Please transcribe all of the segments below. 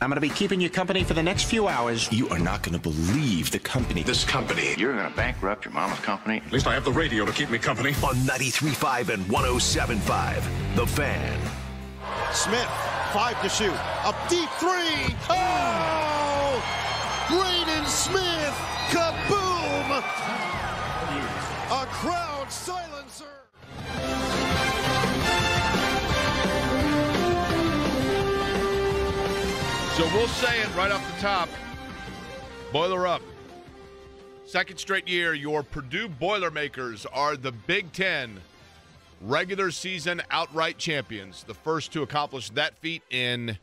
I'm going to be keeping you company for the next few hours. You are not going to believe the company. This company. You're going to bankrupt your mama's company? At least I have the radio to keep me company. On 93.5 and 107.5, The Fan. Smith, five to shoot. A deep three. Oh! Braden Smith. Kaboom! A crowd silencer. So we'll say it right off the top. Boiler up. Second straight year, your Purdue Boilermakers are the Big Ten regular season outright champions. The first to accomplish that feat in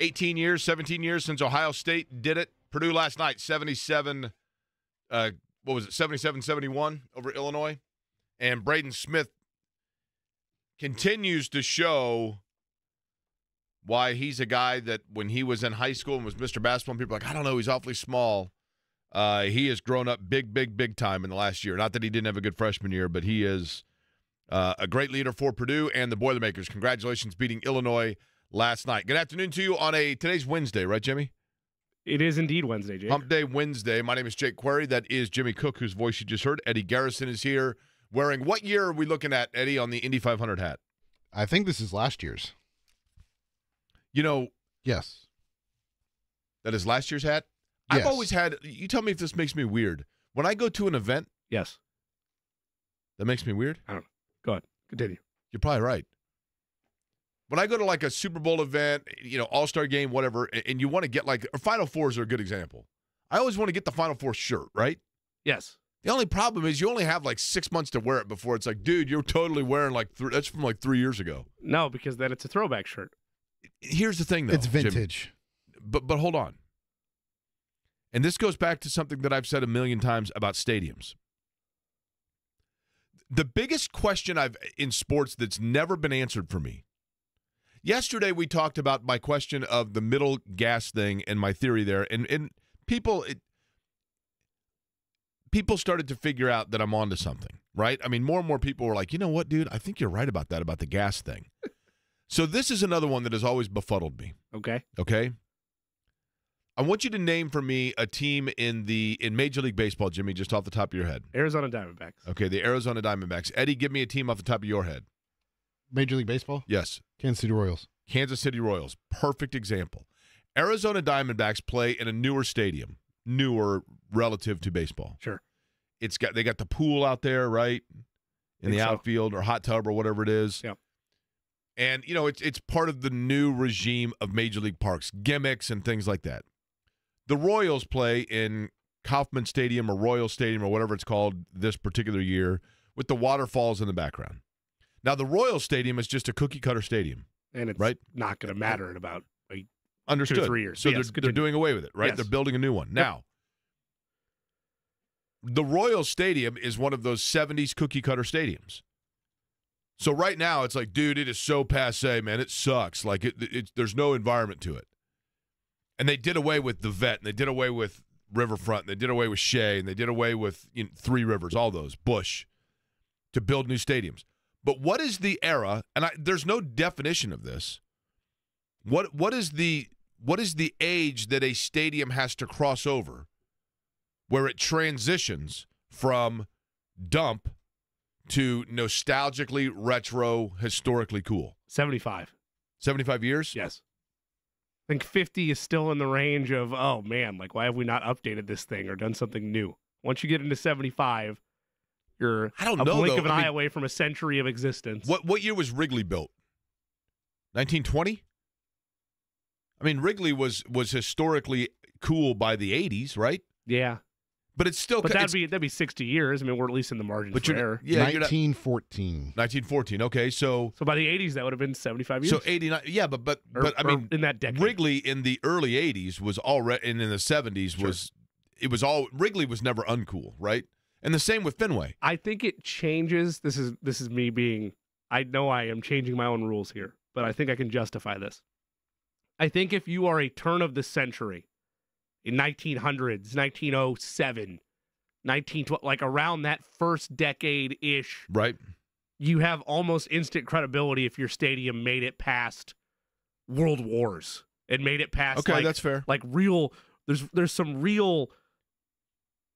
18 years, 17 years since Ohio State did it. Purdue last night, 77, uh, what was it, 77 71 over Illinois. And Braden Smith continues to show why he's a guy that when he was in high school and was Mr. Basketball, and people were like, I don't know, he's awfully small. Uh, he has grown up big, big, big time in the last year. Not that he didn't have a good freshman year, but he is uh, a great leader for Purdue and the Boilermakers. Congratulations beating Illinois last night. Good afternoon to you on a today's Wednesday, right, Jimmy? It is indeed Wednesday, Jake. Hump Day Wednesday. My name is Jake Query. That is Jimmy Cook, whose voice you just heard. Eddie Garrison is here wearing what year are we looking at, Eddie, on the Indy 500 hat? I think this is last year's. You know, Yes. that is last year's hat. Yes. I've always had. You tell me if this makes me weird. When I go to an event, Yes. that makes me weird. I don't know. Go ahead. Continue. You're probably right. When I go to like a Super Bowl event, you know, All Star game, whatever, and you want to get like or Final Fours are a good example. I always want to get the Final Four shirt, right? Yes. The only problem is you only have like six months to wear it before it's like, dude, you're totally wearing like th- that's from like three years ago. No, because then it's a throwback shirt. Here's the thing, though. it's vintage. but but hold on. And this goes back to something that I've said a million times about stadiums. The biggest question I've in sports that's never been answered for me. Yesterday we talked about my question of the middle gas thing and my theory there, and and people it, people started to figure out that I'm onto something, right? I mean, more and more people were like, you know what, dude, I think you're right about that about the gas thing. So this is another one that has always befuddled me. Okay. Okay. I want you to name for me a team in the in Major League Baseball, Jimmy, just off the top of your head. Arizona Diamondbacks. Okay, the Arizona Diamondbacks. Eddie, give me a team off the top of your head. Major League Baseball. Yes, Kansas City Royals. Kansas City Royals. Perfect example. Arizona Diamondbacks play in a newer stadium, newer relative to baseball. Sure. It's got they got the pool out there, right? In Think the so. outfield or hot tub or whatever it is. Yep. And you know, it's it's part of the new regime of major league parks, gimmicks and things like that. The Royals play in Kauffman Stadium or Royal Stadium or whatever it's called this particular year with the waterfalls in the background. Now the Royal Stadium is just a cookie cutter stadium. And it's Right. not going to matter in about like, Understood. three years. So Yes, they're, they're doing away with it, right? Yes. They're building a new one. Now, the Royal Stadium is one of those 70s cookie cutter stadiums. So right now it's like, dude, it is so passe, man. It sucks. Like it, it there's no environment to it. And they did away with the vet, and they did away with Riverfront, and they did away with Shea, and they did away with you know, Three Rivers, all those Bush, to build new stadiums. But what is the era? And I, there's no definition of this. What what is the what is the age that a stadium has to cross over where it transitions from dump to nostalgically retro historically cool 75. 75 years Yes. I think 50 is still in the range of, oh man, like why have we not updated this thing or done something new? Once you get into 75, you're I don't a know, blink though. of an I eye mean- away from a century of existence. what what year was wrigley built 1920 i mean wrigley was was historically cool by the 80s right Yeah. But it's still But that'd be that'd be 60 years. I mean, we're at least in the margin but for you're error. yeah 1914. 1914 okay so So by the 80s, that would have been 75 years. so 89 yeah but but Or- but i mean in that decade. Wrigley in the early '80s was already, and in the '70s was, it was all Wrigley was never uncool, right? And the same with Fenway. I think it changes. This is this is me being. I know I am changing my own rules here, but I think I can justify this. I think if you are a turn of the century, in 1900s, 1907, 1912, like around that first decade ish, Right. you have almost instant credibility if your stadium made it past world wars. and made it past. Okay, like, that's fair. Like real, there's there's some real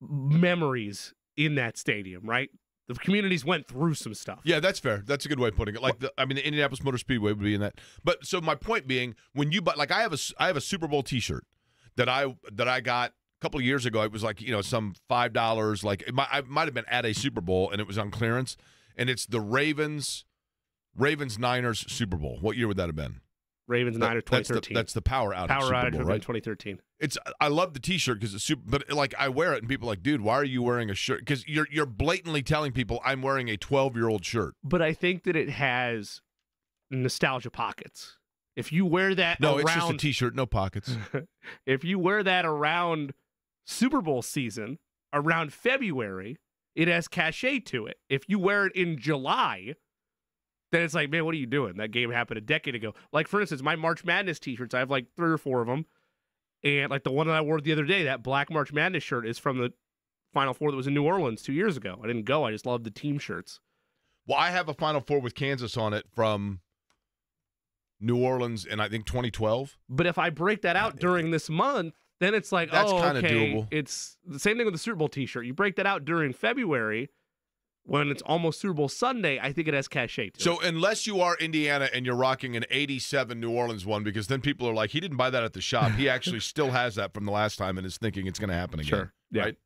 memories in that stadium, right? The communities went through some stuff. Yeah, that's fair. That's a good way of putting it. Like, the, I mean, the Indianapolis Motor Speedway would be in that. But so my point being, when you buy, like, I have a, I have a Super Bowl T-shirt that I that I got a couple of years ago. It was like you know some five dollars. Like, it might, I might have been at a Super Bowl and it was on clearance, and it's the Ravens, Ravens Niners Super Bowl. What year would that have been? Ravens That- Niners that's the, 2013. that's the power outage. Power Super outage Bowl, right? 2013. It's I love the T-shirt because it's super, but like I wear it and people are like, dude, why are you wearing a shirt? Because you're you're blatantly telling people I'm wearing a 12 year old shirt. But I think that it has nostalgia pockets. If you wear that No, around, it's just a T-shirt, no pockets. if you wear that around Super Bowl season, around February, it has cachet to it. If you wear it in July, then it's like, man, what are you doing? That game happened a decade ago. Like, for instance, my March Madness t shirts, I have like three or four of them. And like the one that I wore the other day, that black March Madness shirt is from the Final Four that was in New Orleans two years ago. I didn't go. I just love the team shirts. Well, I have a Final Four with Kansas on it from New Orleans in I think 2012. But if I break that out during this month, then it's like, That's oh, okay. doable. It's the same thing with the Super Bowl T-shirt. You break that out during February, when it's almost Super Bowl Sunday. I think it has cachet. To So unless you are Indiana and you're rocking an 87 New Orleans one, because then people are like, he didn't buy that at the shop. He actually still has that from the last time and is thinking it's going to happen again. Sure. Yeah. Right.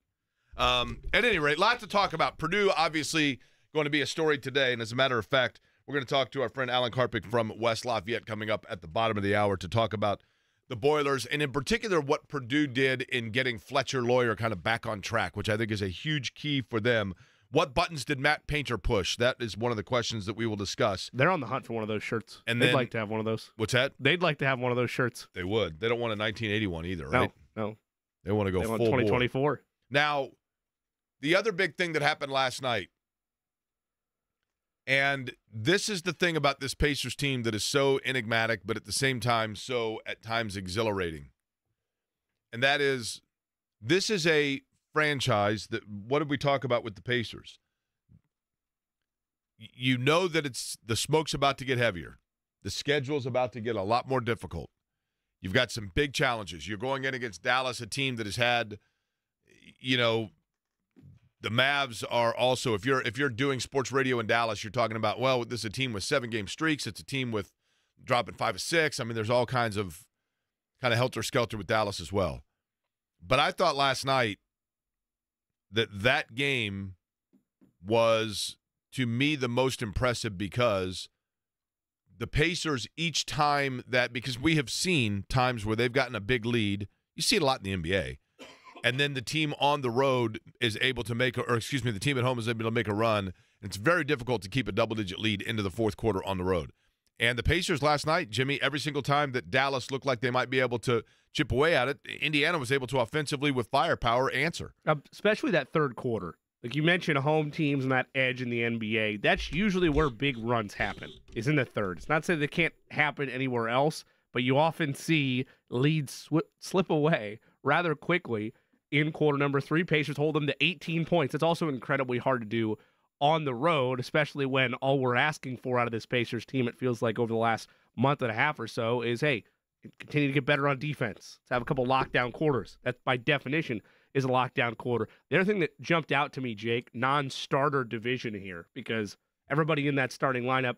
Um, at any rate, lot to talk about. Purdue obviously going to be a story today, and as a matter of fact, we're going to talk to our friend Alan Karpick from West Lafayette coming up at the bottom of the hour to talk about the Boilers and in particular what Purdue did in getting Fletcher Loyer kind of back on track, which I think is a huge key for them. What buttons did Matt Painter push? That is one of the questions that we will discuss. they're on the hunt for one of those shirts. And they'd then- like to have one of those. What's that? They'd like to have one of those shirts. They would. They don't want a 1981 either, right? No, no. They want to go They full bore. 2024. Now, the other big thing that happened last night, and this is the thing about this Pacers team that is so enigmatic, but at the same time, so at times exhilarating. And that is this is a franchise that, what did we talk about with the Pacers? You know that it's the smoke's about to get heavier. The schedule's about to get a lot more difficult. You've got some big challenges. You're going in against Dallas, a team that has had, you know, the Mavs are also if you're if you're doing sports radio in Dallas, you're talking about well, this is a team with seven game streaks. It's a team with dropping five or six. I mean, there's all kinds of kind of helter skelter with Dallas as well. But I thought last night that that game was to me the most impressive because the Pacers each time that because we have seen times where they've gotten a big lead. You see it a lot in the NBA. And then the team on the road is able to make, or excuse me, the team at home is able to make a run. It's very difficult to keep a double digit lead into the fourth quarter on the road. And the Pacers last night, Jimmy, every single time that Dallas looked like they might be able to chip away at it, Indiana was able to offensively with firepower answer. Uh, especially that third quarter. Like you mentioned, home teams and that edge in the NBA. That's usually where big runs happen. Is in the third. It's not saying they can't happen anywhere else, but you often see leads swi slip away rather quickly in quarter number three. Pacers hold them to 18 points. It's also incredibly hard to do on the road, especially when all we're asking for out of this Pacers team, it feels like over the last month and a half or so, is hey, continue to get better on defense. Let's have a couple lockdown quarters. That by definition is a lockdown quarter. The other thing that jumped out to me, Jake, non-starter division here, because everybody in that starting lineup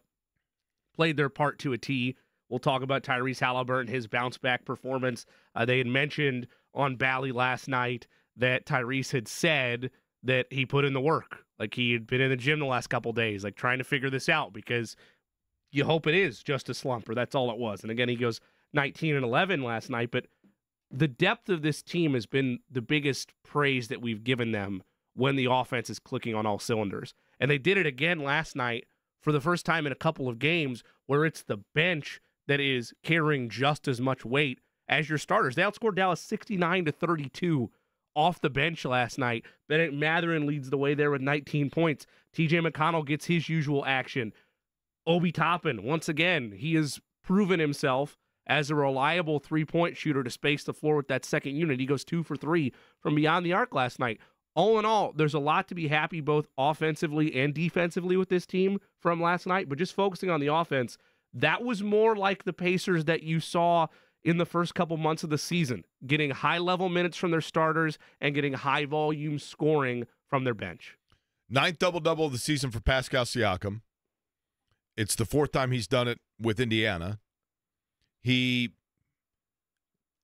played their part to a T. We'll talk about Tyrese Halliburton, his bounce back performance. Uh, they had mentioned on Bally last night that Tyrese had said that he put in the work. Like he had been in the gym the last couple days, like trying to figure this out because you hope it is just a slump, or that's all it was. And again, he goes 19 and 11 last night, but the depth of this team has been the biggest praise that we've given them when the offense is clicking on all cylinders. And they did it again last night for the first time in a couple of games where it's the bench that is carrying just as much weight as your starters. They outscored Dallas 69 to 32 off the bench last night. Bennett Mathurin leads the way there with 19 points. TJ McConnell gets his usual action. Obi Toppin, once again, he has proven himself as a reliable three point shooter to space the floor with that second unit. He goes two for three from beyond the arc last night. All in all, there's a lot to be happy both offensively and defensively with this team from last night, but just focusing on the offense, that was more like the Pacers that you saw in the first couple months of the season, getting high level minutes from their starters and getting high volume scoring from their bench. Ninth double double of the season for Pascal Siakam. It's the fourth time he's done it with Indiana. He,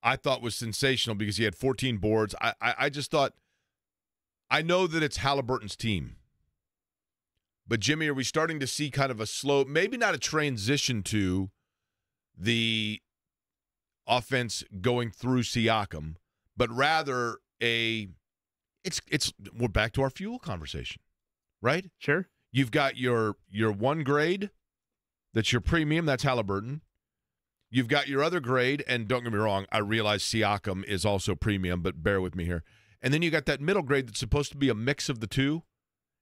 I thought, was sensational because he had 14 boards. I, I, I just thought, I know that it's Halliburton's team. But Jimmy, are we starting to see kind of a slow, maybe not a transition to the offense going through Siakam, but rather a it's it's we're back to our fuel conversation. Right? Sure. You've got your your one grade that's your premium, that's Halliburton. You've got your other grade, and don't get me wrong, I realize Siakam is also premium, but bear with me here. And then you got that middle grade that's supposed to be a mix of the two.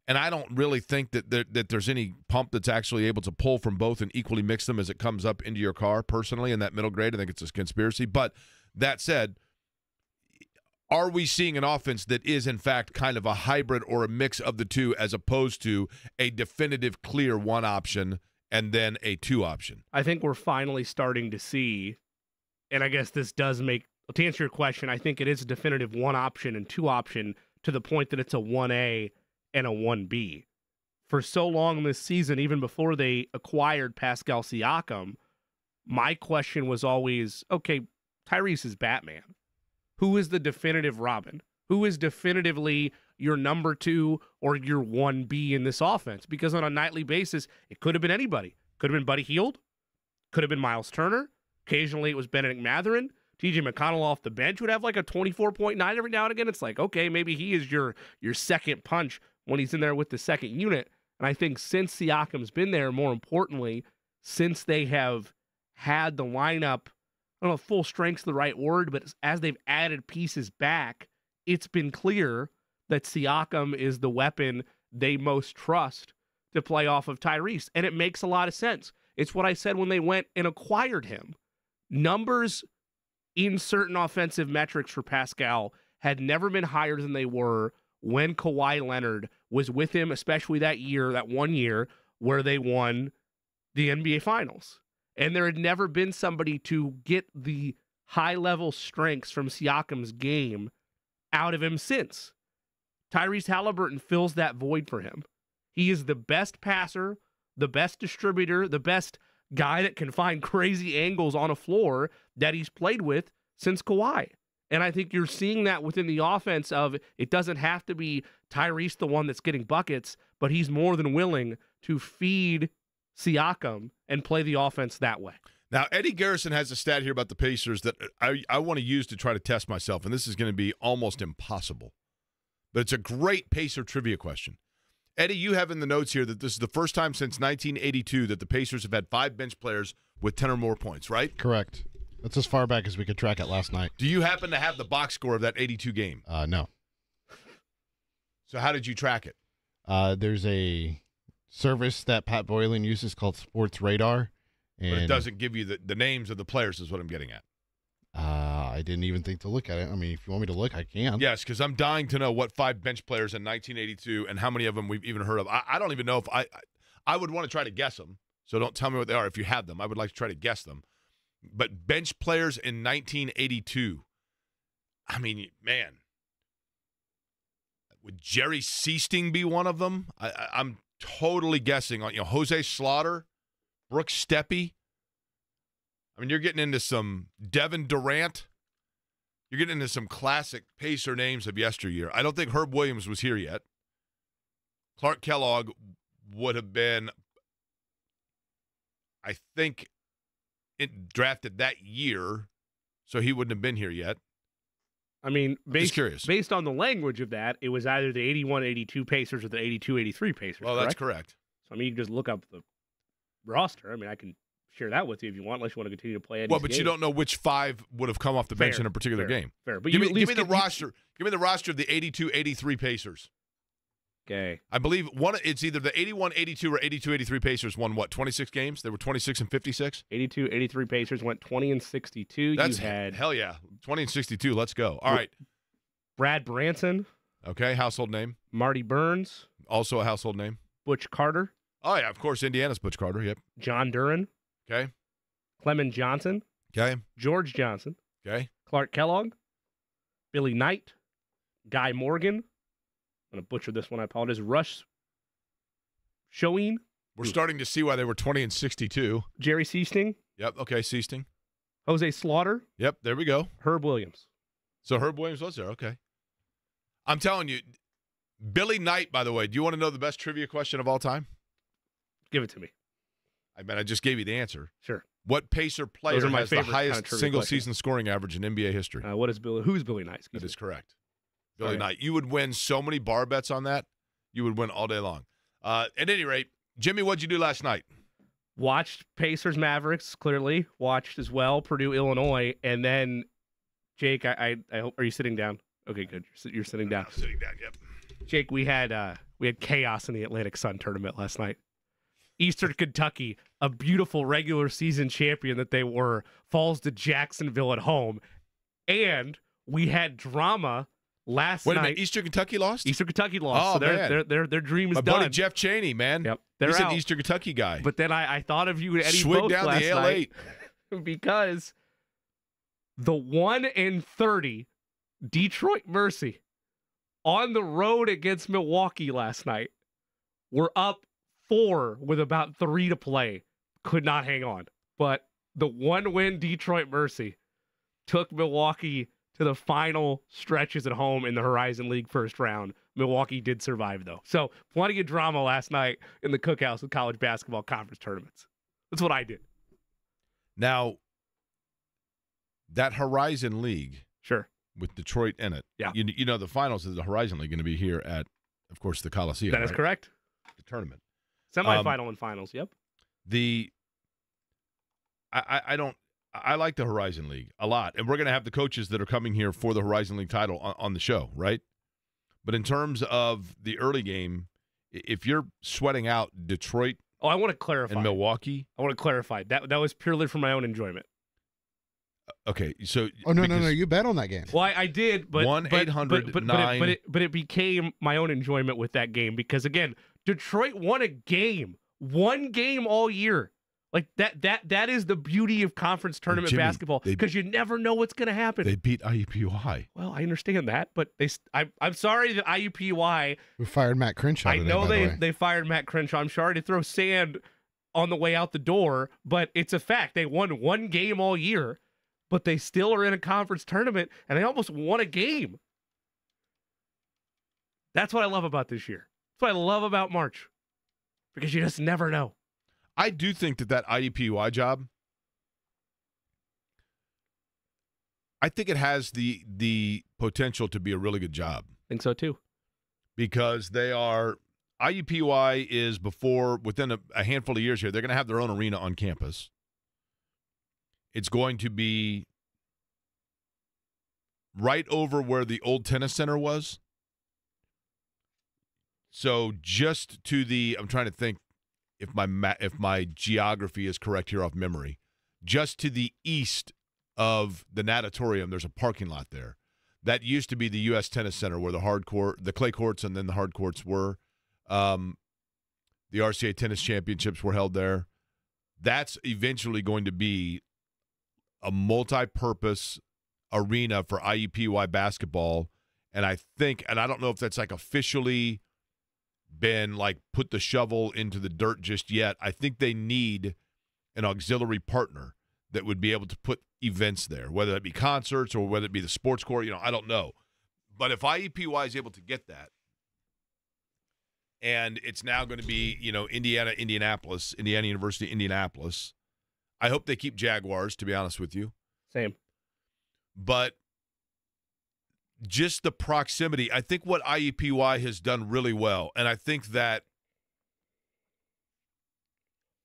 And I don't really think that there, that there's any pump that's actually able to pull from both and equally mix them as it comes up into your car. Personally, in that middle grade, I think it's a conspiracy. But that said, are we seeing an offense that is in fact kind of a hybrid or a mix of the two, as opposed to a definitive, clear one option and then a two option? I think we're finally starting to see, and I guess this does make to answer your question. I think it is a definitive one option and two option to the point that it's a one A and a 1B. For so long this season, even before they acquired Pascal Siakam, my question was always okay, Tyrese is Batman. Who is the definitive Robin? Who is definitively your number two or your 1B in this offense? Because on a nightly basis, it could have been anybody. Could have been Buddy Hield. Could have been Miles Turner. Occasionally, it was Benedict Mathurin. TJ McConnell off the bench would have like a 24.9 every now and again. It's like, okay, maybe he is your your second punch when he's in there with the second unit. And I think since Siakam's been there, more importantly, since they have had the lineup, I don't know full strength's the right word, but as they've added pieces back, it's been clear that Siakam is the weapon they most trust to play off of Tyrese. And it makes a lot of sense. It's what I said when they went and acquired him. Numbers in certain offensive metrics for Pascal had never been higher than they were when Kawhi Leonard was with him, especially that year, that one year where they won the NBA Finals. And there had never been somebody to get the high level strengths from Siakam's game out of him since. Tyrese Halliburton fills that void for him. He is the best passer, the best distributor, the best guy that can find crazy angles on a floor that he's played with since Kawhi. And I think you're seeing that within the offense of it doesn't have to be Tyrese the one that's getting buckets, but he's more than willing to feed Siakam and play the offense that way. Now, Eddie Garrison has a stat here about the Pacers that I, I want to use to try to test myself, and this is going to be almost impossible. But it's a great Pacer trivia question. Eddie, you have in the notes here that this is the first time since 1982 that the Pacers have had five bench players with 10 or more points, right? Correct. That's as far back as we could track it last night. Do you happen to have the box score of that 82 game? Uh, no. So, how did you track it? Uh, there's a service that Pat Boylan uses called Sports Radar. And But it doesn't give you the, the names of the players, is what I'm getting at. Uh, I didn't even think to look at it. I mean, if you want me to look, I can. Yes, because I'm dying to know what five bench players in 1982 and how many of them we've even heard of. I, I don't even know if I, I I would want to try to guess them. So don't tell me what they are if you have them. I would like to try to guess them. But bench players in 1982. I mean, man, would Jerry Sichting be one of them? I, I'm totally guessing on you know Jose Slaughter, Brooks Steppe. I mean, you're getting into some Devin Durrant. You're getting into some classic Pacer names of yesteryear. I don't think Herb Williams was here yet. Clark Kellogg would have been, I think, drafted that year, so he wouldn't have been here yet. I mean, based, curious. based on the language of that, it was either the 81 82 Pacers or the 82 83 Pacers. Well, that's correct? correct. So, I mean, you can just look up the roster. I mean, I can share that with you if you want, unless you want to continue to play. Well, but you don't know which five would have come off the bench in a particular fair, game. Fair, but give you me, give me the you- roster. Give me the roster of the 82, 83 Pacers. I believe one. It's either the 81, 82 or 82, 83 Pacers won what? 26 games. They were 26 and 56. 82 83 Pacers went 20 and 62. That's you had hell yeah. 20 and 62. Let's go. All right. Brad Branson, Okay. Household name. Marty Byrnes, Also a household name. Butch Carter, Oh yeah, of course. Indiana's Butch Carter. Yep. John Duren, Okay. Clemon Johnson, Okay. George Johnson, Okay. Clark Kellogg, Billy Knight, Guy Morgan. I'm going to butcher this one. I apologize. Rush Shoween, We're starting to see why they were 20 and 62. Jerry Sichting, Yep. Okay. Sichting. Jose Slaughter, Yep. There we go. Herb Williams. So Herb Williams was there. Okay. I'm telling you, Billy Knight, by the way, do you want to know the best trivia question of all time? Give it to me. I mean, I just gave you the answer. Sure. What Pacer player has the favorite kind of highest single questions. season scoring average in NBA history? Uh, what is Billy? Who's Billy Knight? That me. is correct. Billy Okay. Knight. You would win so many bar bets on that. You would win all day long. Uh, at any rate, Jimmy, what'd you do last night? Watched Pacers Mavericks clearly. Watched as well Purdue Illinois, and then Jake. I, I, I hope. Are you sitting down? Okay, good. You're, you're sitting down. sitting down. Yep. Jake, we had uh we had chaos in the Atlantic Sun tournament last night. Eastern Kentucky, a beautiful regular season champion that they were, falls to Jacksonville at home, and we had drama last Wait a night. minute. Eastern Kentucky lost? Eastern Kentucky lost, Oh, so their man. their their their dream is My done. buddy Jeff Cheney, man. Yep, they're He's out. an Eastern Kentucky guy. But then I, I thought of you and Eddie Swig down last the night eight. because the one in thirty Detroit Mercy on the road against Milwaukee last night were up four with about three to play. Could not hang on, but the one win Detroit Mercy took Milwaukee to the final stretches at home in the Horizon League first round. Milwaukee did survive though. So plenty of drama last night in the cookhouse with college basketball conference tournaments. That's what I did. Now, that Horizon League Sure. with Detroit in it. Yeah. You, you know, the finals of the Horizon League going to be here at, of course, the Coliseum. that is right? correct. The tournament. Semifinal um, and finals. Yep. The I, I I don't I like the Horizon League a lot, and we're going to have the coaches that are coming here for the Horizon League title on, on the show, right? But in terms of the early game, if you're sweating out Detroit Oh, I want to clarify. and Milwaukee, I want to clarify that that was purely for my own enjoyment. Uh, okay, so Oh no, no, no! You bet on that game. Well, I, I did, but One but- 800 but, but, but, it, but, it, but it became my own enjoyment with that game because again, Detroit won a game, one game all year. Like that that that is the beauty of conference tournament Jimmy, basketball because you never know what's going to happen. they beat IUPUI. well, I understand that, but they I, I'm sorry that IUPUI. We fired Matt Crenshaw. I today, know by the they way. they fired Matt Crenshaw. I'm sorry to throw sand on the way out the door, but it's a fact. They won one game all year, but they still are in a conference tournament and they almost won a game. That's what I love about this year. That's what I love about March. Because you just never know. I do think that that IUPUI job, I think it has the the potential to be a really good job I think so too. because they are IUPUI is before within a, a handful of years here they're going to have their own arena on campus. It's going to be right over where the old tennis center was. So just to the I'm trying to think if my ma- if my geography is correct here off memory, just to the east of the natatorium, there's a parking lot there. That used to be the U.S. Tennis Center, where the hard court, the clay courts, and then the hard courts were. Um, the RCA Tennis Championships were held there. That's eventually going to be a multi-purpose arena for IUPUI basketball, and I think, and I don't know if that's like officially been like put the shovel into the dirt just yet. I think they need an auxiliary partner that would be able to put events there, whether it be concerts or whether it be the sports court. You know, I don't know. But if IUPUI is able to get that, and it's now going to be, you know, Indiana, Indianapolis, Indiana University, Indianapolis. I hope they keep Jaguars, to be honest with you. Same. But just the proximity, I think what IUPUI has done really well, and I think that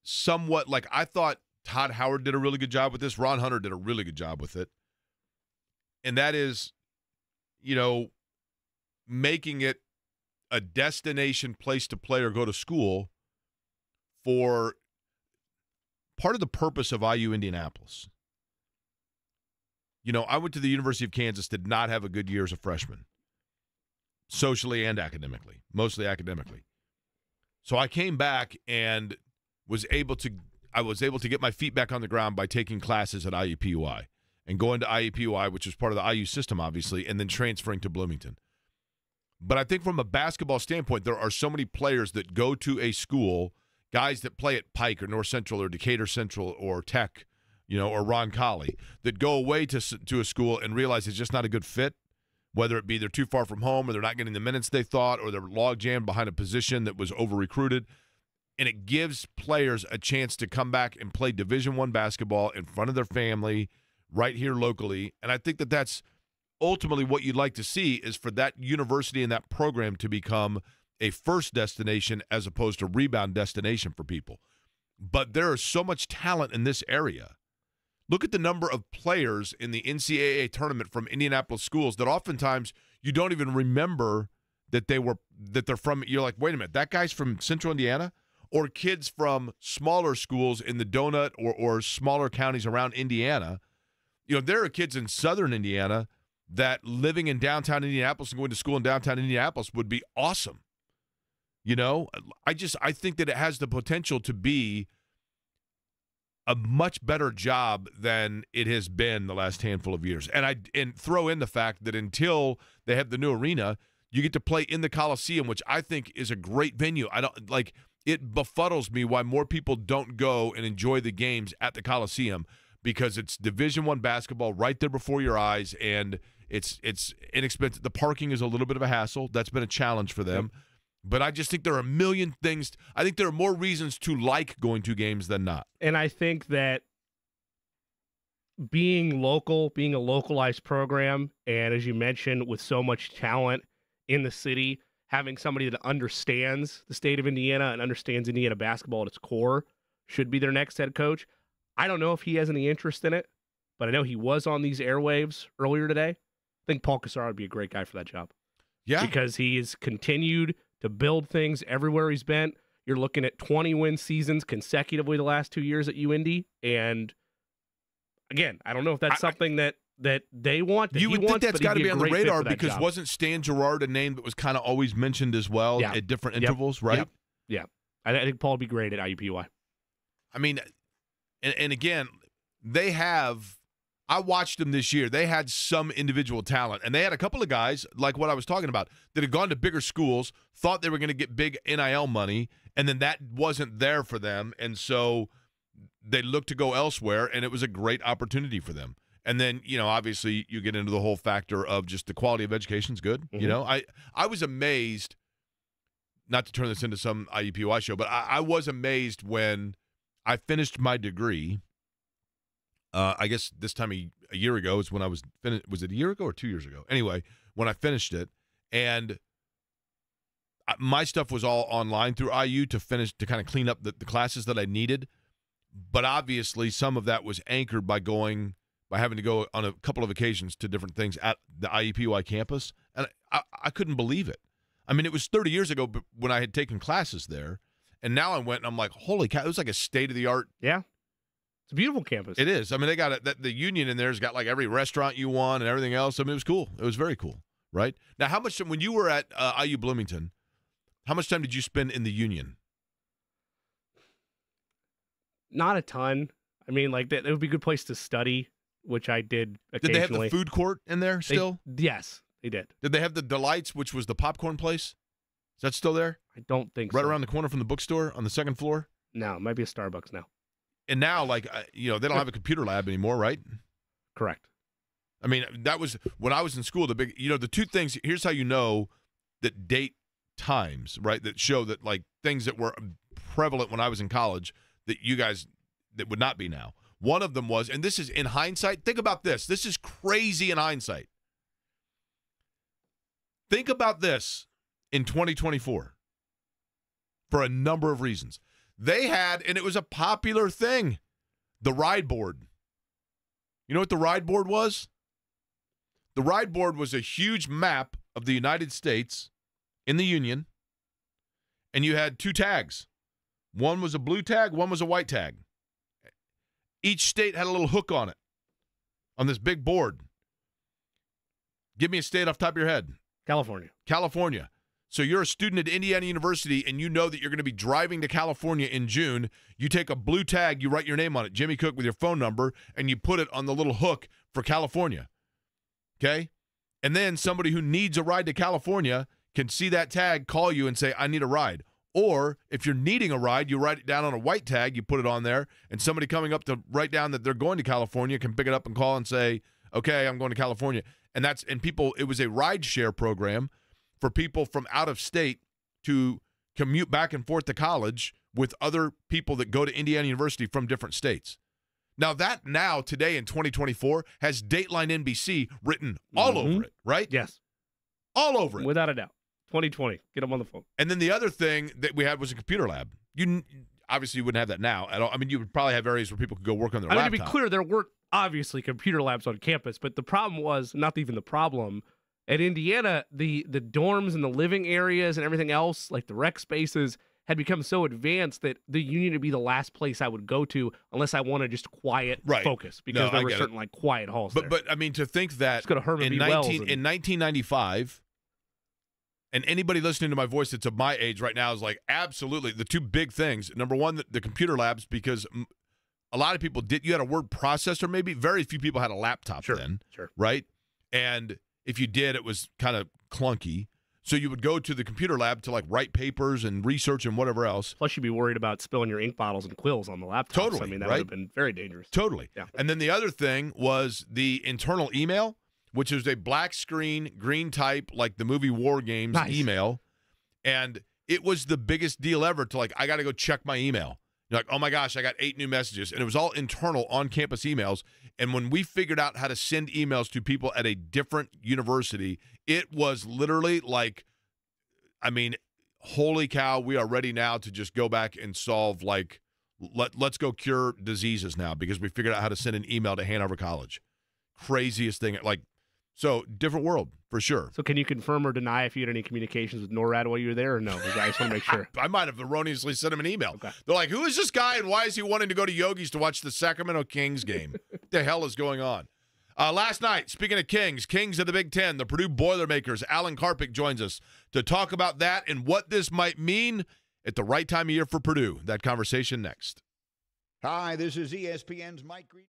somewhat like I thought Todd Howard did a really good job with this. Ron Hunter did a really good job with it. And that is, you know, making it a destination place to play or go to school for part of the purpose of IU Indianapolis. You know, I went to the University of Kansas, did not have a good year as a freshman, socially and academically, mostly academically. So I came back and was able to I was able to get my feet back on the ground by taking classes at IUPUI and going to IUPUI, which was part of the IU system, obviously, and then transferring to Bloomington. But I think from a basketball standpoint, there are so many players that go to a school, guys that play at Pike or North Central or Decatur Central or Tech, you know, or Roncalli, that go away to to a school and realize it's just not a good fit. Whether it be they're too far from home, or they're not getting the minutes they thought, or they're log jammed behind a position that was over recruited, and it gives players a chance to come back and play Division One basketball in front of their family right here locally. And I think that that's ultimately what you'd like to see is for that university and that program to become a first destination as opposed to rebound destination for people. But there is so much talent in this area. Look at the number of players in the NCAA tournament from Indianapolis schools that oftentimes you don't even remember that they were that they're from you're like, "Wait a minute, that guy's from Central Indiana?" Or kids from smaller schools in the donut or or smaller counties around Indiana. You know, there are kids in southern Indiana that living in downtown Indianapolis and going to school in downtown Indianapolis would be awesome. You know, I just I think that it has the potential to be a much better job than it has been the last handful of years. And I and throw in the fact that until they have the new arena, you get to play in the Coliseum, which I think is a great venue. I don't like it befuddles me why more people don't go and enjoy the games at the Coliseum because it's Division 1 basketball right there before your eyes and it's it's inexpensive. The parking is a little bit of a hassle. That's been a challenge for them. But I just think there are a million things. I think there are more reasons to like going to games than not. And I think that being local, being a localized program, and as you mentioned, with so much talent in the city, having somebody that understands the state of Indiana and understands Indiana basketball at its core should be their next head coach. I don't know if he has any interest in it, but I know he was on these airwaves earlier today. I think Paul Corsaro would be a great guy for that job. Yeah. Because he has continued to build things everywhere he's been. You're looking at 20 win seasons consecutively the last two years at UIndy, and again, I don't know if that's I- something that that they want. That you would think wants, that's but he'd got to be be on the radar because job. wasn't Stan Gouard a name that was kind of always mentioned as well Yeah. at different Yep. intervals, right? Yep. yeah, I, I think Paul would be great at IUPUI. I mean, and, and again, they have. I watched them this year. They had some individual talent, and they had a couple of guys like what I was talking about that had gone to bigger schools, thought they were going to get big NIL money, and then that wasn't there for them, and so they looked to go elsewhere, and it was a great opportunity for them. And then you know, obviously, you get into the whole factor of just the quality of education is good. You Mhm. know, I I was amazed. Not to turn this into some IUPUI show, but I, I was amazed when I finished my degree. Uh, I guess this time a, a year ago is when I was finished. Was it a year ago or two years ago? Anyway, when I finished it, and I, my stuff was all online through IU to finish to kind of clean up the, the classes that I needed. But obviously, some of that was anchored by going by having to go on a couple of occasions to different things at the IUPUI campus, and I, I couldn't believe it. I mean, it was 30 years ago when I had taken classes there, and now I went and I'm like, holy cow! It was like a state of the art Yeah, it's a beautiful campus. it is. I mean, they got it. That the union in there's got like every restaurant you want and everything else. I mean, it was cool. It was very cool. Right now, how much when you were at uh, IU Bloomington, how much time did you spend in the union? Not a ton. I mean, like that. It would be a good place to study, which I did Did they have the food court in there They- still? yes, they did. did they have the delights, which was the popcorn place? Is that still there? I don't think Right so. around the corner from the bookstore on the second floor. No, it might be a Starbucks now. And now, like uh, you know, they don't have a computer lab anymore, right? Correct. I mean, that was when I was in school. The big, you know, the two things. Here's how you know that date times, right? That show that like things that were prevalent when I was in college that you guys that would not be now. One of them was, and this is in hindsight. Think about this. This is crazy in hindsight. Think about this in 2024 for a number of reasons. They had, and it was a popular thing, the ride board. You know what the ride board was? The ride board was a huge map of the United States in the Union, and you had two tags. One was a blue tag, one was a white tag. Each state had a little hook on it on this big board. Give me a state off the top of your head. California. California. So you're a student at Indiana University and you know that you're going to be driving to California in June. You take a blue tag, you write your name on it, Jimmy Cook with your phone number, and you put it on the little hook for California. Okay? And then somebody who needs a ride to California can see that tag, call you and say, I need a ride. Or if you're needing a ride, you write it down on a white tag, you put it on there, and somebody coming up to write down that they're going to California can pick it up and call and say, Okay, I'm going to California. And that's and people it was a ride share program for people from out of state to commute back and forth to college with other people that go to Indiana University from different states. Now that now today in 2024 has Dateline NBC written all Mhm. over it, right? Yes, All over it. without a doubt. 2020. Get them on the phone. And then the other thing that we had was a computer lab. You obviously you wouldn't have that now at all. I mean, you would probably have areas where people could go work on their I mean, to be clear, there were obviously computer labs on campus, but the problem was not even the problem. At Indiana, the the dorms and the living areas and everything else, like the rec spaces, had become so advanced that the union would be the last place I would go to unless I wanted just quiet Right. focus because No, I there were get it. certain like quiet halls. But there. but I mean to think that Let's go to Herman in B. Wells 19 and- in 1995 and anybody listening to my voice that's of my age right now is like absolutely the two big things. Number one, the, the computer labs because a lot of people did. You had a word processor, maybe. Very few people had a laptop Sure, then, sure. right? And if you did, it was kind of clunky. So you would go to the computer lab to like write papers and research and whatever else. Plus, you'd be worried about spilling your ink bottles and quills on the laptop. Totally, I mean, that right? would have been very dangerous. Totally. Yeah. And then the other thing was the internal email, which is a black screen, green type, like the movie War Games Nice. email. And it was the biggest deal ever to like, I got to go check my email. You're like, oh my gosh, I got eight new messages. And it was all internal on campus emails. And when we figured out how to send emails to people at a different university, it was literally like, I mean, holy cow, we are ready now to just go back and solve like let let's go cure diseases now because we figured out how to send an email to Hanover College. Craziest thing like so different world for sure. So, can you confirm or deny if you had any communications with NORAD while you were there, or no? Because I just want to make sure. I might have erroneously sent him an email. Okay. They're like, "Who is this guy and why is he wanting to go to Yogi's to watch the Sacramento Kings game? what the hell is going on?" Uh, last night, speaking of Kings, Kings of the Big Ten, the Purdue Boilermakers, Alan Karpick joins us to talk about that and what this might mean at the right time of year for Purdue. That conversation next. Hi, this is ESPN's Mike Green.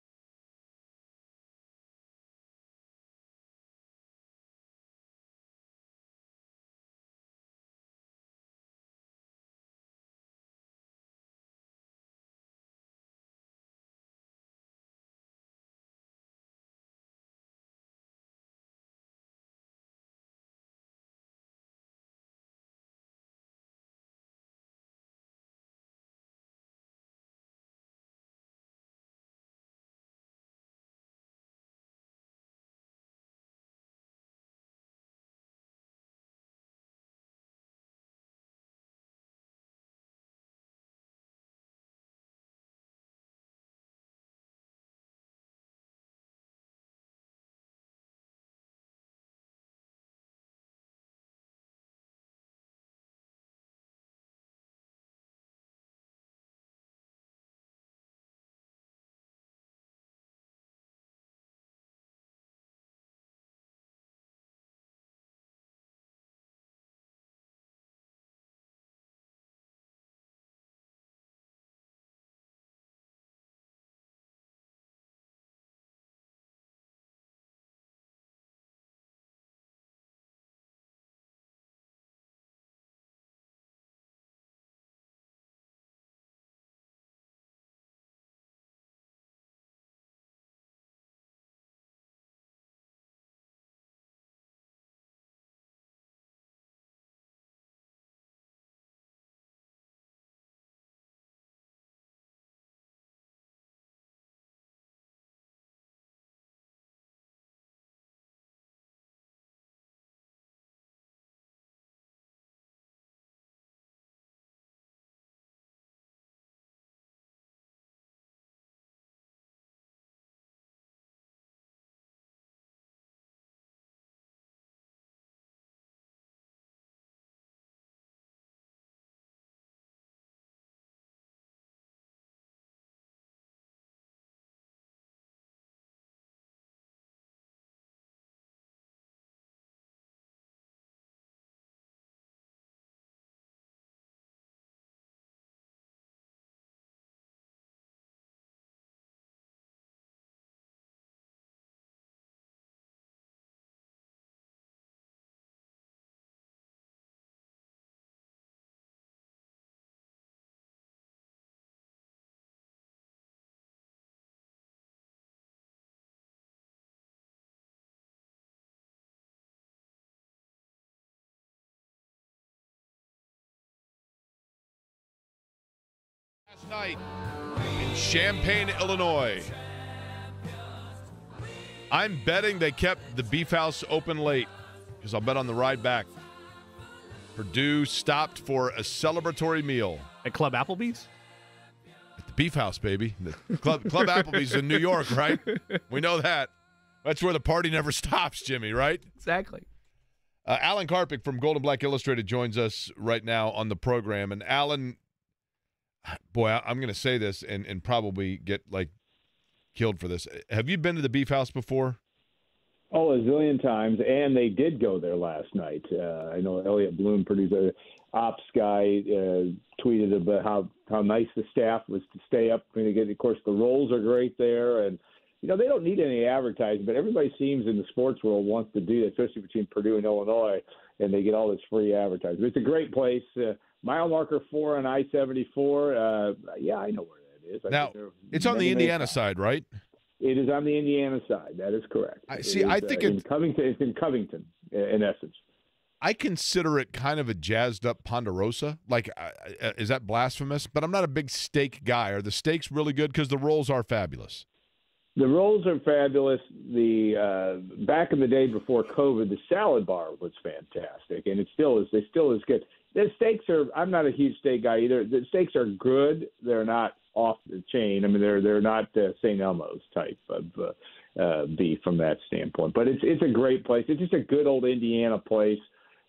Night in Champaign, Illinois. I'm betting they kept the beef house open late because I'll bet on the ride back. Purdue stopped for a celebratory meal At Club Applebee's? at the beef house, baby. The Club, Club Applebee's in New York, right? We know that. That's where the party never stops, Jimmy, right? Exactly. Uh, Alan Karpick from Gold and Black Illustrated joins us right now on the program. And Alan, boy, I, I'm going to say this and, and probably get like killed for this. Have you been to the Beef House before? Oh, a zillion times, and they did go there last night. Uh, I know Elliot Bloom, producer, ops guy, uh, tweeted about how how nice the staff was to stay up. Mean, again, of course, the rolls are great there, and you know they don't need any advertising, but everybody seems in the sports world wants to do that, especially between Purdue and Illinois, and they get all this free advertising. It's a great place. Uh, mile marker four on I seventy four. Uh, Yeah, I know where that is. I Now, think it's on the Indiana side, right? It is on the Indiana side. That is correct. I- see, is, I uh, think in it- Covington. It's in Covington, in essence. I consider it kind of a jazzed up Ponderosa. Like, uh, uh, is that blasphemous? But I'm not a big steak guy. Are the steaks really good? Because the rolls are fabulous. The rolls are fabulous. The uh, back in the day before COVID, the salad bar was fantastic, and it still is. They still is good. The steaks are. I'm not a huge steak guy either. The steaks are good. They're not off the chain. I mean, they're they're not uh, St. Elmo's type of uh, uh, beef from that standpoint. But it's it's a great place. It's just a good old Indiana place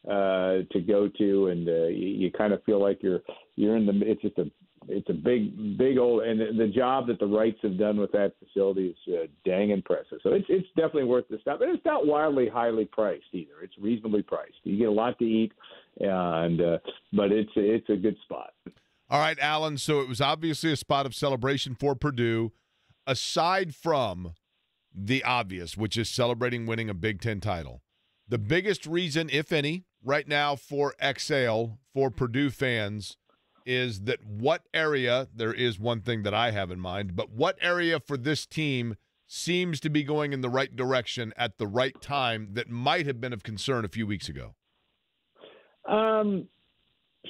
uh, to go to, and uh, you, you kind of feel like you're you're in the. It's just a it's a big big old and the, job that the Wrights have done with that facility is uh, dang impressive. So it's it's definitely worth the stop, and it's not wildly highly priced either. It's reasonably priced. You get a lot to eat, and uh, but it's it's a good spot. All right, Alan. So it was obviously a spot of celebration for Purdue. Aside from the obvious, which is celebrating winning a Big Ten title, the biggest reason, if any, right now for Exhale for Purdue fans is that what area, there is one thing that I have in mind, but what area for this team seems to be going in the right direction at the right time that might have been of concern a few weeks ago? Um,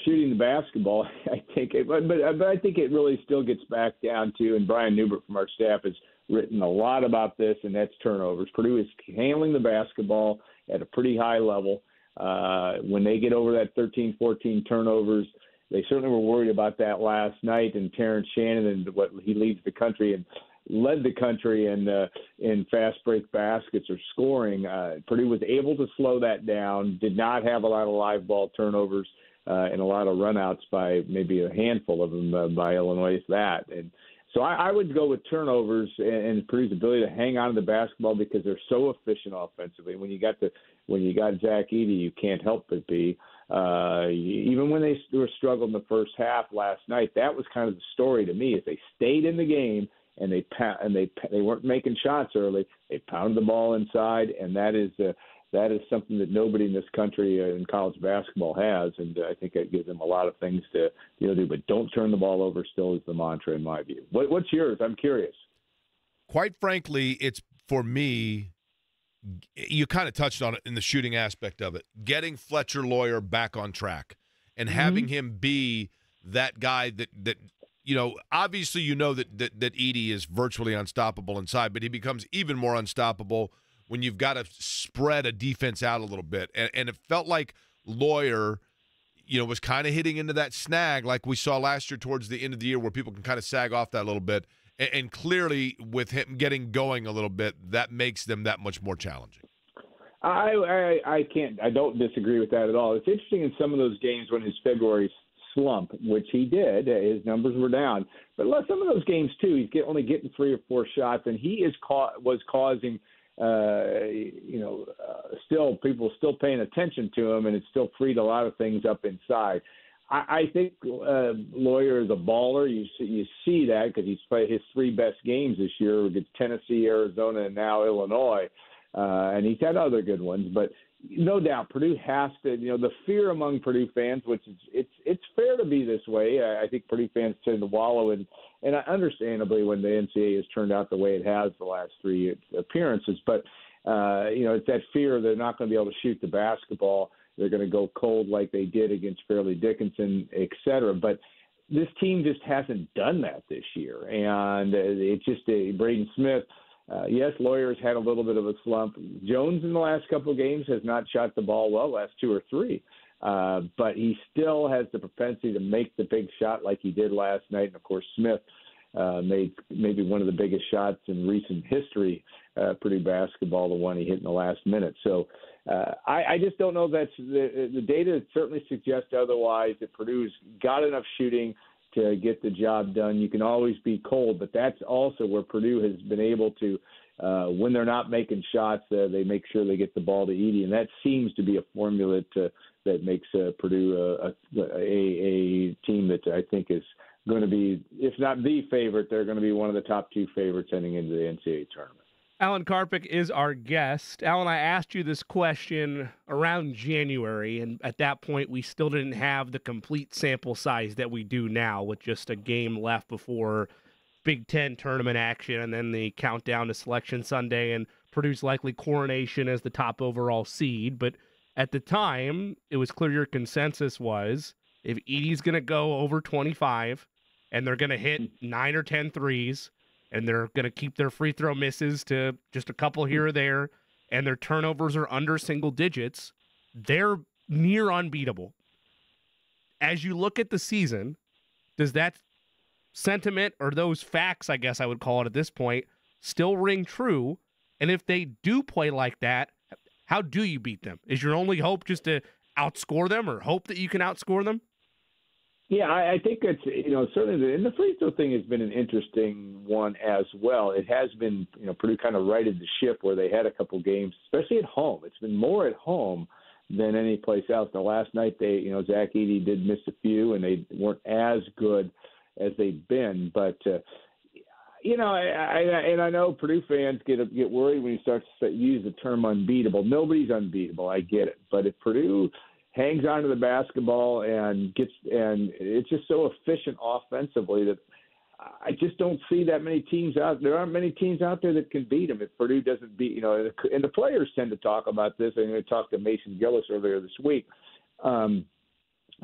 shooting the basketball, I think, it, but, but but I think it really still gets back down to, and Brian Neubert from our staff has written a lot about this, and that's turnovers. Purdue is handling the basketball at a pretty high level. Uh, when they get over that 13, 14 turnovers, they certainly were worried about that last night. And Terrence Shannon and what he leads the country and led the country in uh, in fast break baskets or scoring. Uh, Purdue was able to slow that down. Did not have a lot of live ball turnovers uh, and a lot of runouts by maybe a handful of them uh, by Illinois. That and so I, I would go with turnovers and, and Purdue's ability to hang on to the basketball because they're so efficient offensively. When you got the when you got Zach Edey, you can't help but be. Uh, even when they were struggling the first half last night, that was kind of the story to me. Is they stayed in the game and they and they they weren't making shots early. They pounded the ball inside, and that is uh, that is something that nobody in this country uh, in college basketball has, and uh, I think it gives them a lot of things to you know do. But don't turn the ball over. Still is the mantra in my view. What, what's yours? I'm curious. quite frankly, it's for me. You kind of touched on it in the shooting aspect of it. Getting Fletcher Loyer back on track and mm-hmm. having him be that guy that that you know. Obviously, you know that that that Edey is virtually unstoppable inside, but he becomes even more unstoppable when you've got to spread a defense out a little bit. And, and it felt like Loyer you know, was kind of hitting into that snag like we saw last year towards the end of the year where people can kind of sag off that a little bit. And, and clearly, with him getting going a little bit, that makes them that much more challenging. I, I I can't I don't disagree with that at all. It's interesting in some of those games when his February slump, which he did, his numbers were down. But some of those games too, he's get, only getting three or four shots, and he is ca- was causing uh, you know uh, still people still paying attention to him, and it still freed a lot of things up inside. I, I think uh, Loyer is a baller. You see, you see that because he's played his three best games this year against Tennessee, Arizona, and now Illinois uh, and he's had other good ones. But no doubt, Purdue has to. You know, the fear among Purdue fans, which is it's it's fair to be this way. I, I think Purdue fans tend to wallow in, and understandably, when the NCAA has turned out the way it has the last three appearances. But uh, you know, it's that fear they're not going to be able to shoot the basketball. They're going to go cold like they did against Fairleigh Dickinson, et cetera. But this team just hasn't done that this year, and uh, it's just a Braden Smith. Uh, yes, Loyer's had a little bit of a slump. Jones in the last couple of games has not shot the ball well, last two or three, uh, but he still has the propensity to make the big shot like he did last night. And of course, Smith uh, made maybe one of the biggest shots in recent history, uh, Purdue basketball, the one he hit in the last minute. So uh, I, I just don't know if that's the, the data certainly suggests otherwise. That Purdue's got enough shooting to get the job done. You can always be cold, but that's also where Purdue has been able to. Uh, when they're not making shots, uh, they make sure they get the ball to Edey, and that seems to be a formula to, that makes uh, Purdue a, a, a team that I think is going to be, if not the favorite, they're going to be one of the top two favorites heading into the NCAA tournament. Alan Karpick is our guest. Alan, I asked you this question around January, and at that point, we still didn't have the complete sample size that we do now with just a game left before Big Ten tournament action and then the countdown to Selection Sunday and Purdue's likely coronation as the top overall seed. But at the time, it was clear your consensus was if Edey's going to go over 25 and they're going to hit hmm. nine or 10 threes and they're going to keep their free throw misses to just a couple hmm. here or there, and their turnovers are under single digits, they're near unbeatable. As you look at the season, does that sentiment or those facts, I guess I would call it at this point, still ring true? And if they do play like that, how do you beat them? Is your only hope just to outscore them or hope that you can outscore them? Yeah, I, I think it's you know certainly the and the free throw thing has been an interesting one as well. It has been you know Purdue kind of righted the ship where they had a couple games, especially at home. It's been more at home than any place else. The last night they you know Zach Edey did miss a few and they weren't as good as they've been, but. uh you know, I, I, and I know Purdue fans get get worried when you start to use the term unbeatable. Nobody's unbeatable. I get it, but if Purdue hangs onto the basketball and gets and it's just so efficient offensively that I just don't see that many teams out. There aren't many teams out there that can beat them if Purdue doesn't beat. You know, and the players tend to talk about this. And I talked to Mason Gillis earlier this week. Um,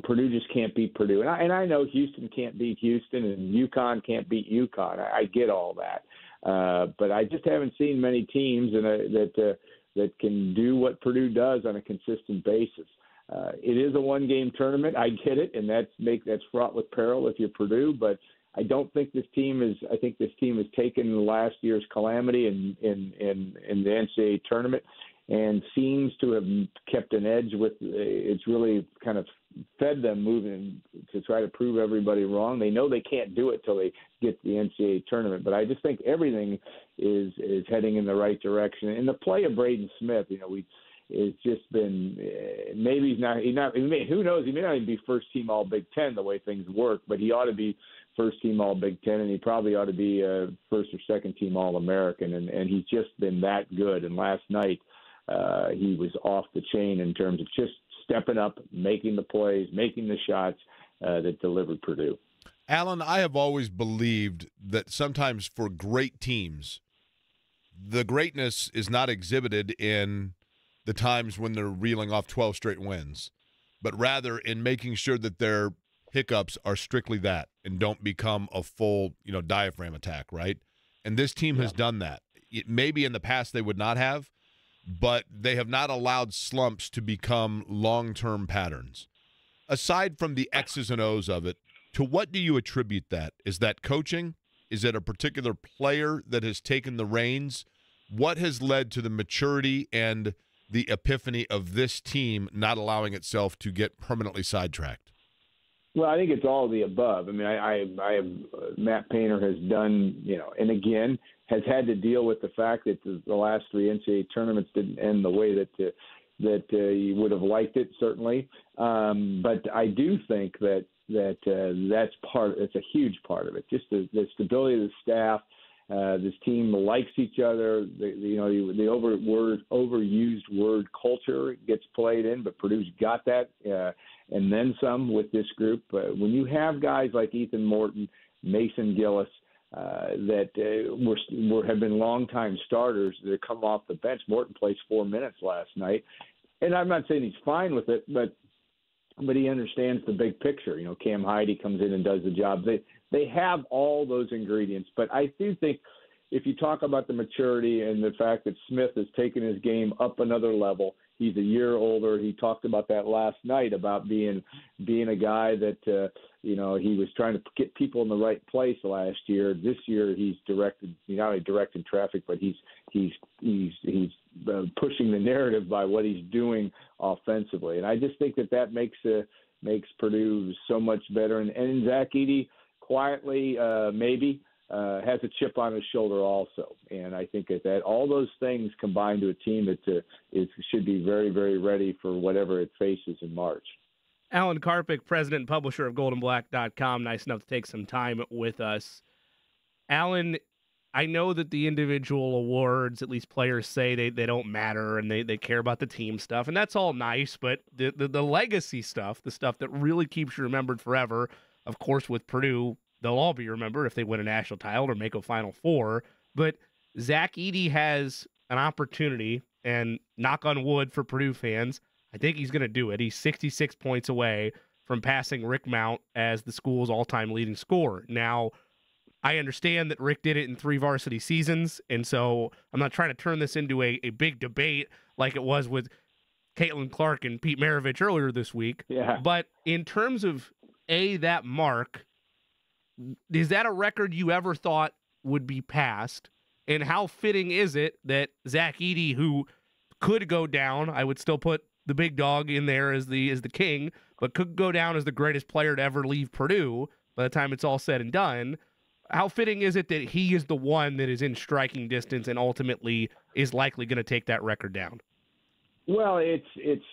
Purdue just can't beat Purdue, and I, and I know Houston can't beat Houston, and UConn can't beat UConn. I, I get all that, uh, but I just haven't seen many teams in a, that uh, that can do what Purdue does on a consistent basis. Uh, it is a one-game tournament. I get it, and that's make that's fraught with peril if you're Purdue. But I don't think this team is. I think this team has taken last year's calamity in in in, in the NCAA tournament, and seems to have kept an edge with. It's really kind of fed them moving to try to prove everybody wrong. They know they can't do it till they get the NCAA tournament, but I just think everything is is heading in the right direction. And the play of Braden Smith, you know, we it's just been uh, maybe he's not he not he may, who knows he may not even be first team All Big Ten the way things work, but he ought to be first team All Big Ten and he probably ought to be a first or second team All American and and he's just been that good. And last night uh, he was off the chain in terms of just stepping up, making the plays, making the shots uh, that delivered Purdue. Alan, I have always believed that sometimes for great teams, the greatness is not exhibited in the times when they're reeling off 12 straight wins, but rather in making sure that their hiccups are strictly that and don't become a full, you know, diaphragm attack, right? And this team yeah. has done that. It, maybe in the past they would not have, but they have not allowed slumps to become long-term patterns. Aside from the X's and O's of it, to what do you attribute that? Is that coaching? Is it a particular player that has taken the reins? What has led to the maturity and – the epiphany of this team not allowing itself to get permanently sidetracked? Well, I think it's all the above. I mean, I, I, I have, uh, Matt Painter has done, you know, and again has had to deal with the fact that the, the last three NCAA tournaments didn't end the way that uh, that uh, you would have liked it, certainly. Um, but I do think that that uh, that's part. It's a huge part of it. Just the, the stability of the staff uh, this team likes each other. The, you know, the, over word overused word culture gets played in, but Purdue's got that uh, and then some with this group. Uh, when you have guys like Ethan Morton, Mason Gillis, uh, that uh, were, were have been longtime starters that come off the bench. Morton plays four minutes last night, and I'm not saying he's fine with it, but but he understands the big picture. You know, Cam Heide comes in and does the job. They they have all those ingredients, but I do think if you talk about the maturity and the fact that Smith has taken his game up another level, he's a year older. He talked about that last night about being being a guy that uh, you know he was trying to get people in the right place last year. This year he's directed not only directed traffic, but he's he's he's he's uh, pushing the narrative by what he's doing offensively. And I just think that that makes uh, makes Purdue so much better. And, and Zach Edey quietly uh, maybe uh, has a chip on his shoulder also. And I think that, all those things combine to a team that uh, is, should be very, very ready for whatever it faces in March. Alan Karpick, president and publisher of goldandblack.com, nice enough to take some time with us. Alan, I know that the individual awards, at least players say they, they don't matter and they, they care about the team stuff, and that's all nice, but the, the, the legacy stuff, the stuff that really keeps you remembered forever, of course, with Purdue, they'll all be remembered if they win a national title or make a Final Four. But Zach Edey has an opportunity, and knock on wood for Purdue fans, I think he's going to do it. He's 66 points away from passing Rick Mount as the school's all time leading scorer. Now, I understand that Rick did it in three varsity seasons, and so I'm not trying to turn this into a, a big debate like it was with Caitlin Clark and Pete Maravich earlier this week. Yeah. But in terms of A, that mark, is that a record you ever thought would be passed? And how fitting is it that Zach Edey, who could go down, I would still put the big dog in there as the as the king, but could go down as the greatest player to ever leave Purdue by the time it's all said and done. How fitting is it that he is the one that is in striking distance and ultimately is likely going to take that record down? Well, it's it's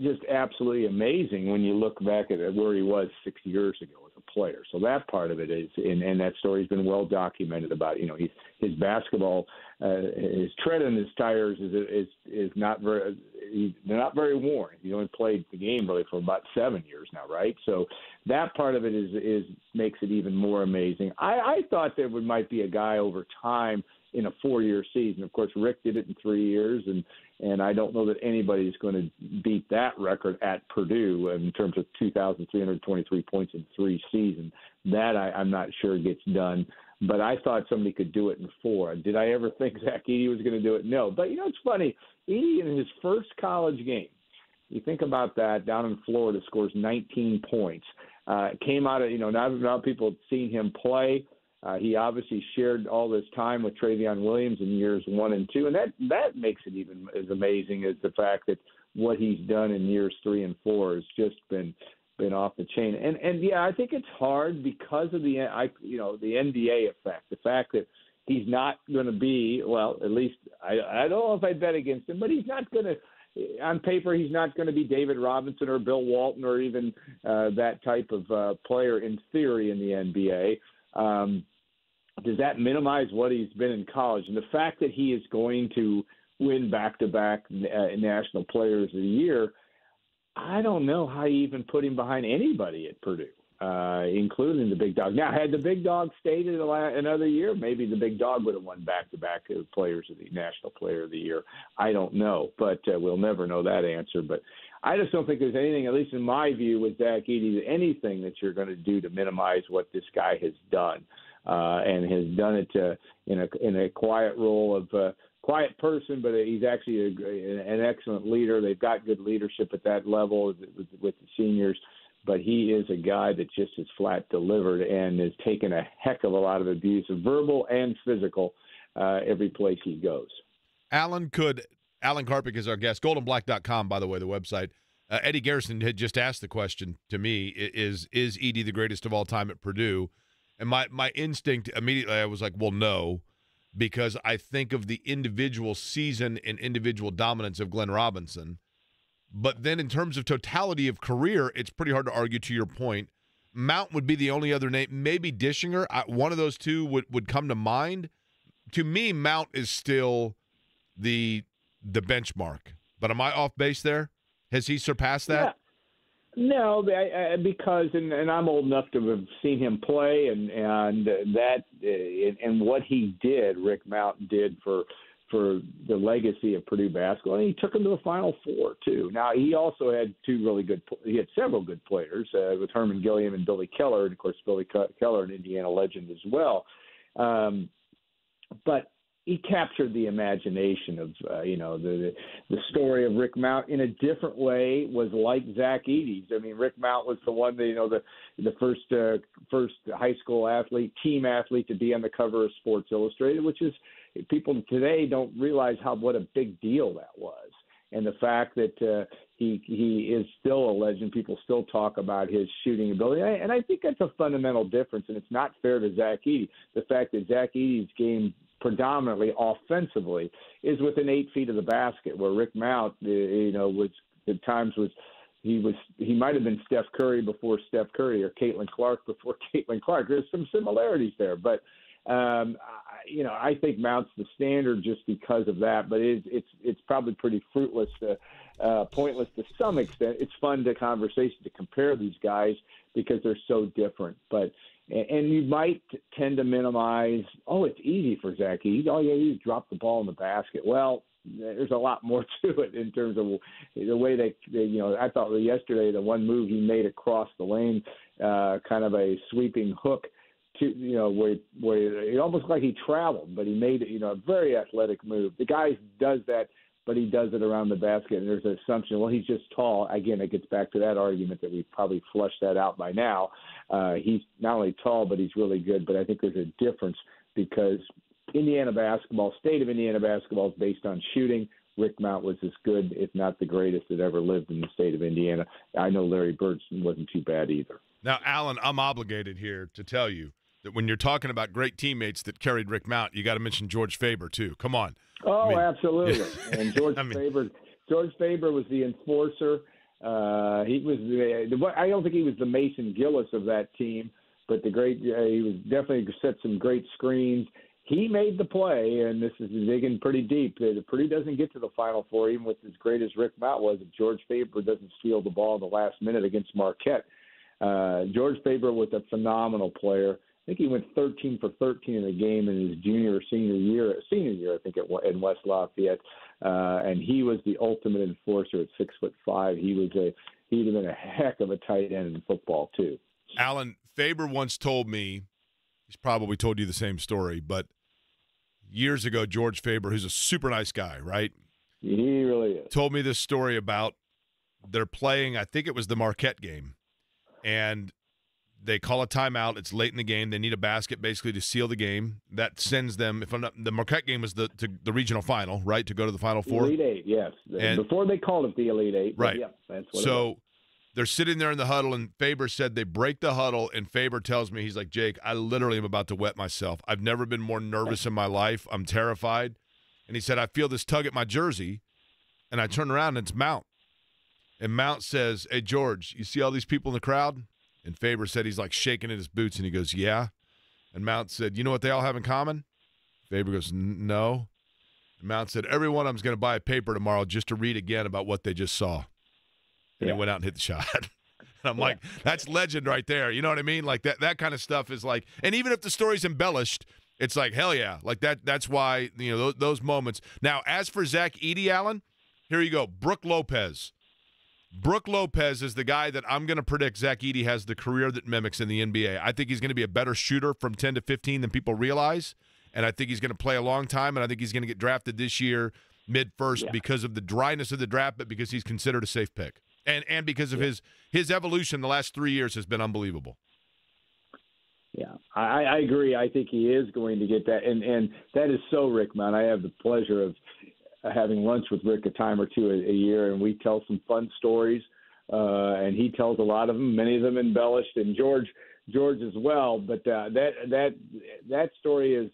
just absolutely amazing when you look back at where he was six years ago as a player. So that part of it is, and, and that story's been well documented about. You know, he's his basketball, uh, his tread on his tires is is is not very. He's, they're not very worn. He only played the game really for about seven years now, right? So that part of it is is makes it even more amazing. I, I thought there would might be a guy over time in a four-year season. Of course, Rick did it in three years, and and I don't know that anybody's going to beat that record at Purdue in terms of 2,323 points in three seasons. That I, I'm not sure gets done. But I thought somebody could do it in four. Did I ever think Zach Edey was going to do it? No. But you know, it's funny. Edey in his first college game, you think about that down in Florida, scores 19 points. Uh, came out of you know now now people have seen him play uh, he obviously shared all this time with Trevion Williams in years one and two, and that that makes it even as amazing as the fact that what he's done in years three and four has just been been off the chain. And and yeah, I think it's hard because of the I you know the NBA effect, the fact that he's not going to be well. At least I I don't know if I bet against him, but he's not going to. On paper, he's not going to be David Robinson or Bill Walton or even uh, that type of uh, player in theory in the NBA. Um, does that minimize what he's been in college? And the fact that he is going to win back-to-back uh, national players of the year, I don't know how you even put him behind anybody at Purdue, uh, including the big dog. Now, had the big dog stayed another year, maybe the big dog would have won back-to-back players of the national player of the year. I don't know, but uh, we'll never know that answer. But I just don't think there's anything, at least in my view, with Zach Edey, anything that you're going to do to minimize what this guy has done, uh, and has done it uh, in a in a quiet role of uh, quiet person, but he's actually a, an excellent leader. They've got good leadership at that level with, with the seniors, but he is a guy that just is flat delivered and has taken a heck of a lot of abuse, verbal and physical, uh, every place he goes. Alan could Alan Karpick is our guest. GoldandBlack.com, by the way, the website. Uh, Eddie Garrison had just asked the question to me: Is is Edey the greatest of all time at Purdue? And my my instinct immediately, I was like, well, no, because I think of the individual season and individual dominance of Glenn Robinson. But then, in terms of totality of career, it's pretty hard to argue. To your point, Mount would be the only other name. Maybe Dischinger. I, one of those two would would come to mind. To me, Mount is still the the benchmark. But am I off base there? Has he surpassed that? No, because and, and I'm old enough to have seen him play, and and that and what he did, Rick Mountain did for for the legacy of Purdue basketball, and he took them to the Final Four too. Now he also had two really good. He had several good players uh, with Herman Gilliam and Billy Keller, and of course Billy Keller, an Indiana legend as well. Um, but he captured the imagination of uh, you know the the story of Rick Mount in a different way was like Zach Edey's. I mean, Rick Mount was the one that you know the the first uh, first high school athlete, team athlete to be on the cover of Sports Illustrated, which is people today don't realize how what a big deal that was. And the fact that uh, he he is still a legend, people still talk about his shooting ability, and I think that's a fundamental difference. And it's not fair to Zach Edey. The fact that Zach Edey's game predominantly offensively is within eight feet of the basket, where Rick Mount, uh, you know, was at times was he was he might have been Steph Curry before Steph Curry or Caitlin Clark before Caitlin Clark. There's some similarities there, but um, I, you know I think Mount's the standard just because of that. But it's it's it's probably pretty fruitless, to, uh, pointless to some extent. It's fun to conversation to compare these guys because they're so different, but and you might tend to minimize. Oh, it's easy for Zach. He, all you do is drop the ball in the basket. Well, there's a lot more to it in terms of the way they, they you know, I thought yesterday the one move he made across the lane, uh, kind of a sweeping hook you know, where where it almost like he traveled, but he made it, you know, a very athletic move. The guy does that but he does it around the basket. And there's an assumption, well, he's just tall. Again, it gets back to that argument that we've probably flushed that out by now. Uh, he's not only tall, but he's really good. But I think there's a difference because Indiana basketball, state of Indiana basketball is based on shooting. Rick Mount was as good, if not the greatest, that ever lived in the state of Indiana. I know Larry Bird wasn't too bad either. Now, Alan, I'm obligated here to tell you that when you're talking about great teammates that carried Rick Mount, you got to mention George Faerber too. Come on. Oh, I mean, absolutely. and George I mean, Faerber, George Faerber was the enforcer. Uh, he was the, I don't think he was the Mason Gillis of that team, but the great. Uh, he was definitely set some great screens. He made the play, and this is digging pretty deep. Purdue doesn't get to the Final Four, even with as great as Rick Mount was, if George Faerber doesn't steal the ball in the last minute against Marquette. Uh, George Faerber was a phenomenal player think he went 13 for 13 in the game in his junior or senior year, senior year, I think, at, in West Lafayette. Uh, and he was the ultimate enforcer at six foot five. He was a he'd have been a heck of a tight end in football too. Alan Faerber once told me, he's probably told you the same story, but years ago, George Faerber, who's a super nice guy, right? He really is. Told me this story about they're playing. I think it was the Marquette game, and they call a timeout. It's late in the game. They need a basket basically to seal the game. That sends them. If I'm not, the Marquette game was the to the regional final, right? To go to the final four. Elite Eight, yes. And, Before they called it the Elite Eight, right? Yep, that's what. So they're sitting there in the huddle, and Faerber said they break the huddle, and Faerber tells me he's like, Jake, I literally am about to wet myself. I've never been more nervous in my life. I'm terrified. And he said, I feel this tug at my jersey, and I turn around and it's Mount. And Mount says, Hey George, you see all these people in the crowd? And Faerber said he's like shaking in his boots, and he goes, "Yeah." And Mount said, "You know what they all have in common?" Faerber goes, "No." And Mount said, "Every one of them's going to buy a paper tomorrow just to read again about what they just saw." And yeah. he went out and hit the shot. and I'm yeah. like, "That's legend right there." You know what I mean? Like that. That kind of stuff is like, and even if the story's embellished. It's like hell yeah, like that. That's why you know those, those moments. Now, as for Zach Edey Alan, here you go. Brook Lopez, Brook Lopez is the guy that I'm going to predict Zach Edey has the career that mimics in the NBA. I think he's going to be a better shooter from 10 to 15 than people realize. And I think he's going to play a long time. And I think he's going to get drafted this year mid first yeah. because of the dryness of the draft, but because he's considered a safe pick. And and because of yeah. his his evolution the last three years has been unbelievable. Yeah, I, I agree. I think he is going to get that, and and that is so Rick, man. I have the pleasure of having lunch with Rick a time or two a, a year, and we tell some fun stories. Uh, and he tells a lot of them, many of them embellished, and George George as well. But uh, that that that story is,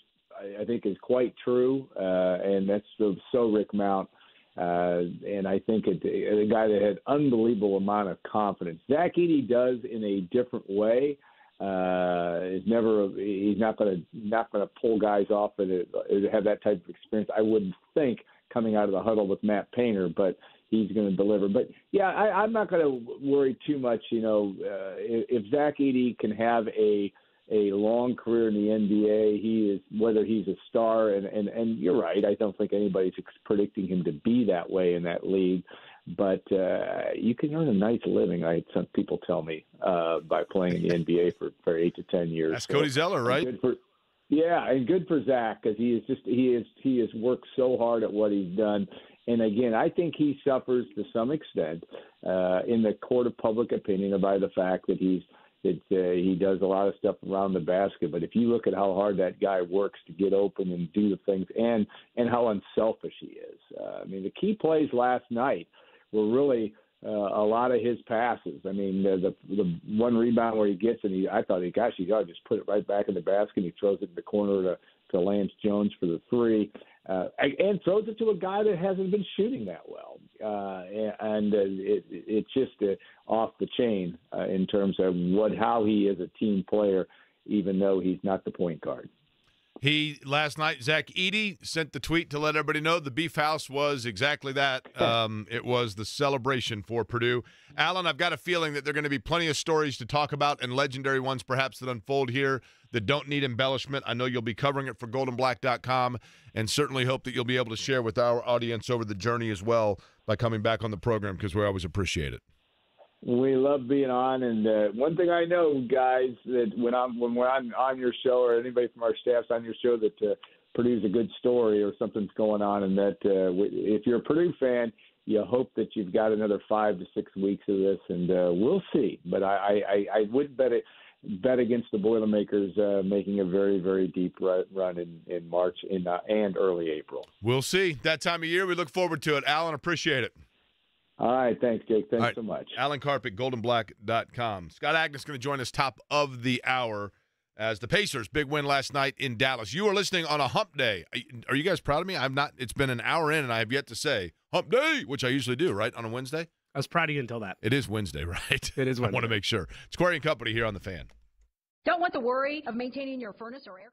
I think, is quite true, uh, and that's so, so Rick Mount. Uh, and I think it, a guy that had unbelievable amount of confidence. Zach Edey does in a different way. Uh, is never he's not going to not going to pull guys off and have that type of experience. I wouldn't think coming out of the huddle with Matt Painter, but he's going to deliver. But yeah, I, I'm not going to worry too much. You know, uh, if, if Zach Edey can have a a long career in the NBA. He is whether he's a star, and and and you're right. I don't think anybody's predicting him to be that way in that league. But uh, you can earn a nice living. I had some people tell me uh, by playing in the NBA for, for eight to ten years. That's Cody Zeller, right? Yeah, and good for Zach because he is just he is he has worked so hard at what he's done. And again, I think he suffers to some extent uh, in the court of public opinion by the fact that he's that uh, he does a lot of stuff around the basket. But if you look at how hard that guy works to get open and do the things, and and how unselfish he is. Uh, I mean, the key plays last night were really uh, a lot of his passes. I mean, the, the the one rebound where he gets and he, I thought he gosh, he got just put it right back in the basket. And he throws it in the corner to to Lance Jones for the three, uh, and throws it to a guy that hasn't been shooting that well. Uh, and uh, it, it's just uh, off the chain uh, in terms of what how he is a team player, even though he's not the point guard. He last night, Zach Edey sent the tweet to let everybody know the Beef House was exactly that. Um, it was the celebration for Purdue. Alan, I've got a feeling that there are going to be plenty of stories to talk about and legendary ones perhaps that unfold here that don't need embellishment. I know you'll be covering it for goldandblack.com and certainly hope that you'll be able to share with our audience over the journey as well by coming back on the program because we always appreciate it. We love being on, and uh, one thing I know, guys, that when I'm when we're on on your show or anybody from our staff's on your show, that uh, Purdue's a good story or something's going on, and that uh, if you're a Purdue fan, you hope that you've got another five to six weeks of this, and uh, we'll see. But I I, I would bet it bet against the Boilermakers uh, making a very, very deep run in, in March in, uh, and early April. We'll see. That time of year, we look forward to it. Alan, appreciate it. All right. Thanks, Jake. Thanks right. so much. Alan Karpick, goldandblack.com. Scott Agness going to join us top of the hour as the Pacers big win last night in Dallas. You are listening on a hump day. Are you guys proud of me? I'm not. It's been an hour in, and I have yet to say hump day, which I usually do, right, on a Wednesday. I was proud of you until that. It is Wednesday, right? It is Wednesday. I want to make sure. It's Query and Company here on the fan. Don't want the worry of maintaining your furnace or air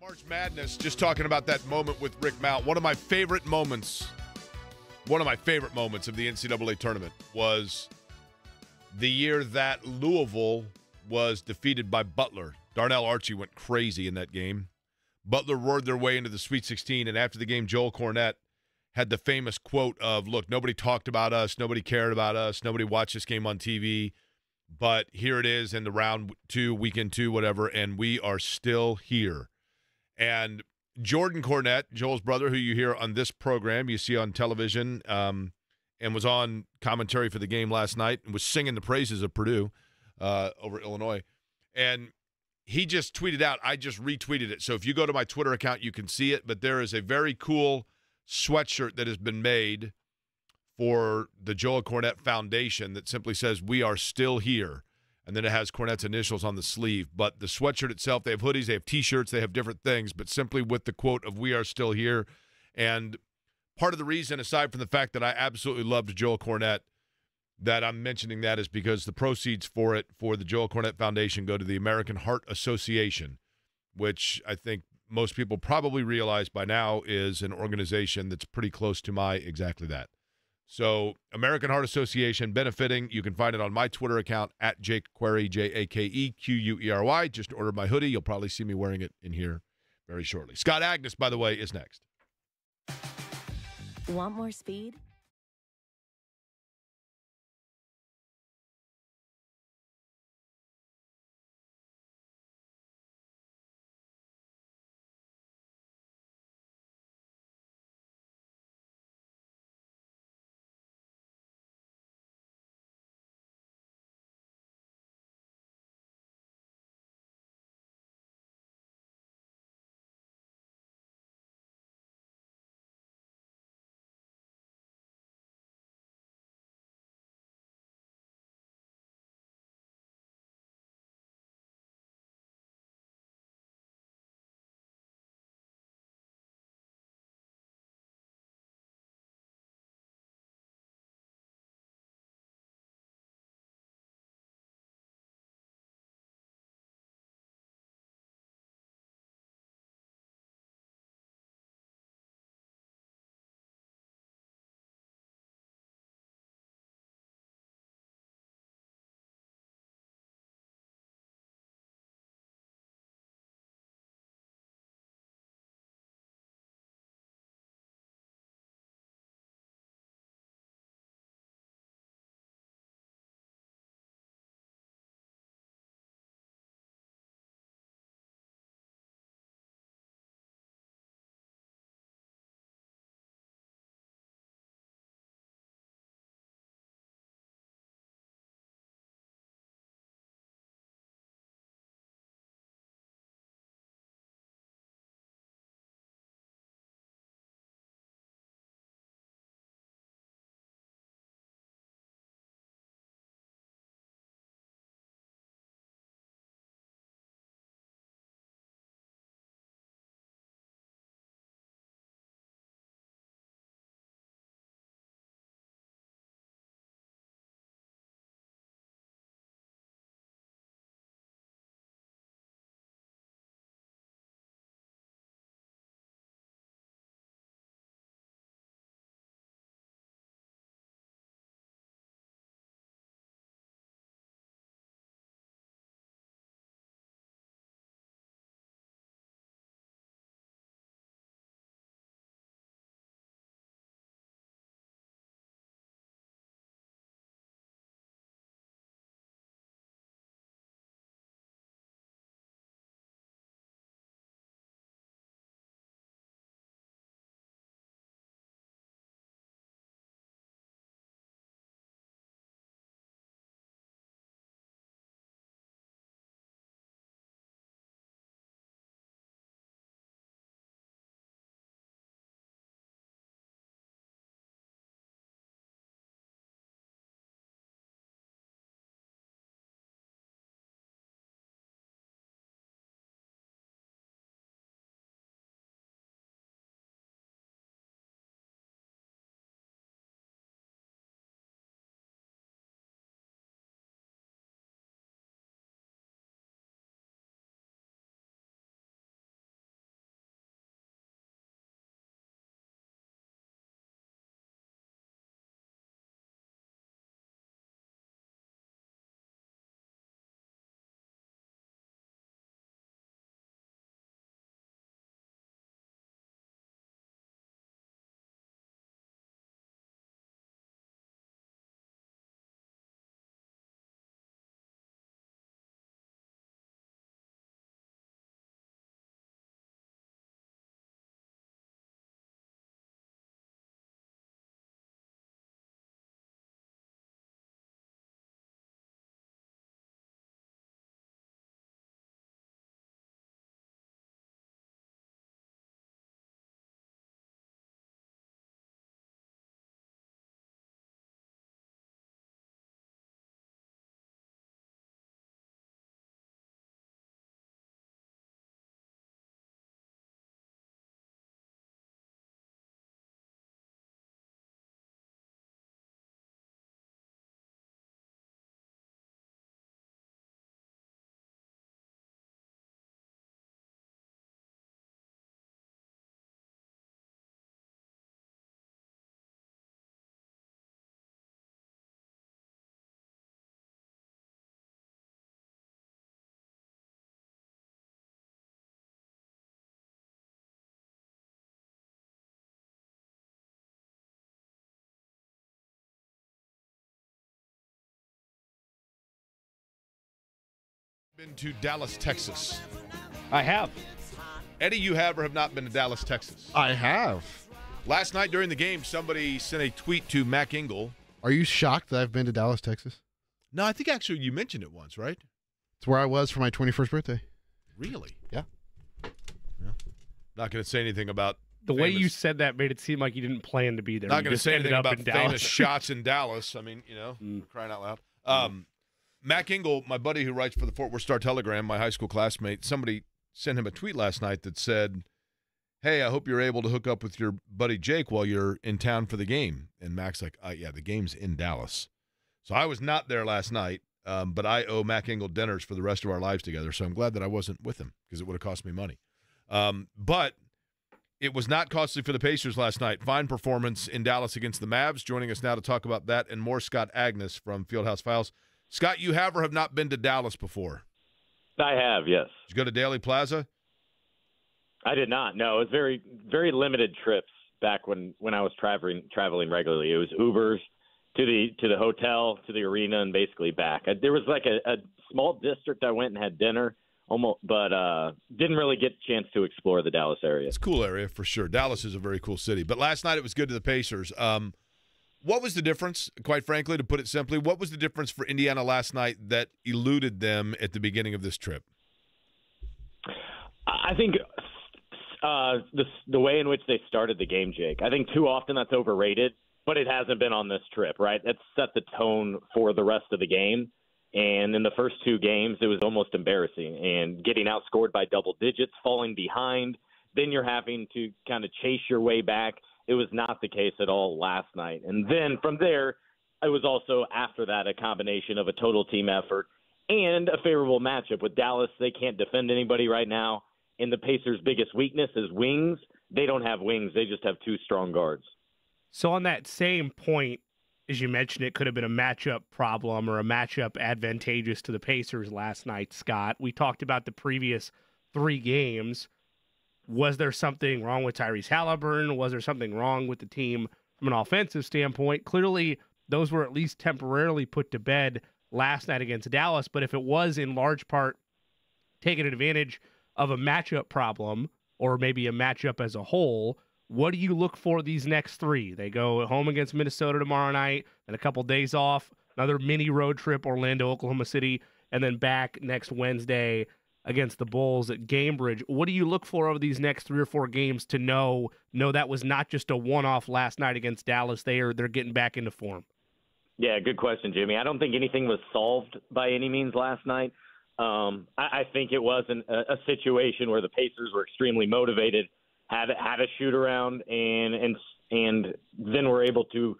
March Madness, just talking about that moment with Rick Mount. One of my favorite moments, one of my favorite moments of the NCAA tournament was the year that Louisville was defeated by Butler. Darnell Archey went crazy in that game. Butler roared their way into the Sweet 16, and after the game, Joel Cornette had the famous quote of, Look, nobody talked about us, nobody cared about us, nobody watched this game on TV, but here it is in the round two, weekend two, whatever, and we are still here. And Jordan Cornette, Joel's brother, who you hear on this program, you see on television, um, and was on commentary for the game last night and was singing the praises of Purdue uh, over Illinois. And he just tweeted out, I just retweeted it. So if you go to my Twitter account, you can see it. But there is a very cool sweatshirt that has been made for the Joel Cornette Foundation that simply says, We are still here. And then it has Cornette's initials on the sleeve. But the sweatshirt itself, they have hoodies, they have t shirts, they have different things, but simply with the quote of We are still here. And part of the reason, aside from the fact that I absolutely loved Joel Cornette, that I'm mentioning that is because the proceeds for it for the Joel Cornette Foundation go to the American Heart Association, which I think most people probably realize by now is an organization that's pretty close to my exactly that. So, American Heart Association benefiting. You can find it on my Twitter account at Jake Query, J A K E Q U E R Y. Just order my hoodie. You'll probably see me wearing it in here very shortly. Scott Agness, by the way, is next. Want more speed? Been to Dallas, Texas. I have. Eddie, you have or have not been to Dallas, Texas? I have. Last night during the game, somebody sent a tweet to Mac Engel. Are you shocked that I've been to Dallas, Texas? No, I think actually you mentioned it once, right? It's where I was for my 21st birthday. Really? Yeah. Not going to say anything about The way you said that made it seem like you didn't plan to be there. Not You going to just say anything up about in famous Dallas. shots in Dallas. I mean, you know, Mm. crying out loud. Um, Mac Engel, my buddy who writes for the Fort Worth Star Telegram, my high school classmate, somebody sent him a tweet last night that said, "Hey, I hope you're able to hook up with your buddy Jake while you're in town for the game." And Mac's like, uh, "Yeah, the game's in Dallas." So I was not there last night, um, but I owe Mac Engel dinners for the rest of our lives together. So I'm glad that I wasn't with him because it would have cost me money. Um, but it was not costly for the Pacers last night. Fine performance in Dallas against the Mavs. Joining us now to talk about that and more, Scott Agness from Fieldhouse Files. Scott, you have or have not been to Dallas before? I have, yes. Did you go to Dealey Plaza? I did not. No, it was very very limited trips back when when I was traveling traveling regularly. It was Ubers to the to the hotel, to the arena, and basically back. I, there was like a, a small district I went and had dinner, almost, but uh, didn't really get a chance to explore the Dallas area. It's a cool area for sure. Dallas is a very cool city. But last night it was good to the Pacers. Um, what was the difference, quite frankly, to put it simply? What was the difference for Indiana last night that eluded them at the beginning of this trip? I think uh, the the way in which they started the game, Jake. I think too often that's overrated, but it hasn't been on this trip, right? That set the tone for the rest of the game. And in the first two games, it was almost embarrassing. And getting outscored by double digits, falling behind, then you're having to kind of chase your way back. It was not the case at all last night. And then from there, it was also after that a combination of a total team effort and a favorable matchup with Dallas. They can't defend anybody right now. And the Pacers' biggest weakness is wings. They don't have wings, they just have two strong guards. So on that same point, as you mentioned, it could have been a matchup problem or a matchup advantageous to the Pacers last night, Scott. We talked about the previous three games. Was there something wrong with Tyrese Halliburton? Was there something wrong with the team from an offensive standpoint? Clearly, those were at least temporarily put to bed last night against Dallas. But if it was in large part taking advantage of a matchup problem or maybe a matchup as a whole, what do you look for these next three? They go home against Minnesota tomorrow night, and a couple days off, another mini road trip, Orlando, Oklahoma City, and then back next Wednesday against the Bulls at Gainbridge. What do you look for over these next three or four games to know no that was not just a one off last night against Dallas? They are they're getting back into form. Yeah, good question, Jimmy. I don't think anything was solved by any means last night. Um, I, I think it was an, a, a situation where the Pacers were extremely motivated, had had a shoot around, and and and then were able to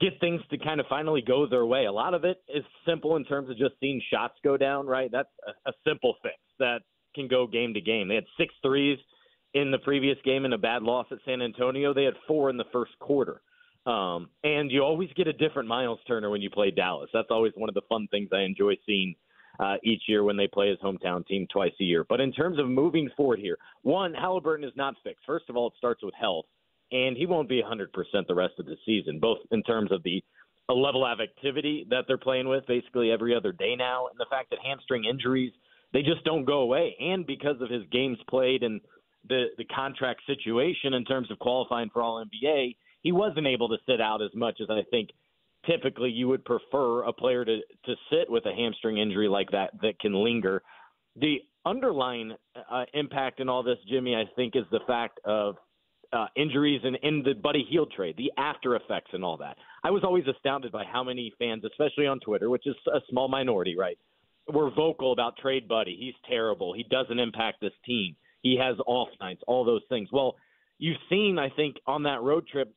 get things to kind of finally go their way. A lot of it is simple in terms of just seeing shots go down. Right, that's a, a simple fix that can go game to game. They had six threes in the previous game in a bad loss at San Antonio. They had four in the first quarter. Um, and you always get a different Miles Turner when you play Dallas. That's always one of the fun things I enjoy seeing uh, each year when they play his hometown team twice a year. But in terms of moving forward here, one, Halliburton is not fixed. First of all, it starts with health, and he won't be 100% the rest of the season, both in terms of the a level of activity that they're playing with basically every other day now, and the fact that hamstring injuries they just don't go away, and because of his games played and the the contract situation in terms of qualifying for All NBA, he wasn't able to sit out as much as I think typically you would prefer a player to to sit with a hamstring injury like that that can linger. The underlying uh, impact in all this, Jimmy, I think, is the fact of uh, injuries and in the Buddy Hield trade, the after effects and all that. I was always astounded by how many fans, especially on Twitter, which is a small minority, right, were vocal about trade Buddy. He's terrible. He doesn't impact this team. He has off nights, all those things. Well, you've seen, I think, on that road trip,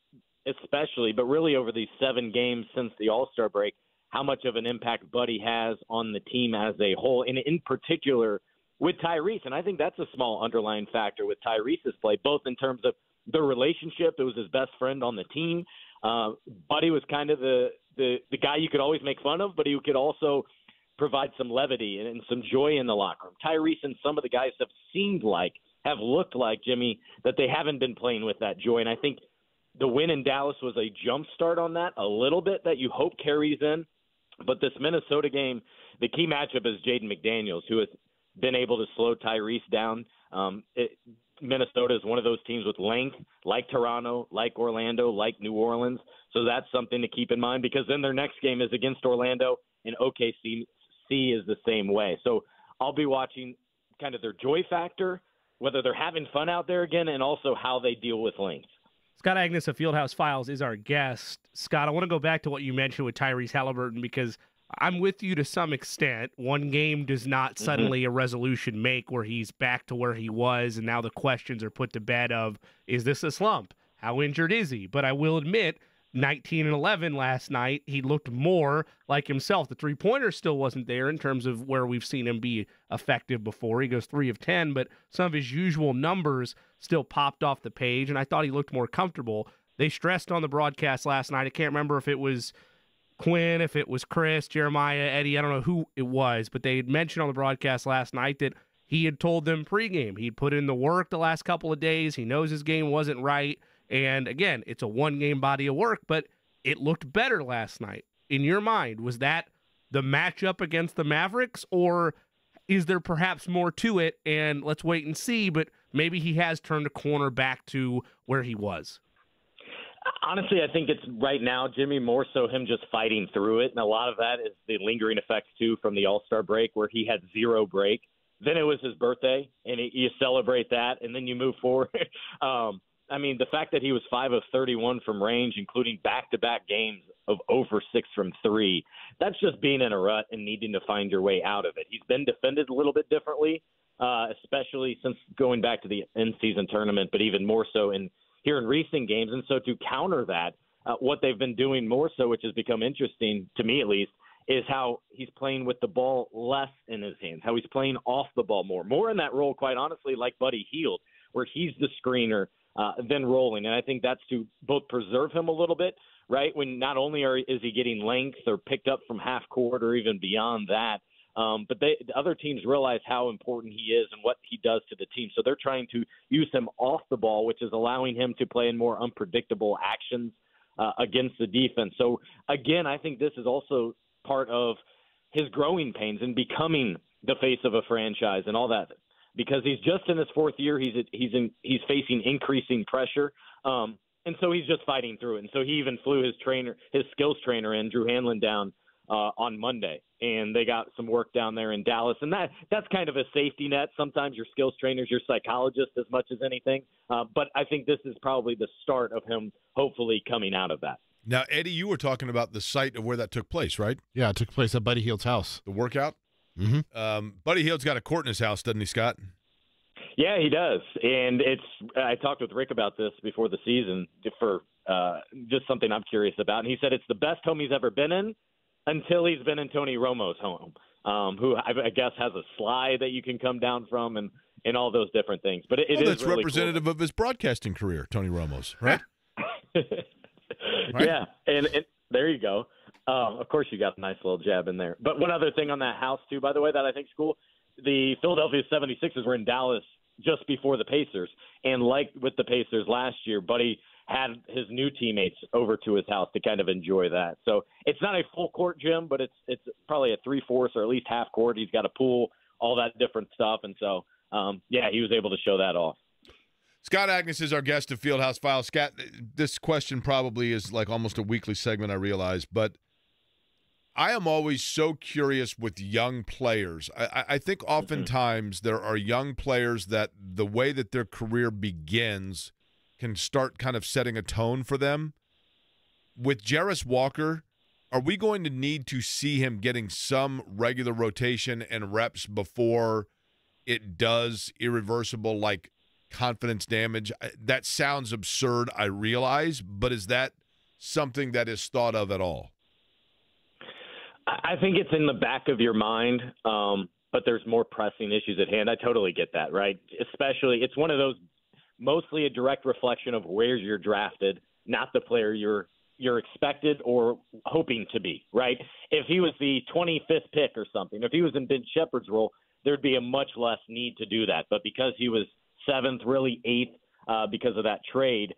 especially, but really over these seven games since the All Star break, how much of an impact Buddy has on the team as a whole, and in particular with Tyrese. And I think that's a small underlying factor with Tyrese's play, both in terms of the relationship. It was his best friend on the team. Uh, Buddy was kind of the, the the guy you could always make fun of, but he could also provide some levity and, and some joy in the locker room. Tyrese and some of the guys have seemed like, have looked like Jimmy, that they haven't been playing with that joy. And I think the win in Dallas was a jump start on that a little bit that you hope carries in But this Minnesota game, the key matchup is Jaden McDaniels, who has been able to slow Tyrese down. Um, it, Minnesota is one of those teams with length, like Toronto, like Orlando, like New Orleans. So that's something to keep in mind because then their next game is against Orlando, and OKC is the same way. So I'll be watching kind of their joy factor, whether they're having fun out there again, and also how they deal with length. Scott Agness of Fieldhouse Files is our guest. Scott, I want to go back to what you mentioned with Tyrese Halliburton because I'm with you to some extent. One game does not Mm-hmm. suddenly a resolution make where he's back to where he was, and now the questions are put to bed of is this a slump? How injured is he? But I will admit, 19 and 11 last night, he looked more like himself. The three pointer still wasn't there in terms of where we've seen him be effective before. He goes three of 10, but some of his usual numbers still popped off the page, and I thought he looked more comfortable. They stressed on the broadcast last night. I can't remember if it was Quinn, if it was Chris, Jeremiah, Eddie, I don't know who it was, but they had mentioned on the broadcast last night that he had told them pregame he'd put in the work the last couple of days. He knows his game wasn't right. And again, it's a one game body of work, but it looked better last night. In your mind, was that the matchup against the Mavericks, or is there perhaps more to it? And let's wait and see, but maybe he has turned a corner back to where he was. Honestly, I think it's right now, Jimmy, more so him just fighting through it. And a lot of that is the lingering effects, too, from the All Star break where he had zero break. Then it was his birthday, and it, you celebrate that, and then you move forward. um, I mean, the fact that he was 5 of 31 from range, including back to back games of over 6 from 3, that's just being in a rut and needing to find your way out of it. He's been defended a little bit differently, uh, especially since going back to the end season tournament, but even more so in here in recent games. And so to counter that, uh, what they've been doing more so, which has become interesting to me at least, is how he's playing with the ball less in his hands, how he's playing off the ball more, more in that role, quite honestly, like Buddy Hield, where he's the screener uh, than rolling. And I think that's to both preserve him a little bit, right? When not only are, is he getting length or picked up from half court or even beyond that, um, but they, the other teams realize how important he is and what he does to the team. So they're trying to use him off the ball, which is allowing him to play in more unpredictable actions uh, against the defense. So again, I think this is also part of his growing pains and becoming the face of a franchise and all that. Because he's just in his fourth year, he's he's in, he's facing increasing pressure, um, and so he's just fighting through it. And so he even flew his trainer, his skills trainer, in Drew Hanlen down uh, on Monday, and they got some work down there in Dallas, and that that's kind of a safety net. Sometimes your skills trainers, your psychologist, as much as anything. Uh, but I think this is probably the start of him hopefully coming out of that. Now, Eddie, you were talking about the site of where that took place, right? Yeah, it took place at Buddy Hield's house. The workout. Mm-hmm. Um, Buddy Hield's got a court in his house, doesn't he, Scott? Yeah, he does, and it's. I talked with Rick about this before the season for uh, just something I'm curious about, and he said it's the best home he's ever been in until he's been in Tony Romo's home, um, who I, I guess has a slide that you can come down from, and and all those different things. But it, it well, is that's really representative of his broadcasting career, Tony Romo's, right? cool. Yeah, and, and there you go. Um, of course, you got a nice little jab in there. But one other thing on that house too, by the way, that I think is cool. The Philadelphia 76ers were in Dallas just before the Pacers, and like with the Pacers last year, Buddy had his new teammates over to his house to kind of enjoy that. So it's not a full court gym, but it's it's probably a three fourths or at least half court. He's got a pool, all that different stuff, and so um, yeah, he was able to show that off. Scott Agness is our guest of Fieldhouse Files. Scott, this question probably is like almost a weekly segment, I realize, but I am always so curious with young players. I, I think mm-hmm. oftentimes there are young players that the way that their career begins can start kind of setting a tone for them. With Jarace Walker, are we going to need to see him getting some regular rotation and reps before it does irreversible like confidence damage? That sounds absurd, I realize, but is that something that is thought of at all? I think it's in the back of your mind, um, but there's more pressing issues at hand. I totally get that, right? Especially, it's one of those mostly a direct reflection of where you're drafted, not the player you're you're expected or hoping to be, right? If he was the 25th pick or something, if he was in Ben Sheppard's role, there'd be a much less need to do that. But because he was seventh, really eighth, uh, because of that trade,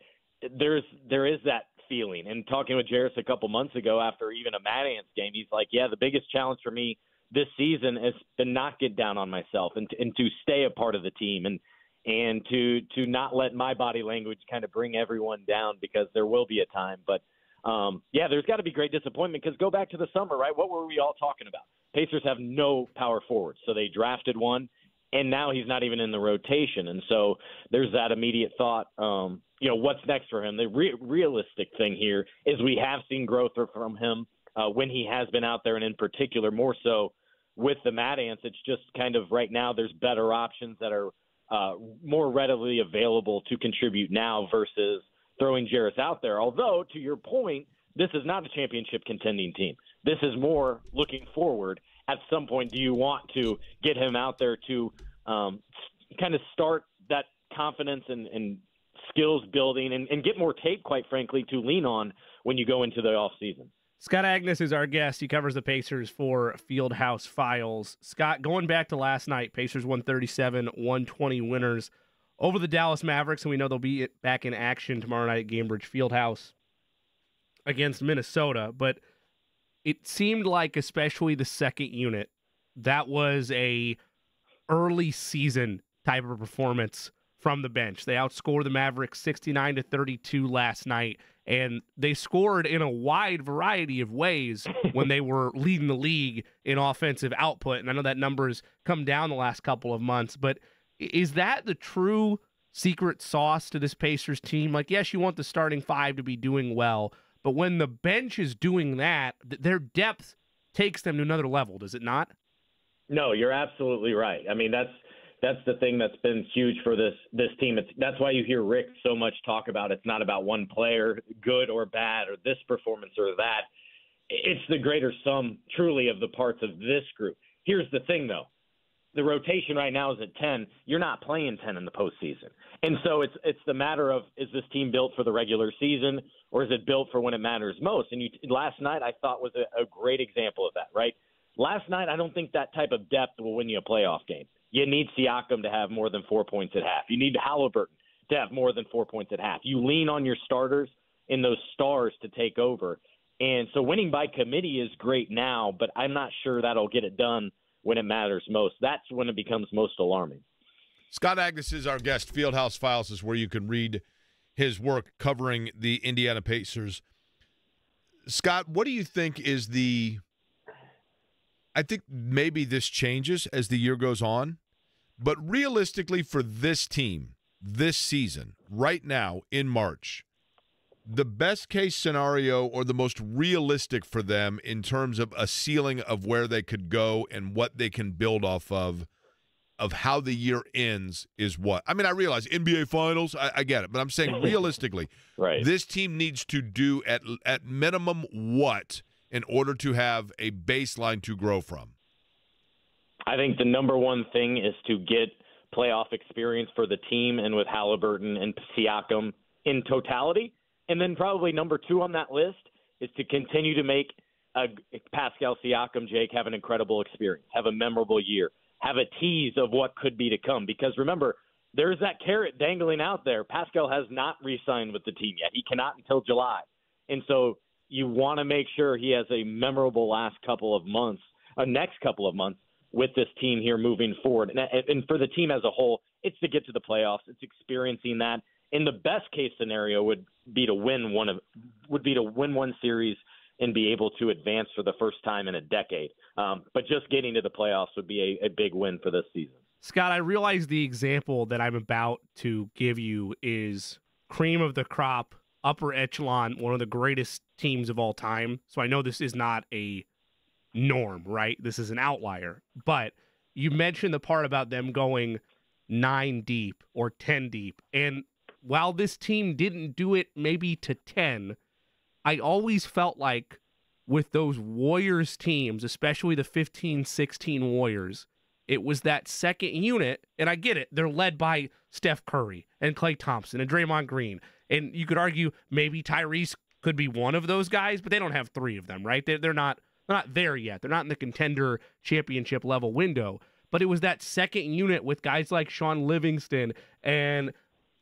there's there is that feeling. And talking with Jarace a couple months ago after even a Mad Ants game, he's like, "Yeah, the biggest challenge for me this season is to not get down on myself and to, and to stay a part of the team and and to to not let my body language kind of bring everyone down because there will be a time. But um, yeah, there's got to be great disappointment because go back to the summer, right? What were we all talking about? Pacers have no power forwards, so they drafted one, and now he's not even in the rotation, and so there's that immediate thought. Um, you know, what's next for him? The re- realistic thing here is we have seen growth from him uh, when he has been out there, and in particular, more so with the Mad Ants. It's just kind of right now there's better options that are uh, more readily available to contribute now versus throwing Jarace out there. Although, to your point, this is not a championship contending team. This is more looking forward. At some point, do you want to get him out there to um, kind of start that confidence and, and skills building and, and, get more tape, quite frankly, to lean on when you go into the off season? Scott Agness is our guest. He covers the Pacers for Fieldhouse Files. Scott, going back to last night, Pacers 137, 120 winners over the Dallas Mavericks, and we know they'll be back in action tomorrow night at Gainbridge Fieldhouse against Minnesota. But it seemed like, especially the second unit, that was a early season type of performance from the bench. They outscored the Mavericks 69 to 32 last night and they scored in a wide variety of ways when they were leading the league in offensive output. And I know that number's come down the last couple of months, but is that the true secret sauce to this Pacers team? Like, yes, you want the starting five to be doing well, but when the bench is doing that, their depth takes them to another level, does it not? No, you're absolutely right. I mean, that's that's the thing that's been huge for this this team. It's that's why you hear Rick so much talk about it's not about one player, good or bad, or this performance or that. It's the greater sum, truly, of the parts of this group. Here's the thing, though. The rotation right now is at 10. You're not playing 10 in the postseason. And so it's it's the matter of is this team built for the regular season or is it built for when it matters most? And you, last night I thought was a, a great example of that, right? Last night I don't think that type of depth will win you a playoff game. You need Siakam to have more than four points at half. You need Halliburton to have more than four points at half. You lean on your starters and those stars to take over. And so winning by committee is great now, but I'm not sure that'll get it done when it matters most. That's when it becomes most alarming. Scott Agness is our guest. Fieldhouse Files is where you can read his work covering the Indiana Pacers. Scott, what do you think is the I think maybe this changes as the year goes on. But realistically, for this team, this season, right now in March, the best case scenario or the most realistic for them in terms of a ceiling of where they could go and what they can build off of of how the year ends is what i mean i realize nba finals i, I get it but i'm saying realistically right. this team needs to do at at minimum what in order to have a baseline to grow from? I think the number one thing is to get playoff experience for the team and with Halliburton and Siakam in totality. And then probably number two on that list is to continue to make a Pascal Siakam, Jake, have an incredible experience, have a memorable year, have a tease of what could be to come. Because remember, there's that carrot dangling out there. Pascal has not re signed with the team yet. He cannot until July. And so you want to make sure he has a memorable last couple of months, a next couple of months with this team here moving forward. And, and for the team as a whole, it's to get to the playoffs. It's experiencing that. In the best case scenario, would be to win one of would be to win one series and be able to advance for the first time in a decade. Um, but just getting to the playoffs would be a, a big win for this season. Scott, I realize the example that I'm about to give you is cream of the crop upper echelon, one of the greatest teams of all time. So I know this is not a norm, right? This is an outlier. But you mentioned the part about them going nine deep or 10 deep. And while this team didn't do it maybe to 10, I always felt like with those Warriors teams, especially the 15 16 Warriors, it was that second unit. And I get it, they're led by Steph Curry and Klay Thompson and Draymond Green and you could argue maybe Tyrese could be one of those guys, but they don't have three of them, right? They're, they're not they're not there yet. They're not in the contender championship level window. But it was that second unit with guys like Shaun Livingston and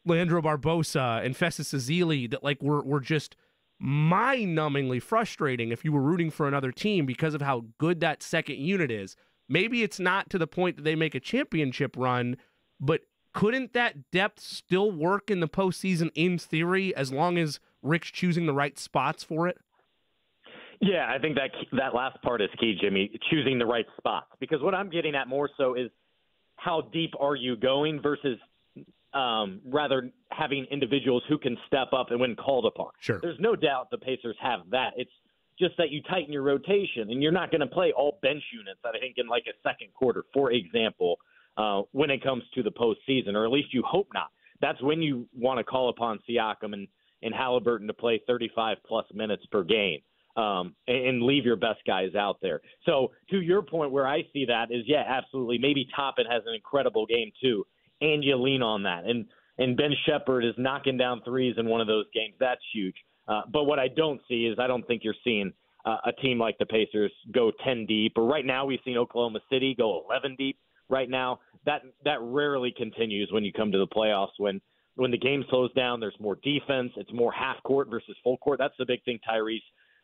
Leandro Barbosa and Festus Ezeli that like were were just mind numbingly frustrating if you were rooting for another team because of how good that second unit is. Maybe it's not to the point that they make a championship run, but couldn't that depth still work in the postseason in theory as long as Rick's choosing the right spots for it? Yeah, I think that that last part is key, Jimmy. Choosing the right spots, because what I'm getting at more so is how deep are you going versus um, rather having individuals who can step up and when called upon. Sure. There's no doubt the Pacers have that. It's just that you tighten your rotation, and you're not going to play all bench units. I think in like a second quarter, for example, uh, when it comes to the postseason, or at least you hope not. That's when you want to call upon Siakam and and Halliburton to play 35 plus minutes per game. Um, and, leave your best guys out there. So to your point, where I see that is, yeah, absolutely. Maybe Toppin has an incredible game too, and you lean on that. And and Ben Sheppard is knocking down threes in one of those games. That's huge. Uh, but what I don't see is I don't think you're seeing uh, a team like the Pacers go 10 deep. Or right now we've seen Oklahoma City go 11 deep. Right now that that rarely continues when you come to the playoffs. When when the game slows down, there's more defense. It's more half court versus full court. That's the big thing Tyrese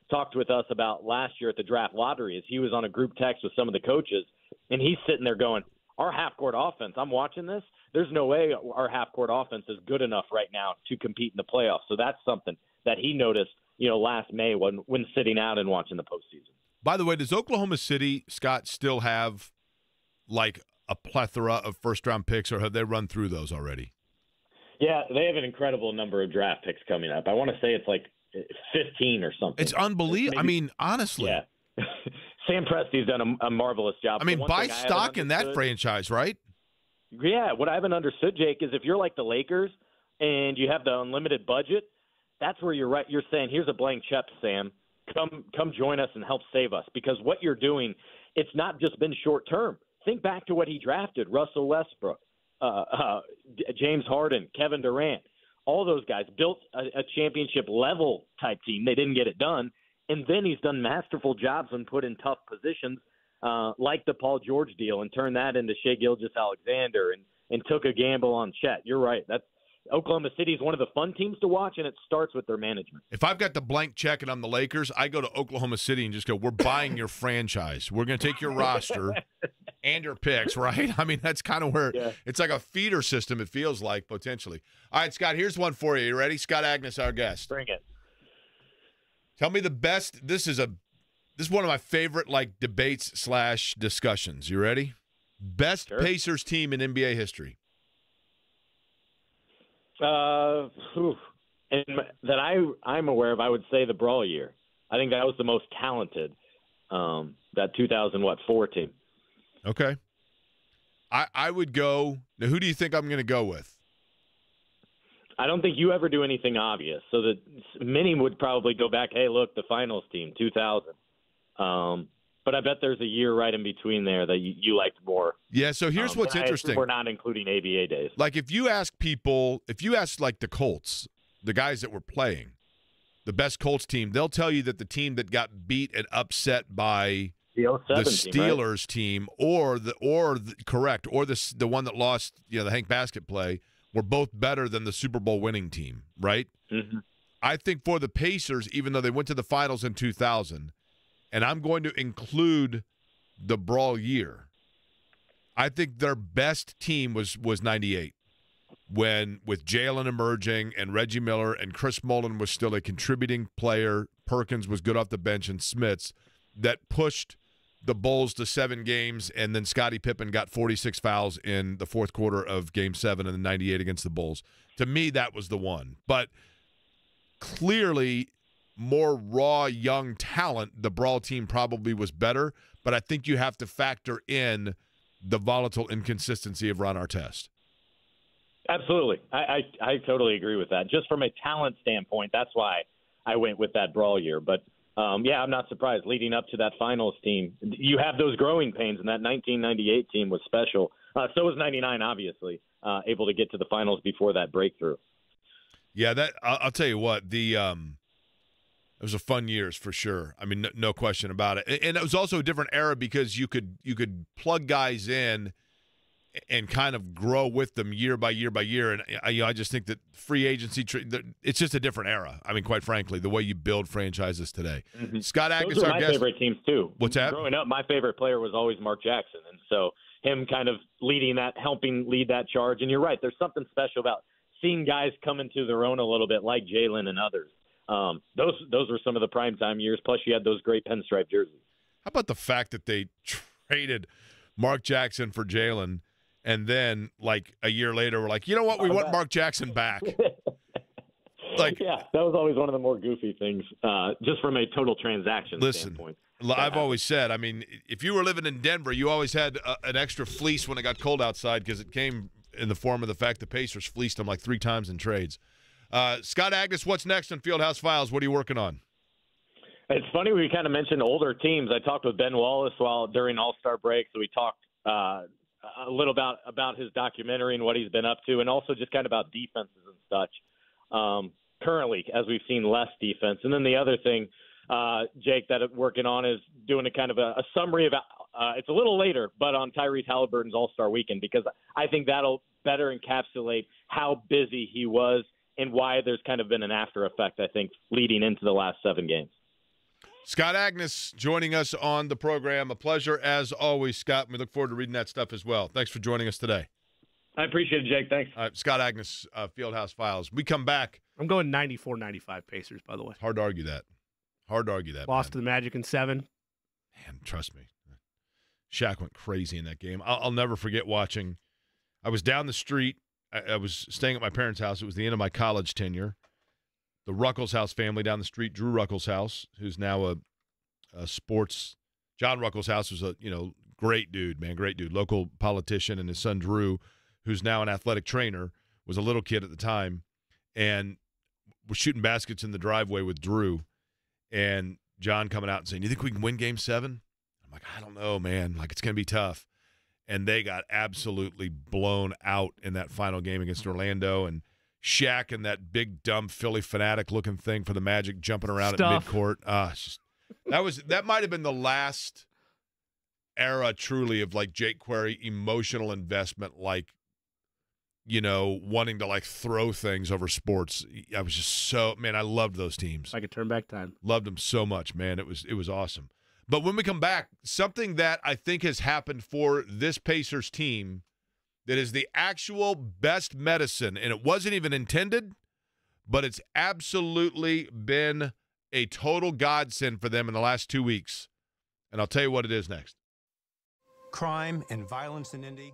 talked with us about last year at the draft lottery. Is he was on a group text with some of the coaches, and he's sitting there going, "Our half court offense. I'm watching this. There's no way our half court offense is good enough right now to compete in the playoffs." So that's something that he noticed, you know, last May when when sitting out and watching the postseason. By the way, does Oklahoma City Scott still have like a plethora of first round picks, or have they run through those already? Yeah, they have an incredible number of draft picks coming up. I want to say it's like 15 or something. It's unbelievable. I mean, honestly. Yeah. Sam Presti's done a, a, marvelous job. I mean, buy stock in that franchise, right? Yeah. What I haven't understood, Jake, is if you're like the Lakers and you have the unlimited budget, that's where you're right. You're saying, here's a blank check, Sam. Come, come join us and help save us. Because what you're doing, it's not just been short term. Think back to what he drafted: Russell Westbrook, uh, uh, James Harden, Kevin Durant all those guys built a, a championship level type team. They didn't get it done, and then he's done masterful jobs when put in tough positions, uh, like the Paul George deal, and turned that into Shai Gilgeous-Alexander and and took a gamble on Chet. You're right. That's Oklahoma City is one of the fun teams to watch, and it starts with their management. If I've got the blank check and I'm the Lakers, I go to Oklahoma City and just go, "We're buying your franchise. We're going to take your roster and your picks." Right? I mean, that's kind of where yeah. it's like a feeder system. It feels like potentially. All right, Scott. Here's one for you. You ready? Scott Agness, our guest. Bring it. Tell me the best. This is a. This is one of my favorite like debates slash discussions. You ready? Best sure. Pacers team in NBA history. Uh, whew. and that I I'm aware of, I would say the Brawl year. I think that was the most talented. Um, that 2000 what four team. Okay. I I would go. Now, who do you think I'm going to go with? I don't think you ever do anything obvious. So that many would probably go back. Hey, look, the finals team, 2000. Um, but I bet there's a year right in between there that you, you liked more. Yeah. So here's um, what's interesting. We're not including ABA days. Like if you ask people, if you ask like the Colts, the guys that were playing, the best Colts team, they'll tell you that the team that got beat and upset by the, the Steelers team, right? team, or the or the, correct or the the one that lost, you know, the Hank Baskett play, were both better than the Super Bowl winning team, right? Mm-hmm. I think for the Pacers, even though they went to the finals in 2000 and I'm going to include the brawl year. I think their best team was was 98 when with Jalen emerging and Reggie Miller and Chris Mullin was still a contributing player. Perkins was good off the bench and Smits that pushed the Bulls to seven games, and then Scottie Pippen got 46 fouls in the fourth quarter of Game Seven and the 98 against the Bulls. To me, that was the one. But clearly, more raw young talent, the Brawl team probably was better. But I think you have to factor in the volatile inconsistency of Ron Artest. Absolutely, I, I I totally agree with that. Just from a talent standpoint, that's why I went with that Brawl year. But um, yeah, I'm not surprised. Leading up to that finals team, you have those growing pains, and that 1998 team was special. Uh, so was 99, obviously, uh, able to get to the finals before that breakthrough. Yeah, that I'll, tell you what the um, was a fun years for sure. I mean, no, no, question about it. And it was also a different era because you could you could plug guys in and kind of grow with them year by year by year. And I, you know, I just think that free agency, it's just a different era. I mean, quite frankly, the way you build franchises today. Mm-hmm. Scott Agness, Those our my guest. favorite teams too. What's that? Growing up, my favorite player was always Mark Jackson, and so him kind of leading that, helping lead that charge. And you're right, there's something special about seeing guys come into their own a little bit, like Jalen and others. Um, those those were some of the prime time years. Plus, you had those great pinstripe jerseys. How about the fact that they traded Mark Jackson for Jalen, and then like a year later, we're like, you know what, we want Mark Jackson back. like, yeah, that was always one of the more goofy things, uh, just from a total transaction Listen, standpoint. I've always said, I mean, if you were living in Denver, you always had uh, an extra fleece when it got cold outside because it came in the form of the fact the Pacers fleeced them like three times in trades. Uh, Scott Agness, what's next on Fieldhouse Files? What are you working on? It's funny we kind of mentioned older teams. I talked with Ben Wallace while during All Star break, so we talked uh, a little about about his documentary and what he's been up to, and also just kind of about defenses and such. Um, currently, as we've seen less defense, and then the other thing, uh, Jake, that I'm working on is doing a kind of a, a summary of. Uh, it's a little later, but on Tyrese Halliburton's All Star Weekend because I think that'll better encapsulate how busy he was and why there's kind of been an after effect. I think leading into the last seven games. Scott Agness joining us on the program. A pleasure as always, Scott. We look forward to reading that stuff as well. Thanks for joining us today. I appreciate it, Jake. Thanks. All right, Scott Agness, uh, Fieldhouse Files. We come back. I'm going 94 95 Pacers, by the way. Hard to argue that. Hard to argue that. Lost man. to the Magic in seven. Man, trust me. Shaq went crazy in that game. I'll, I'll never forget watching. I was down the street. I, I, was staying at my parents' house. It was the end of my college tenure. The Ruckles Ruckelshaus family down the street, Drew Ruckles Ruckelshaus, who's now a, a sports. John Ruckles Ruckelshaus was a you know great dude, man, great dude, local politician, and his son Drew, who's now an athletic trainer, was a little kid at the time, and was shooting baskets in the driveway with Drew, and John coming out and saying, "You think we can win Game 7? I'm like, "I don't know, man. Like it's to be tough." And they got absolutely blown out in that final game against Orlando, and Shaq and that big dumb Phillie Phanatic looking thing for the Magic jumping around Stuff. at midcourt. Ah, just that was that might have been the last era truly of like Jake Query emotional investment, like you know wanting to like throw things over sports. I was just so man, I loved those teams. I could turn back time. Loved them so much, man. It was it was awesome. But when we come back, something that I think has happened for this Pacers team that is the actual best medicine, and it wasn't even intended, but it's absolutely been a total godsend for them in the last two weeks. And I'll tell you what it is next. Crime and violence in Indy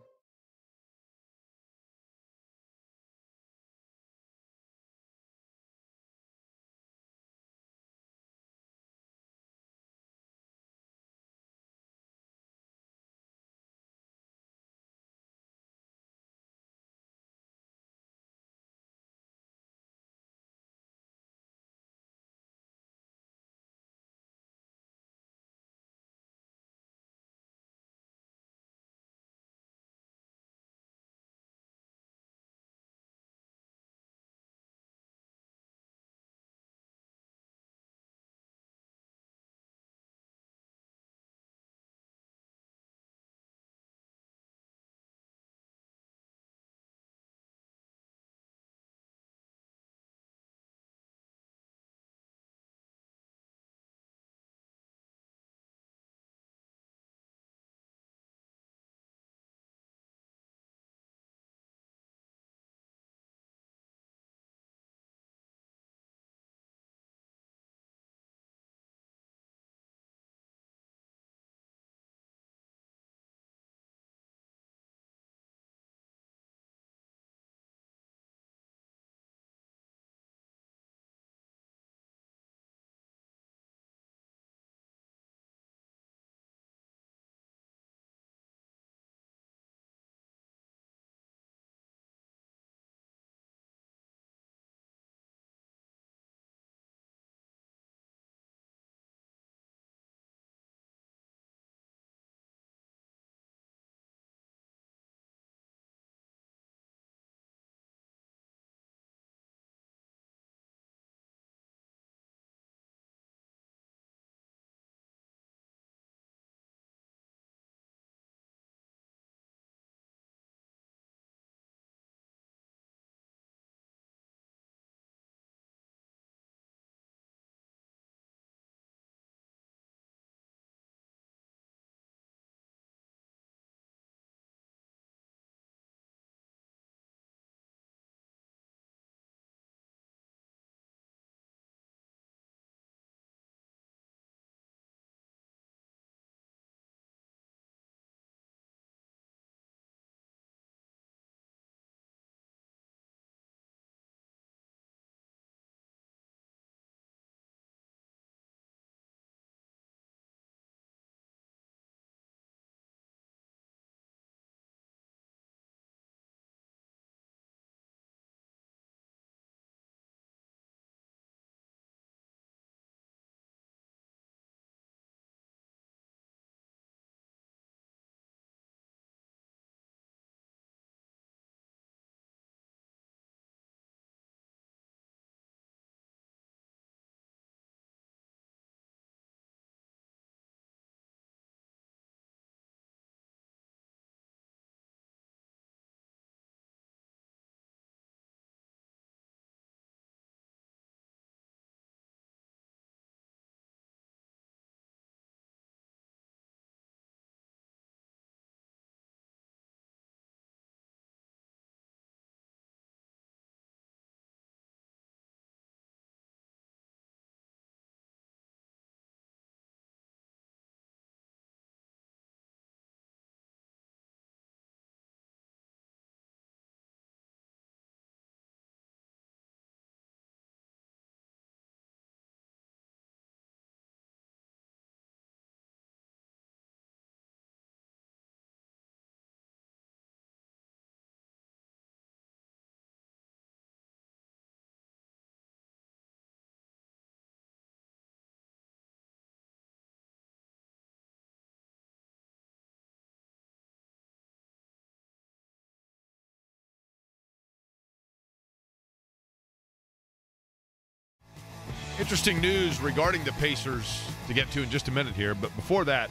Interesting news regarding the Pacers to get to in just a minute here, but before that,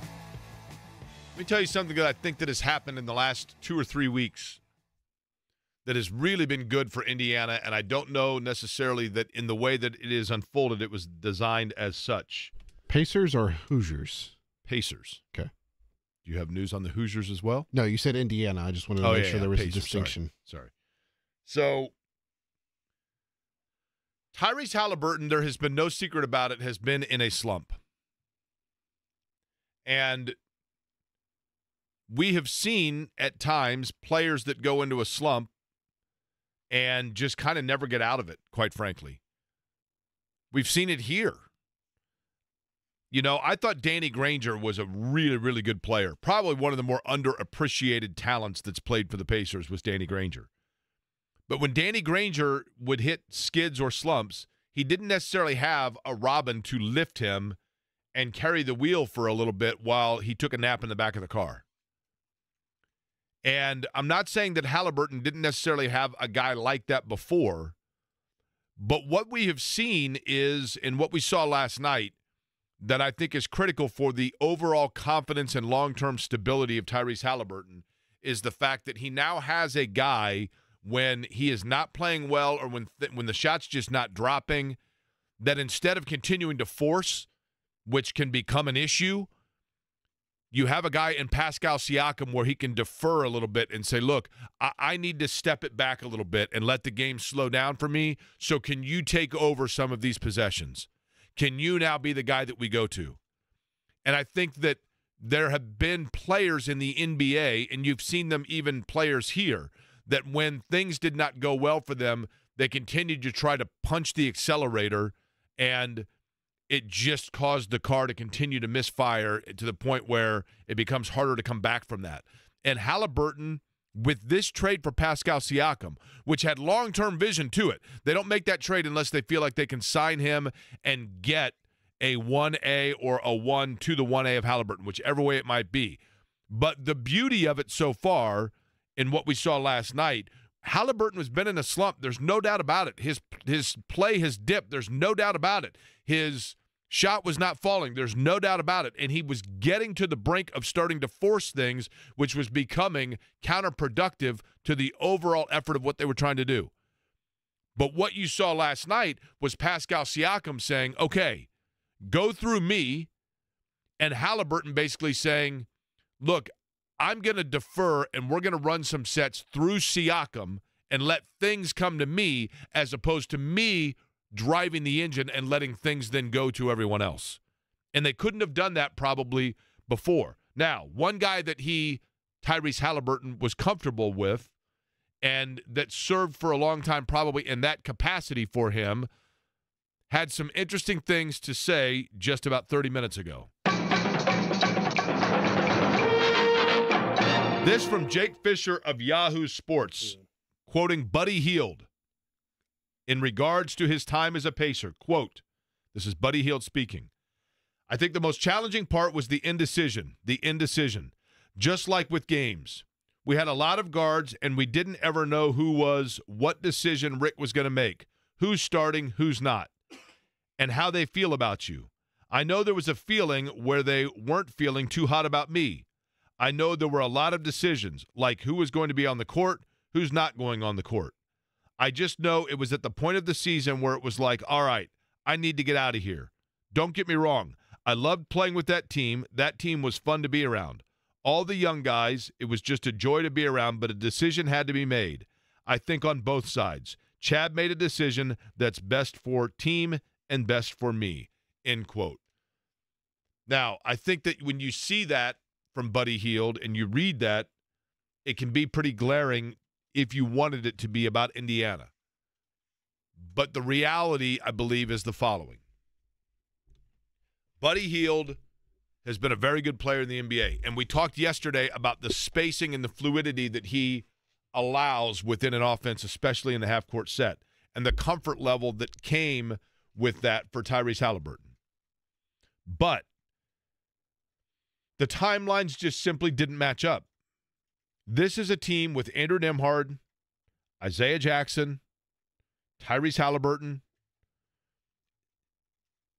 let me tell you something that I think that has happened in the last two or three weeks that has really been good for Indiana, and I don't know necessarily that in the way that it is unfolded, it was designed as such. Pacers or Hoosiers? Pacers. Okay. Do you have news on the Hoosiers as well? No, you said Indiana. I just wanted to Oh, make yeah, sure yeah, there was Pacers, a distinction. Sorry. sorry. So Tyrese Halliburton, there has been no secret about it, has been in a slump. And we have seen at times players that go into a slump and just kind of never get out of it, quite frankly. We've seen it here. You know, I thought Danny Granger was a really, really good player. Probably one of the more underappreciated talents that's played for the Pacers was Danny Granger. But when Danny Granger would hit skids or slumps, he didn't necessarily have a Robin to lift him and carry the wheel for a little bit while he took a nap in the back of the car. And I'm not saying that Halliburton didn't necessarily have a guy like that before, but what we have seen is, and what we saw last night, that I think is critical for the overall confidence and long term stability of Tyrese Halliburton is the fact that he now has a guy when he is not playing well or when th- when the shot's just not dropping that instead of continuing to force which can become an issue you have a guy in Pascal Siakam where he can defer a little bit and say, look, I, I need to step it back a little bit and let the game slow down for me. So can you take over some of these possessions? Can you now be the guy that we go to? And I think that there have been players in the NBA, and you've seen them even players here, that when things did not go well for them, they continued to try to punch the accelerator and it just caused the car to continue to misfire to the point where it becomes harder to come back from that. And Halliburton, with this trade for Pascal Siakam, which had long term vision to it, they don't make that trade unless they feel like they can sign him and get a 1A or a 1 to the 1A of Halliburton, whichever way it might be. But the beauty of it so far, in what we saw last night, Halliburton has been in a slump. There's no doubt about it. His his play has dipped. There's no doubt about it. His shot was not falling. There's no doubt about it. And he was getting to the brink of starting to force things, which was becoming counterproductive to the overall effort of what they were trying to do. But what you saw last night was Pascal Siakam saying, okay, go through me, and Halliburton basically saying, look, I'm going to defer and we're going to run some sets through Siakam and let things come to me as opposed to me driving the engine and letting things then go to everyone else. And they couldn't have done that probably before. Now, one guy that he, Tyrese Halliburton, was comfortable with and that served for a long time, probably in that capacity for him, had some interesting things to say just about 30 minutes ago. This from Jake Fischer of Yahoo Sports, hmm. quoting Buddy Hield in regards to his time as a Pacer. Quote, this is Buddy Hield speaking. I think the most challenging part was the indecision, the indecision. Just like with games, we had a lot of guards and we didn't ever know who was what decision Rick was going to make, who's starting, who's not, and how they feel about you. I know there was a feeling where they weren't feeling too hot about me. I know there were a lot of decisions, like who was going to be on the court, who's not going on the court. I just know it was at the point of the season where it was like, all right, I need to get out of here. Don't get me wrong. I loved playing with that team. That team was fun to be around. All the young guys, it was just a joy to be around, but a decision had to be made. I think on both sides. Chad made a decision that's best for team and best for me. End quote. Now, I think that when you see that from Buddy Hield and you read that, it can be pretty glaring if you wanted it to be about Indiana. But the reality, I believe, is the following Buddy Hield has been a very good player in the NBA. And we talked yesterday about the spacing and the fluidity that he allows within an offense, especially in the half court set, and the comfort level that came with that for Tyrese Halliburton. But the timelines just simply didn't match up. This is a team with Andrew Nembhard, Isaiah Jackson, Tyrese Halliburton,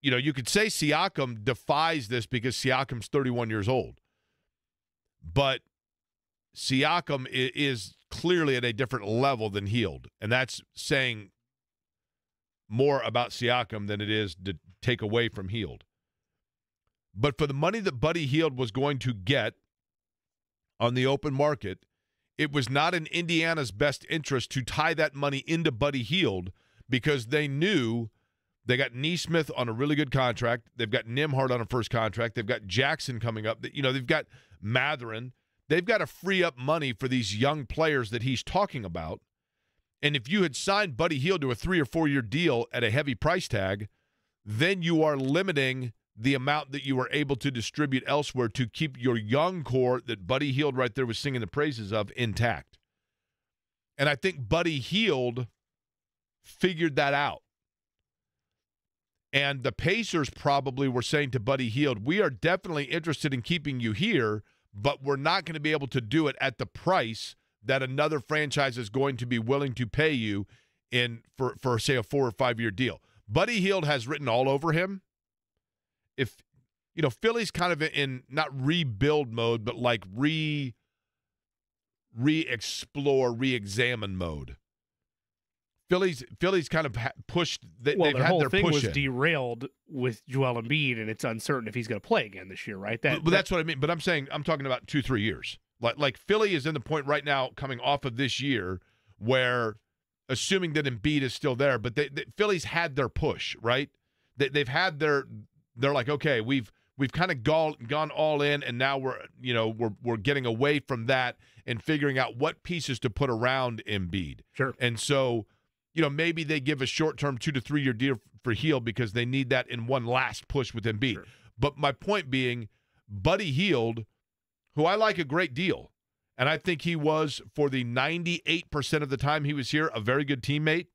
you know, you could say Siakam defies this because Siakam's 31 years old. But Siakam is clearly at a different level than Hield. And that's saying more about Siakam than it is to take away from Hield. But for the money that Buddy Hield was going to get on the open market, it was not in Indiana's best interest to tie that money into Buddy Hield because they knew they got Nesmith on a really good contract. They've got Nembhard on a first contract. They've got Jackson coming up. You know, they've got Mathurin. They've got to free up money for these young players that he's talking about. And if you had signed Buddy Hield to a three or four year deal at a heavy price tag, then you are limiting the amount that you were able to distribute elsewhere to keep your young core that Buddy Hield right there was singing the praises of intact. And I think Buddy Hield figured that out. And the Pacers probably were saying to Buddy Hield, we are definitely interested in keeping you here, but we're not going to be able to do it at the price that another franchise is going to be willing to pay you in for, for say a four or five year deal. Buddy Hield has written all over him. If you know, Philly's kind of in not rebuild mode, but like re re-explore, re-examine mode. Philly's Philly's kind of ha- pushed. They, well, their had whole their thing push was in. derailed with Joel Embiid, and it's uncertain if he's going to play again this year, right? That, but, but that's what I mean. But I'm saying I'm talking about two, three years. Like like Philly is in the point right now, coming off of this year, where assuming that Embiid is still there, but they, they, Philly's had their push, right? They, they've had their. They're like, okay, we've we've kind of gone gone all in, and now we're you know we're we're getting away from that and figuring out what pieces to put around Embiid. Sure. And so, you know, maybe they give a short term two to three year deal for Hield because they need that in one last push with Embiid. Sure. But my point being, Buddy Hield, who I like a great deal, and I think he was for the 98% of the time he was here a very good teammate.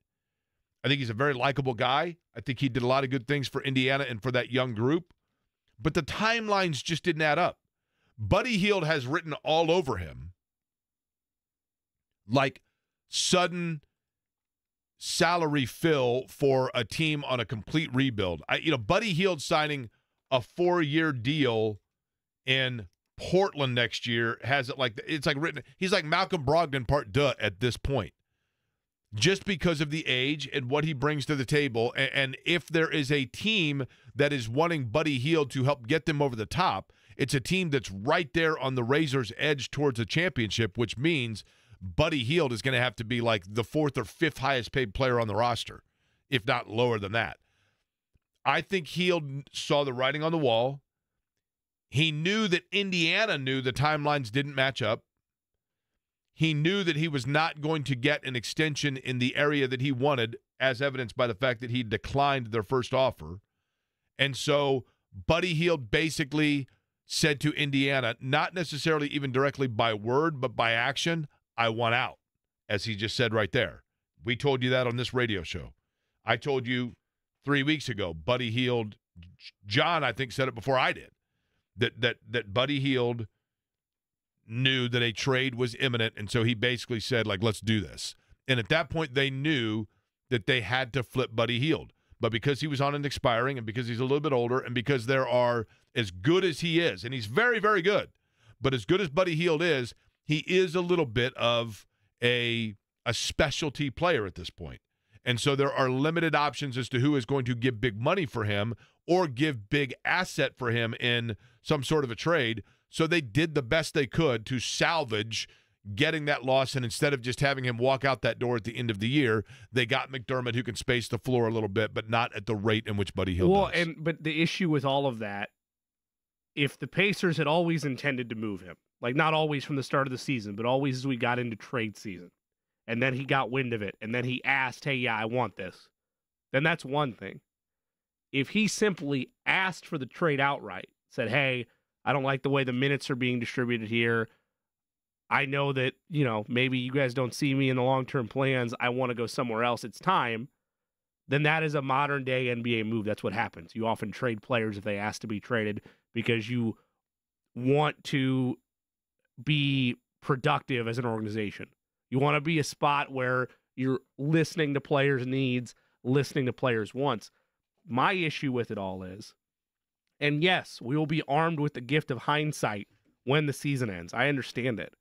I think he's a very likable guy. I think he did a lot of good things for Indiana and for that young group. But the timelines just didn't add up. Buddy Hield has written all over him like sudden salary fill for a team on a complete rebuild. I, you know, Buddy Hield signing a four-year deal in Portland next year has it like it's like written. He's like Malcolm Brogdon part duh at this point, just because of the age and what he brings to the table. And, and if there is a team that is wanting Buddy Hield to help get them over the top, it's a team that's right there on the razor's edge towards a championship, which means Buddy Hield is going to have to be like the fourth or fifth highest paid player on the roster, if not lower than that. I think Hield saw the writing on the wall. He knew that Indiana knew the timelines didn't match up. He knew that he was not going to get an extension in the area that he wanted, as evidenced by the fact that he declined their first offer. And so Buddy Hield basically said to Indiana, not necessarily even directly by word, but by action, I want out, as he just said right there. We told you that on this radio show. I told you three weeks ago, Buddy Hield, John, I think, said it before I did, that that that Buddy Hield knew that a trade was imminent, and so he basically said, like, let's do this. And at that point, they knew that they had to flip Buddy Hield. But because he was on an expiring, and because he's a little bit older, and because there are as good as he is, and he's very, very good, but as good as Buddy Hield is, he is a little bit of a a specialty player at this point. And so there are limited options as to who is going to give big money for him or give big asset for him in some sort of a trade. So they did the best they could to salvage getting that loss. And instead of just having him walk out that door at the end of the year, they got McDermott who can space the floor a little bit, but not at the rate in which Buddy Hield well, does. and but the issue with all of that, if the Pacers had always intended to move him, like not always from the start of the season, but always as we got into trade season, and then he got wind of it, and then he asked, "Hey, yeah, I want this," then that's one thing. If he simply asked for the trade outright, said, "Hey, I don't like the way the minutes are being distributed here. I know that, you know, maybe you guys don't see me in the long term plans. I want to go somewhere else. It's time. Then that is a modern day NBA move. That's what happens. You often trade players if they ask to be traded because you want to be productive as an organization. You want to be a spot where you're listening to players' needs, listening to players' wants. my issue with it all is, and yes, we will be armed with the gift of hindsight when the season ends. I understand it.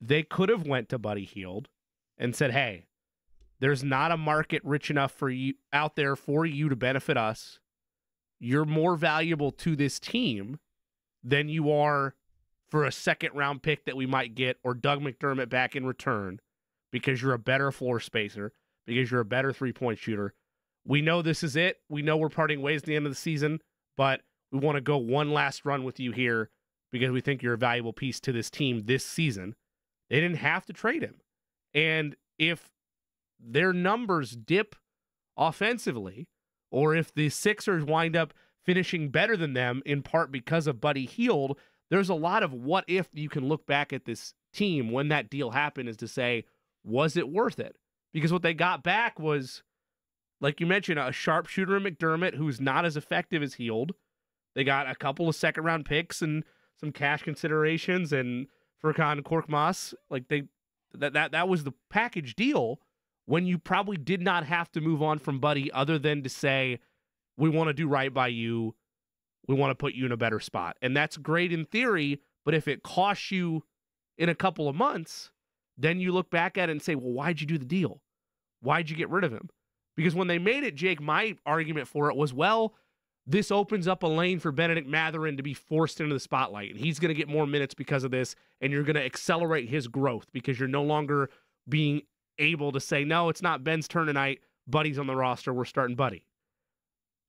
They could have went to Buddy Hield and said, "Hey, there's not a market rich enough for you out there for you to benefit us. You're more valuable to this team than you are for a second round pick that we might get or Doug McDermott back in return because you're a better floor spacer, because you're a better three point shooter. We know this is it. We know we're parting ways at the end of the season, but we want to go one last run with you here because we think you're a valuable piece to this team this season. They didn't have to trade him. And if their numbers dip offensively, or if the Sixers wind up finishing better than them in part because of Buddy Hield, there's a lot of what if you can look back at this team when that deal happened is to say, was it worth it? Because what they got back was, like you mentioned, a sharpshooter in McDermott who's not as effective as Hield. They got a couple of second round picks and some cash considerations and Furkan Korkmaz. Like they that that that was the package deal when you probably did not have to move on from Buddy other than to say, we want to do right by you. We want to put you in a better spot. And that's great in theory, but if it costs you in a couple of months, then you look back at it and say, well, why'd you do the deal? Why'd you get rid of him? Because when they made it, Jake, my argument for it was, well, this opens up a lane for Benedict Mathurin to be forced into the spotlight. And he's going to get more minutes because of this. And you're going to accelerate his growth because you're no longer being able to say, no, it's not Ben's turn tonight. Buddy's on the roster. We're starting Buddy.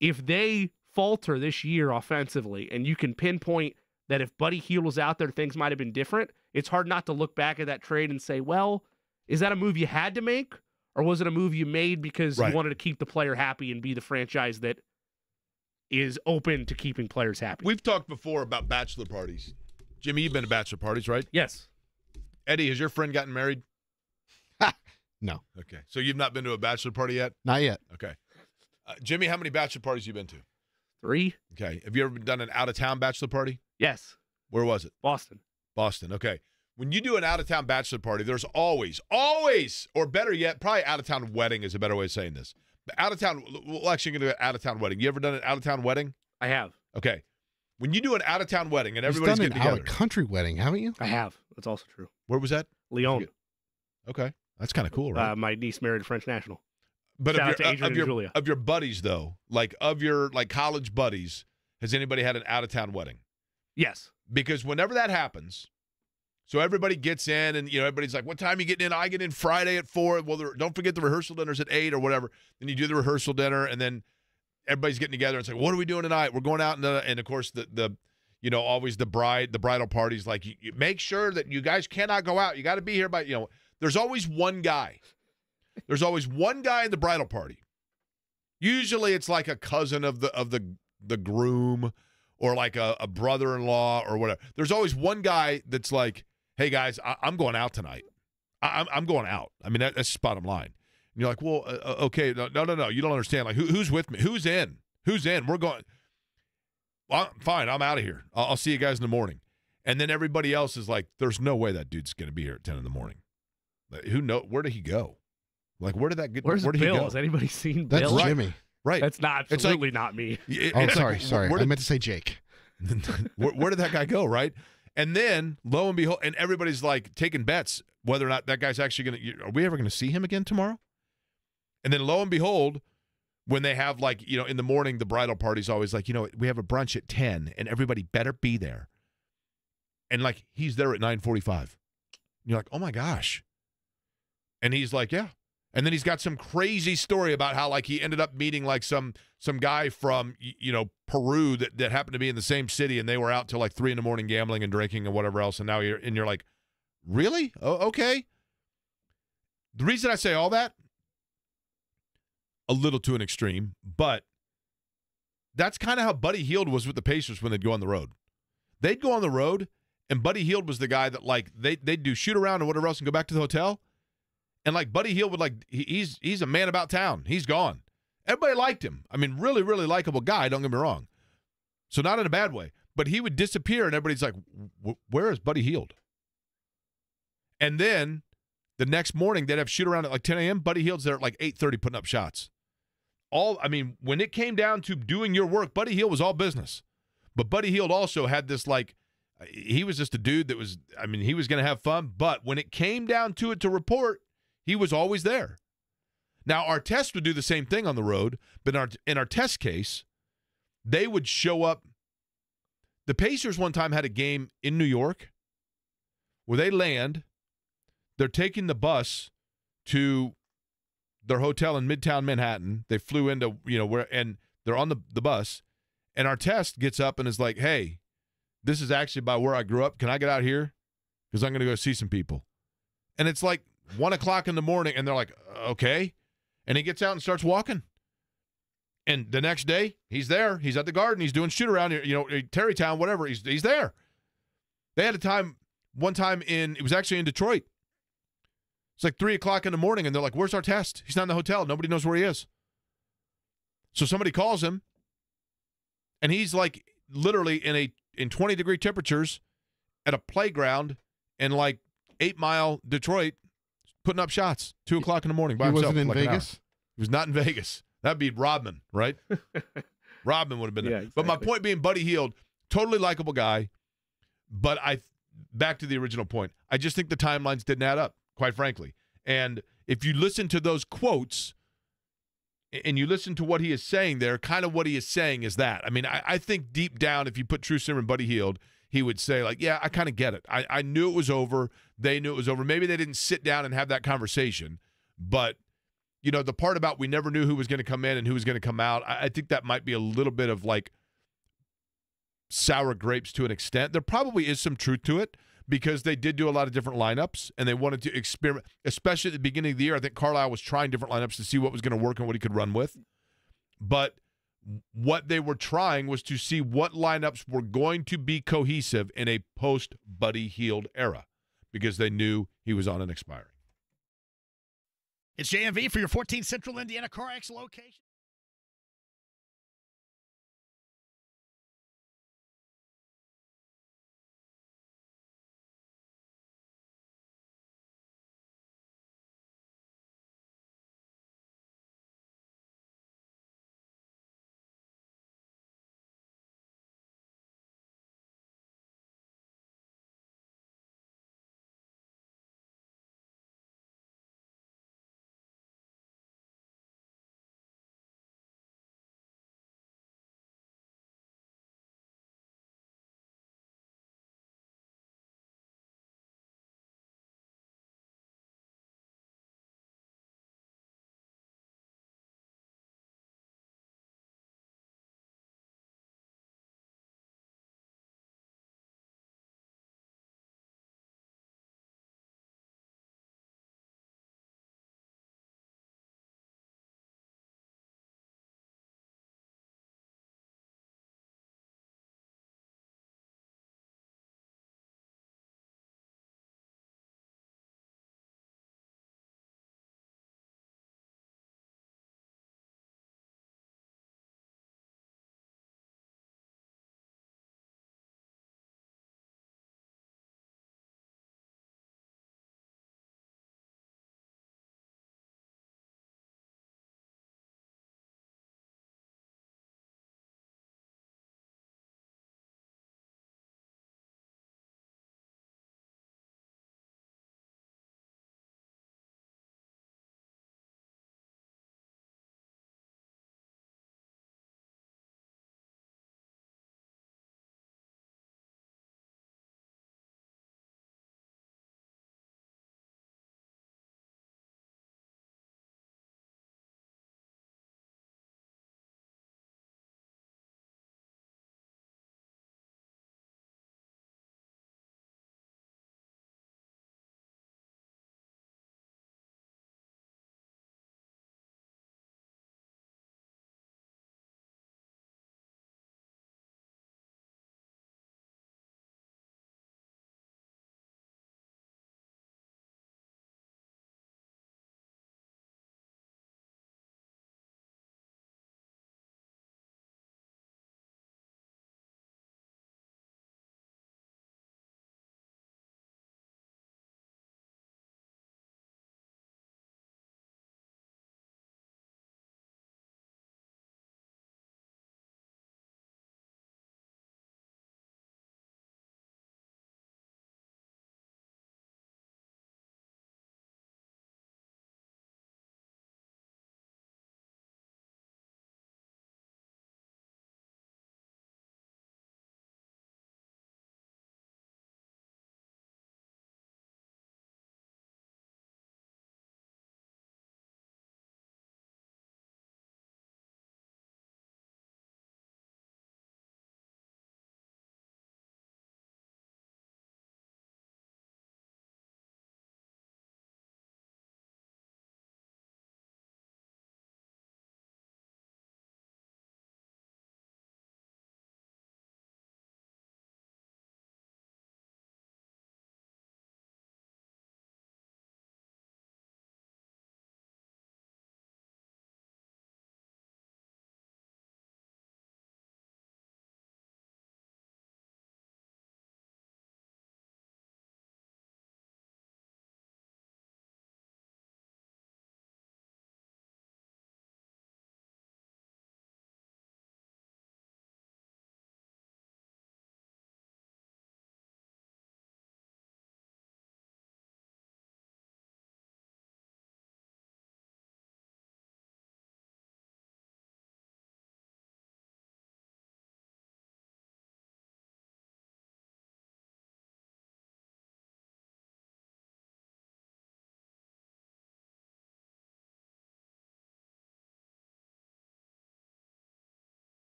If they falter this year offensively and you can pinpoint that if Buddy Hield was out there, things might have been different, it's hard not to look back at that trade and say, well, is that a move you had to make? Or was it a move you made because Right. you wanted to keep the player happy and be the franchise that is open to keeping players happy? We've talked before about bachelor parties. Jimmy, you've been to bachelor parties, right? Yes. Eddie, has your friend gotten married? No, Okay. So you've not been to a bachelor party yet? not yet. Okay. Uh, Jimmy, how many bachelor parties you been to? Three? Okay. Have you ever done an out of town bachelor party? Yes. Where was it? Boston. Boston. Okay. When you do an out of town bachelor party, there's always, always, or better yet, probably out of town wedding is a better way of saying this. Out of town, well, actually, going to do an out of town wedding. You ever done an out of town wedding? I have. Okay. When you do an out of town wedding and You've everybody's done an getting out together, of country wedding, haven't you? I have. That's also true. where was that? Lyon. Okay. That's kind of cool, right? Uh, my niece married a French national. But Shout out of to your, Adrian of, and your, Julia. of your buddies, though, like of your like college buddies, has anybody had an out of town wedding? Yes. Because whenever that happens, so everybody gets in, and you know everybody's like, "What time you getting in?" I get in Friday at four. Well, don't forget the rehearsal dinner's at eight or whatever. Then you do the rehearsal dinner, and then everybody's getting together. and It's like, "What are we doing tonight?" We're going out, and, and of course the the you know always the bride the bridal party's like, you, you make sure that you guys cannot go out. You got to be here by you know. There's always one guy. There's always one guy in the bridal party. Usually it's like a cousin of the of the the groom or like a, a brother-in-law or whatever. There's always one guy that's like, "Hey guys, I, I'm going out tonight. I, I'm I'm going out." I mean, that, that's just bottom line. And you're like, "Well, uh, uh, okay, no, no, no, no. You don't understand. Like, who, who's with me? Who's in? Who's in? We're going. Well, I'm, fine. I'm out of here. I'll, I'll see you guys in the morning." And then everybody else is like, "There's no way that dude's going to be here at 10 in the morning. Like, Who know? Where did he go? Like, where did that get? Where's where did Bill? he go? Has anybody seen That's Bill? Jimmy. Right. That's not It's like- not me. It- Oh, it's like, sorry, sorry. Where I did, meant to say Jake. where, where did that guy go? Right. And then lo and behold, and everybody's like taking bets whether or not that guy's actually going to. Are we ever going to see him again tomorrow? And then lo and behold, when they have like you know in the morning, the bridal party's always like you know we have a brunch at ten, and everybody better be there. And like he's there at nine forty-five. You're like, oh my gosh. And he's like, yeah. And then he's got some crazy story about how like he ended up meeting like some some guy from you know Peru that, that happened to be in the same city and they were out till like three in the morning gambling and drinking and whatever else and now you're and you're like, really? Okay. The reason I say all that, a little to an extreme, but that's kind of how Buddy Hield was with the Pacers when they'd go on the road. They'd go on the road, and Buddy Hield was the guy that like they they'd do shoot around and whatever else and go back to the hotel. And like Buddy Hield would like he's he's a man about town. He's gone. Everybody liked him. I mean, really, really likable guy. Don't get me wrong. So not in a bad way. But he would disappear, and everybody's like, "Where is Buddy Hield?" And then the next morning they'd have shoot around at like 10 a.m. Buddy Hield's there at like 8:30 putting up shots. all I mean, when it came down to doing your work, Buddy Hield was all business. But Buddy Hield also had this like he was just a dude that was I mean, he was going to have fun, but when it came down to it to report, he was always there. Now, Artest would do the same thing on the road, but in our, in Artest case, they would show up. The Pacers one time had a game in New York where they land, they're taking the bus to their hotel in Midtown Manhattan. They flew into, you know, where and they're on the, the bus, and Artest gets up and is like, hey, this is actually by where I grew up. Can I get out here? Because I'm gonna go see some people. And it's like one o'clock in the morning, and they're like, okay. And he gets out and starts walking. And the next day, he's there. He's at the garden. He's doing shoot around here, you know, eh, Tarrytown, whatever. He's he's there. They had a time one time in it was actually in Detroit. It's like three o'clock in the morning, and they're like, "Where's Artest? He's not in the hotel. Nobody knows where he is." So somebody calls him, and he's like literally in a in twenty degree temperatures at a playground in like eight mile Detroit, putting up shots. Two o'clock in the morning by He himself. wasn't in like. Vegas? He was not in Vegas. That'd be Rodman, right? Rodman would have been there. Yeah, But my point being, Buddy Hield, totally likable guy. But I, back to the original point, I just think the timelines didn't add up, quite frankly. And if you listen to those quotes and you listen to what he is saying there, kind of what he is saying is that. I mean, I, I think deep down, if you put True Simmer and Buddy Hield, he would say, like, yeah, I kind of get it. I, I knew it was over. They knew it was over. Maybe they didn't sit down and have that conversation, but you know, the part about we never knew who was going to come in and who was going to come out, I, I think that might be a little bit of like sour grapes to an extent. There probably is some truth to it because they did do a lot of different lineups and they wanted to experiment, especially at the beginning of the year. I think Carlisle was trying different lineups to see what was going to work and what he could run with. But what they were trying was to see what lineups were going to be cohesive in a post Buddy Hield era because they knew he was on an expiring. It's JMV for your 14 Central Indiana CarX location.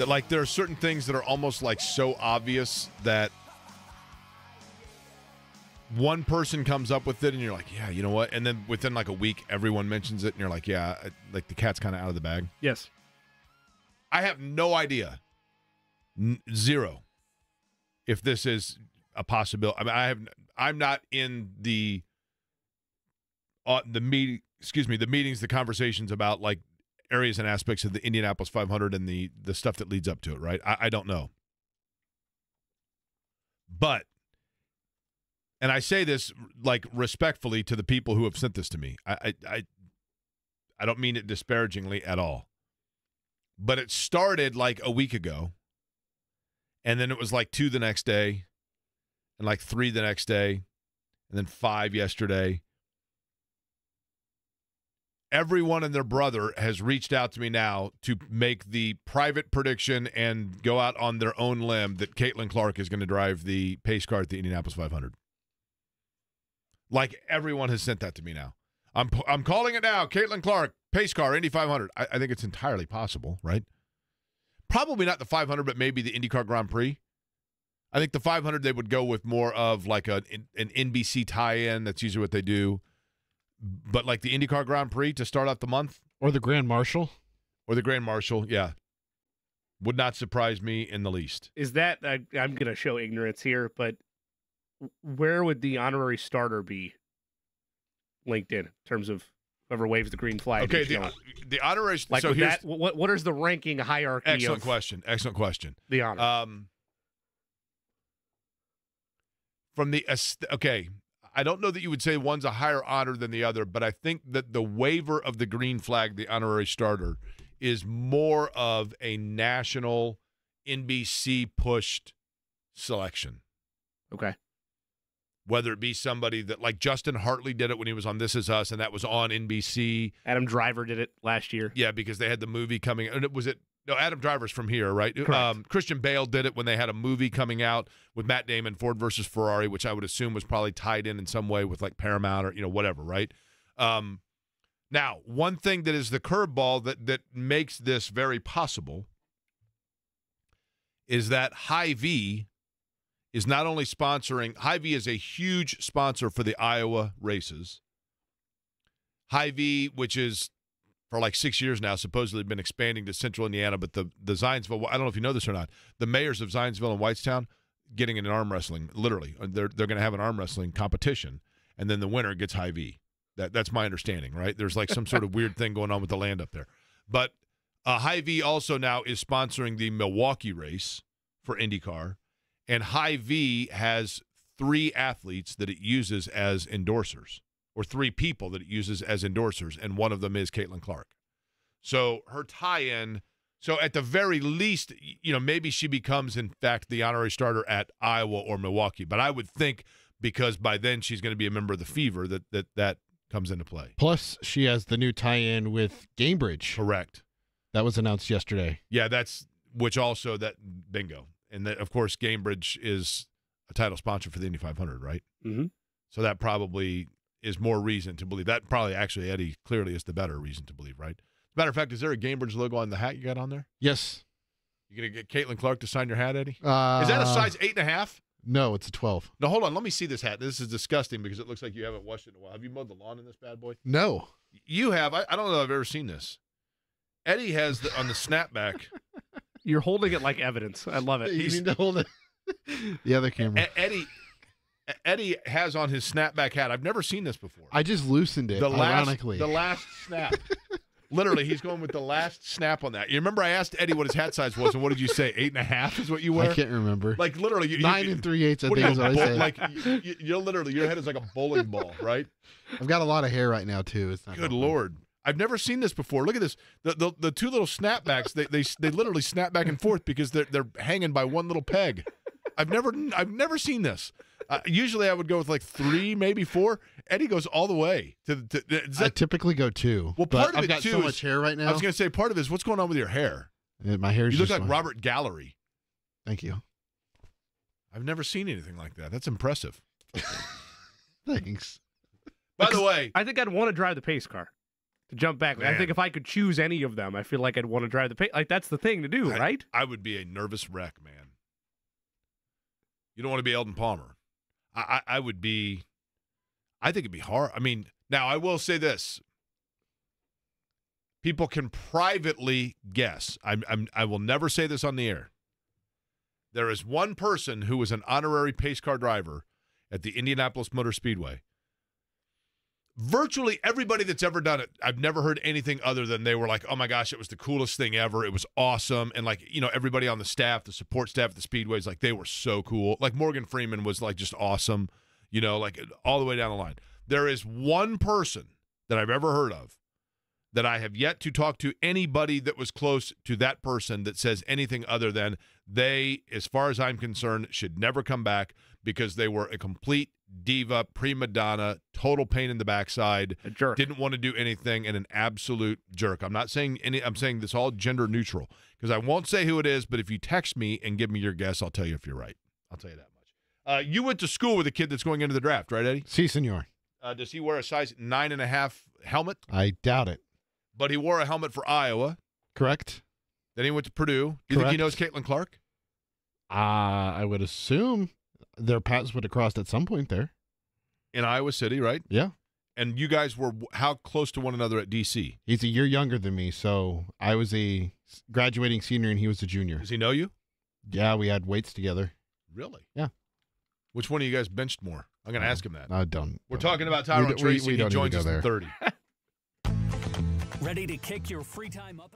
That like there are certain things that are almost like so obvious that one person comes up with it and you're like, yeah, you know what? And then within like a week, everyone mentions it and you're like, yeah, like the cat's kind of out of the bag. Yes. I have no idea, N- zero, if this is a possibility. I mean, I have, I'm not in the, uh, the meet, excuse me, the meetings, the conversations about like areas and aspects of the Indianapolis 500 and the the stuff that leads up to it. Right? I, I don't know, but, and I say this like respectfully to the people who have sent this to me. I, I, I, I don't mean it disparagingly at all but it started like a week ago and then it was like two the next day and like three the next day and then five yesterday everyone and their brother has reached out to me now to make the private prediction and go out on their own limb that Caitlin Clark is going to drive the pace car at the Indianapolis 500. Like everyone has sent that to me now. I'm I'm calling it now. Caitlin Clark, pace car, Indy 500. I, I think it's entirely possible, right? Probably not the 500, but maybe the IndyCar Grand Prix. I think the 500 they would go with more of like a, an NBC tie-in. That's usually what they do. But like the IndyCar Grand Prix to start out the month, Or the Grand Marshal. or the Grand Marshal, yeah, would not surprise me in the least. Is that I, I'm going to show ignorance here, but where would the honorary starter be linked in in terms of whoever waves the green flag? Okay, the, going? the honorary. like so here's that, what what is the ranking hierarchy excellent of question. Excellent question. the honor? Um, from the okay, I don't know that you would say one's a higher honor than the other, but I think that the waiver of the green flag, the honorary starter, is more of a national NBC pushed selection. okay, Whether it be somebody that like Justin Hartley did it when he was on This Is Us, and that was on NBC. Adam Driver did it last year. Yeah, because they had the movie coming. And it was it. No, Adam Driver's from here, right? Um, Christian Bale did it when they had a movie coming out with Matt Damon, Ford versus Ferrari, which I would assume was probably tied in in some way with like Paramount or you know whatever, right? Um, now, one thing that is the curveball that that makes this very possible is that Hy-Vee is not only sponsoring. Hy-Vee is a huge sponsor for the Iowa races. Hy-Vee, which is for like six years now, supposedly been expanding to central Indiana, but the the Zionsville, I don't know if you know this or not, the mayors of Zionsville and Whitestown getting in an arm wrestling, literally. Uh, They're they're gonna have an arm wrestling competition, and then the winner gets Hy-Vee. That that's my understanding, right? There's like some sort of weird thing going on with the land up there. But uh, Hy-Vee also now is sponsoring the Milwaukee race for IndyCar, and Hy-Vee has three athletes that it uses as endorsers, or three people that it uses as endorsers, and one of them is Caitlin Clark. So her tie-in. So at the very least, you know, maybe she becomes in fact the honorary starter at Iowa or Milwaukee. But I would think because by then she's going to be a member of the Fever that that that comes into play. Plus, she has the new tie-in with Gainbridge. Correct. That was announced yesterday. Yeah, that's which also that bingo, and that of course Gainbridge is a title sponsor for the Indy 500, right? Mm-hmm. So that probably is more reason to believe. That probably actually Eddie clearly is the better reason to believe, right? As a matter of fact, is there a Gainbridge logo on the hat you got on there? Yes. You gonna get Caitlin Clark to sign your hat, Eddie? Uh, is that a size eight and a half? No, it's a 12. No, hold on. Let me see this hat. This is disgusting because it looks like you haven't washed it in a while. Have you mowed the lawn in this bad boy? No. You have. I, I don't know if I've ever seen this. Eddie has the, on the snapback. You're holding it like evidence. I love it. You He's- need to hold it. the other camera. Eddie Eddie has on his snapback hat. I've never seen this before. I just loosened it, the last, ironically. the last snap. Literally, he's going with the last snap on that. You remember I asked Eddie what his hat size was, and what did you say? Eight and a half is what you wear. I can't remember. Like literally, you, Nine you, and three eighths, I think is what I said. Like you, you- you're literally, your head is like a bowling ball, right? I've got a lot of hair right now, too. It's not Good lord. I've never seen this before. Look at this. The the, the two little snapbacks, they, they they literally snap back and forth because they're they're hanging by one little peg. I've never I've never seen this. Uh, usually I would go with like three, maybe four. Eddie goes all the way to, to is I that, typically go two. well. but Part of I've it got too so is- much hair right now. I was going to say part of it is what's going on with your hair. Yeah, my hair's You look just like fine. Robert Gallery. Thank you. I've never seen anything like that. That's impressive. Thanks. By the way, I think I'd want to drive the pace car. to jump back. I think if I could choose any of them, I feel like I'd want to drive the pace. Like that's the thing to do, I- right? I would be a nervous wreck, man. You don't want to be Eldon Palmer. I, I, would be. I think it'd be hard. I mean, now I will say this: people can privately guess. I'm, I'm I will never say this on the air. There is one person who was an honorary pace car driver at the Indianapolis Motor Speedway. Virtually everybody that's ever done it, I've never heard anything other than they were like, "Oh my gosh, it was the coolest thing ever! It was awesome!" And like, you know, everybody on the staff, the support staff the speedways, like they were so cool. Like Morgan Freeman was like just awesome, you know, like all the way down the line. There is one person that I've ever heard of that I have yet to talk to anybody that was close to that person that says anything other than they, as far as I'm concerned, should never come back because they were a complete diva, prima donna, total pain in the backside, a jerk, didn't want to do anything, and an absolute jerk. I'm not saying any. I'm saying this all gender neutral because I won't say who it is, but if you text me and give me your guess, I'll tell you if you're right. I'll tell you that much. Uh, you went to school with a kid that's going into the draft, right, Eddie? Si, senor. Uh, does he wear a size nine and a half helmet? I doubt it. But he wore a helmet for Iowa. Correct. Then he went to Purdue. Do you think he knows Caitlin Clark? Uh, I would assume their paths would have crossed at some point there. In Iowa City, right? Yeah. And you guys were how close to one another at DC? He's a year younger than me, so I was a graduating senior and he was a junior. Does he know you? Yeah, we had weights together. Really? Yeah. Which one of you guys benched more? I'm going to uh, ask him that. I don't. We're don't- talking about we Tyrone we- Tracy. we he don't need to joins us there. in 30. Ready to kick your free time up?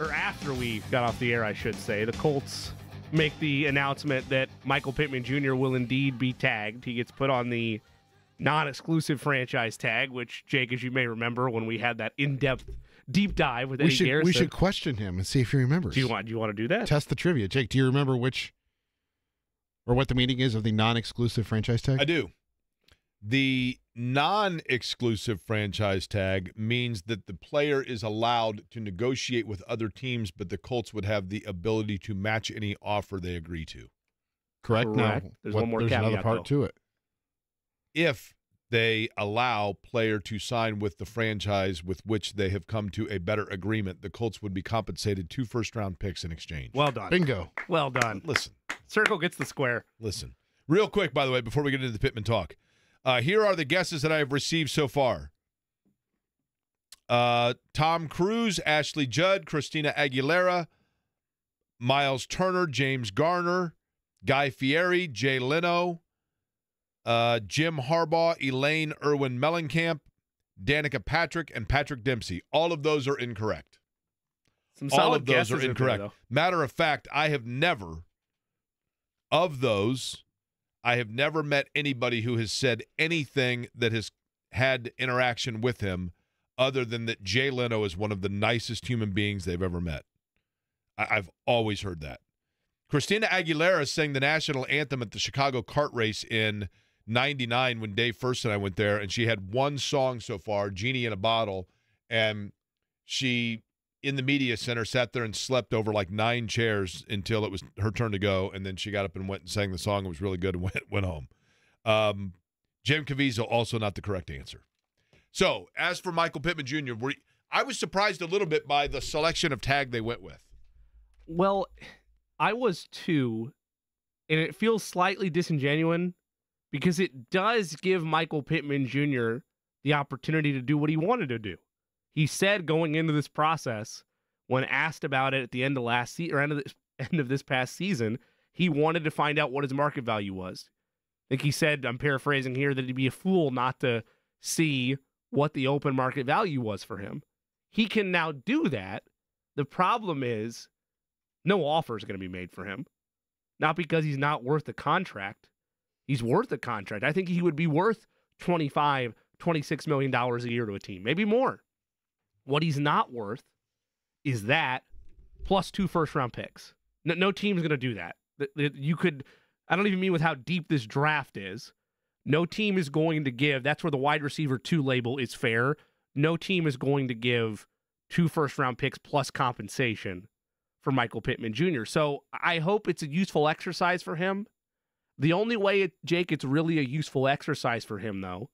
Or after we got off the air, I should say, the Colts make the announcement that Michael Pittman Jr. will indeed be tagged. He gets put on the non-exclusive franchise tag, which Jake, as you may remember, when we had that in-depth deep dive with We Eddie should Garrison. we should question him and see if he remembers. Do you want? Do you want to do that? Test the trivia, Jake. Do you remember which or what the meaning is of the non-exclusive franchise tag? I do. The non exclusive franchise tag means that the player is allowed to negotiate with other teams, but the Colts would have the ability to match any offer they agree to. Correct. Correct. Now, There's what- one more there's another part though. to it. If they allow player to sign with the franchise with which they have come to a better agreement, the Colts would be compensated two first round picks in exchange. Well done. Bingo. Well done. Listen, Circle gets the square. listen. Real quick, by the way, before we get into the Pittman talk, uh, here are the guesses that I have received so far. Uh, Tom Cruise, Ashley Judd, Christina Aguilera, Miles Turner, James Garner, Guy Fieri, Jay Leno, uh, Jim Harbaugh, Elaine Irwin Mellencamp, Danica Patrick, and Patrick Dempsey. All of those are incorrect. Some All solid of those guesses are in there, incorrect. Matter of fact, I have never, of those, I have never met anybody who has said anything that has had interaction with him other than that Jay Leno is one of the nicest human beings they've ever met. I- I've always heard that. Christina Aguilera sang the national anthem at the Chicago CART race in 99 when Dave Furst and I went there, and she had one song so far, Genie in a Bottle, and she in the media center sat there and slept over like nine chairs until it was her turn to go, and then she got up and went and sang the song. It was really good and went went home. Um, Jim Caviezel also not the correct answer. So as for Michael Pittman Jr., were, I was surprised a little bit by the selection of tag they went with. Well, I was too, and it feels slightly disingenuous because it does give Michael Pittman Jr. the opportunity to do what he wanted to do. He said going into this process, when asked about it at the end of last season or end of this end of this past season, he wanted to find out what his market value was. I think he said, I'm paraphrasing here, that he'd be a fool not to see what the open market value was for him. He can now do that. The problem is no offer is going to be made for him. Not because he's not worth the contract. He's worth the contract. I think he would be worth 25, 26 million dollars a year to a team, maybe more. What he's not worth is that plus two first round picks. No, no team's going to do that. Th- th- You could I don't even mean with how deep this draft is. No team is going to give. That's where the wide receiver 2 label is fair. No team is going to give two first round picks plus compensation for Michael Pittman Jr. So I hope it's a useful exercise for him. The only way, it, Jake, it's really a useful exercise for him, though,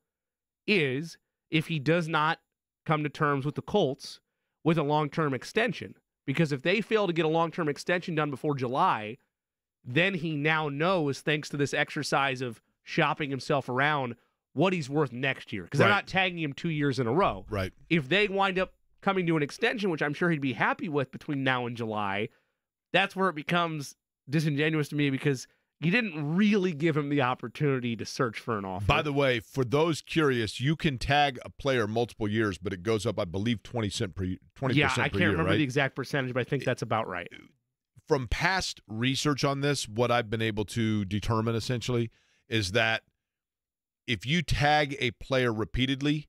is if he does not come to terms with the Colts with a long term extension. Because if they fail to get a long term extension done before July, then he now knows, thanks to this exercise of shopping himself around, what he's worth next year. Because they're not tagging him two years in a row Right. if they wind up coming to an extension, which I'm sure he'd be happy with between now and July, that's where it becomes disingenuous to me because you didn't really give him the opportunity to search for an offer. By the way, for those curious, you can tag a player multiple years, but it goes up, I believe, twenty cent per twenty yeah, percent I can't year, remember right? the exact percentage, but I think that's about right. From past research on this, what I've been able to determine essentially is that if you tag a player repeatedly,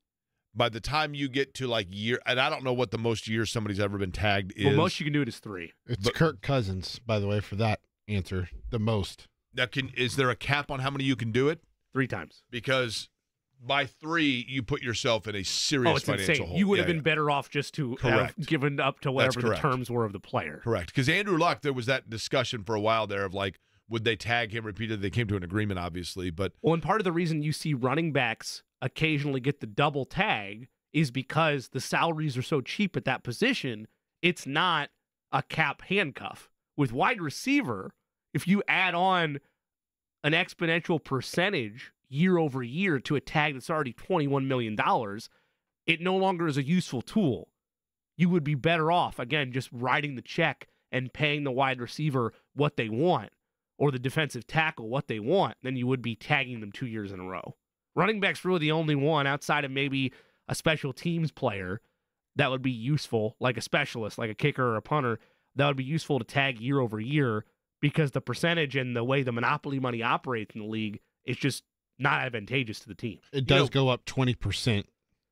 by the time you get to like year, and I don't know what the most years somebody's ever been tagged is. Well, most you can do it is three. It's Kirk Cousins, by the way, for that answer. The most. Now, can is there a cap on how many you can do it? Three times. Because by three, you put yourself in a serious Oh, it's financial insane. hole. You would Yeah, have been yeah. better off just to Correct. have given up to whatever the terms were of the player. Correct. Because Andrew Luck, there was that discussion for a while there of like, would they tag him repeatedly? They came to an agreement, obviously, but Well, and part of the reason you see running backs occasionally get the double tag is because the salaries are so cheap at that position. It's not a cap handcuff. With wide receiver, if you add on an exponential percentage year over year to a tag that's already $21 million, it no longer is a useful tool. You would be better off, again, just writing the check and paying the wide receiver what they want or the defensive tackle what they want than you would be tagging them two years in a row. Running back's really the only one outside of maybe a special teams player that would be useful, like a specialist, like a kicker or a punter, that would be useful to tag year over year because the percentage and the way the monopoly money operates in the league is just not advantageous to the team. It does go up 20%,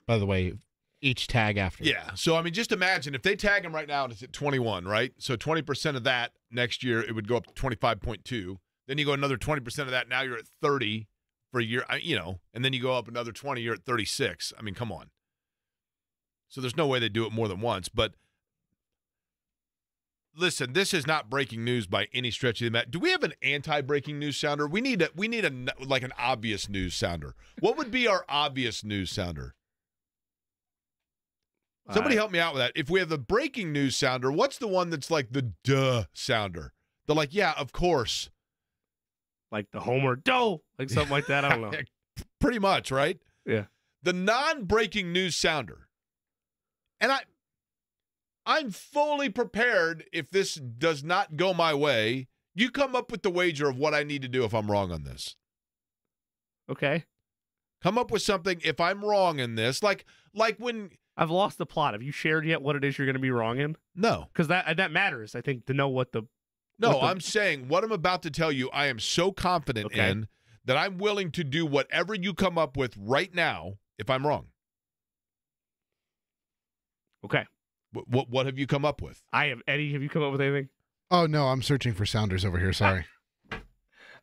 by the way, each tag after. yeah. So I mean, just imagine if they tag him right now, it's at twenty one, right? So twenty percent of that next year, it would go up to twenty five point two. Then you go another twenty percent of that. Now you're at thirty for a year, you know, and then you go up another 20, you're at 36. I mean, come on. So there's no way they do it more than once. But listen, this is not breaking news by any stretch of the mat. Do we have an anti-breaking news sounder? We need a we need a like an obvious news sounder. What would be our obvious news sounder? Somebody Uh, help me out with that. If we have the breaking news sounder, what's the one that's like the duh sounder? They're like, yeah, of course. like the Homer Doe, like something like that. I don't know. Pretty much, right? Yeah. The non-breaking news sounder. And I I'm fully prepared if this does not go my way. You come up with the wager of what I need to do if I'm wrong on this. Okay. Come up with something if I'm wrong in this. Like like when I've lost the plot. Have you shared yet what it is you're going to be wrong in? No. Because that that matters, I think, to know what the. No, what the- I'm saying what I'm about to tell you, I am so confident Okay. in that I'm willing to do whatever you come up with right now if I'm wrong. Okay. What what, what have you come up with? I have Eddie. Have you come up with anything? Oh no, I'm searching for sounders over here. Sorry.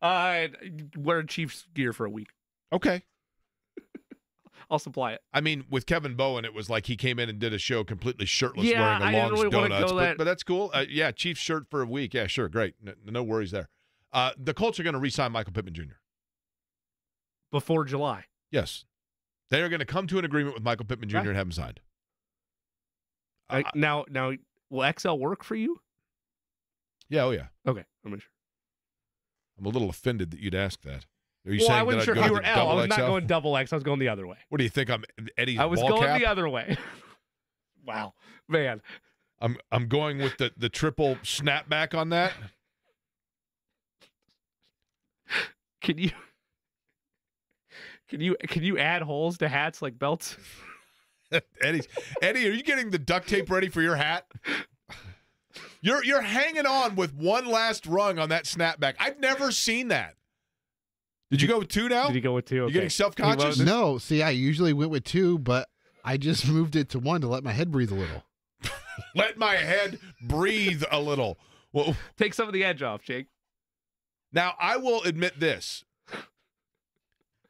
Uh, wear Chiefs gear for a week. Okay. I'll supply it. I mean, with Kevin Bowen, it was like he came in and did a show completely shirtless, Yeah, wearing a long didn't really donuts. But, that- but that's cool. Uh, yeah, Chiefs shirt for a week. Yeah, sure, great. No, no worries there. Uh, the Colts are going to re-sign Michael Pittman Jr. Before July. Yes, they are going to come to an agreement with Michael Pittman Jr. Right. and have him signed. Uh, Like, now, now, will XL work for you? Yeah, oh yeah. Okay, I'm sure. I'm a little offended that you'd ask that. Are you well, saying I wasn't that sure I'd if you were L. I was not going double X. I was going the other way. What do you think? I'm Eddie. I was going cap? the other way. wow, man. I'm I'm going with the the triple snapback on that. Can you? Can you can you add holes to hats like belts? Eddie's Eddie, are you getting the duct tape ready for your hat? You're you're hanging on with one last rung on that snapback. I've never seen that. Did you go with two now? Did you go with two? You Okay. getting self conscious? No, see, I usually went with two, but I just moved it to one to let my head breathe a little. Let my head breathe a little. Well, Take some of the edge off, Jake. now I will admit this.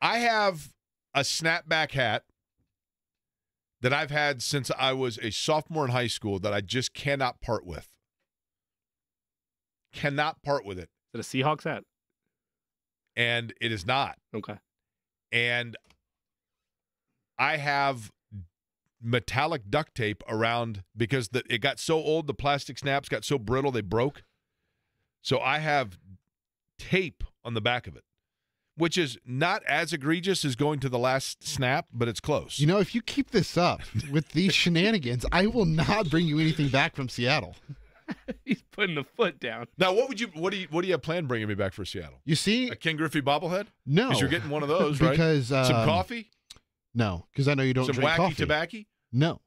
I have a snapback hat that I've had since I was a sophomore in high school that I just cannot part with. Cannot part with it. Is it a Seahawks hat? And it is not. Okay. and I have metallic duct tape around because the, it got so old, the plastic snaps got so brittle they broke. So I have tape on the back of it, which is not as egregious as going to the last snap, but it's close. You know, if you keep this up with these shenanigans, I will not bring you anything back from Seattle. He's putting the foot down. now, what would you what do you what do you have planned bringing me back for Seattle? You see, A Ken Griffey bobblehead? no, Because you're getting one of those, right? because Some um, coffee, No, because I know you don't some drink wacky coffee. tobacco. No,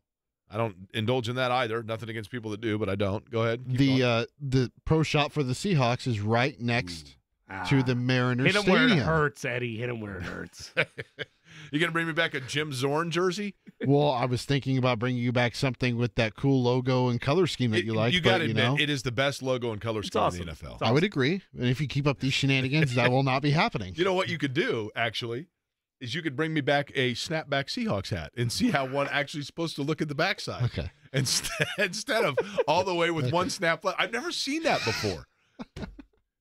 I don't indulge in that either. Nothing against people that do, but I don't. Go ahead. The going. uh, the pro shop for the Seahawks is right next Ah. to the Mariners Hit him where Stadium. it hurts, Eddie. Hit him where it hurts. You gonna bring me back a Jim Zorn jersey? well, I was thinking about bringing you back something with that cool logo and color scheme that you like. you but, got to you admit, know, it is the best logo and color scheme in the awesome. NFL. I would agree. And if you keep up these shenanigans, that will not be happening. You know what you could do actually is you could bring me back a snapback Seahawks hat and see how one actually is supposed to look at the backside Okay. instead instead of all the way with one snap left. I've never seen that before.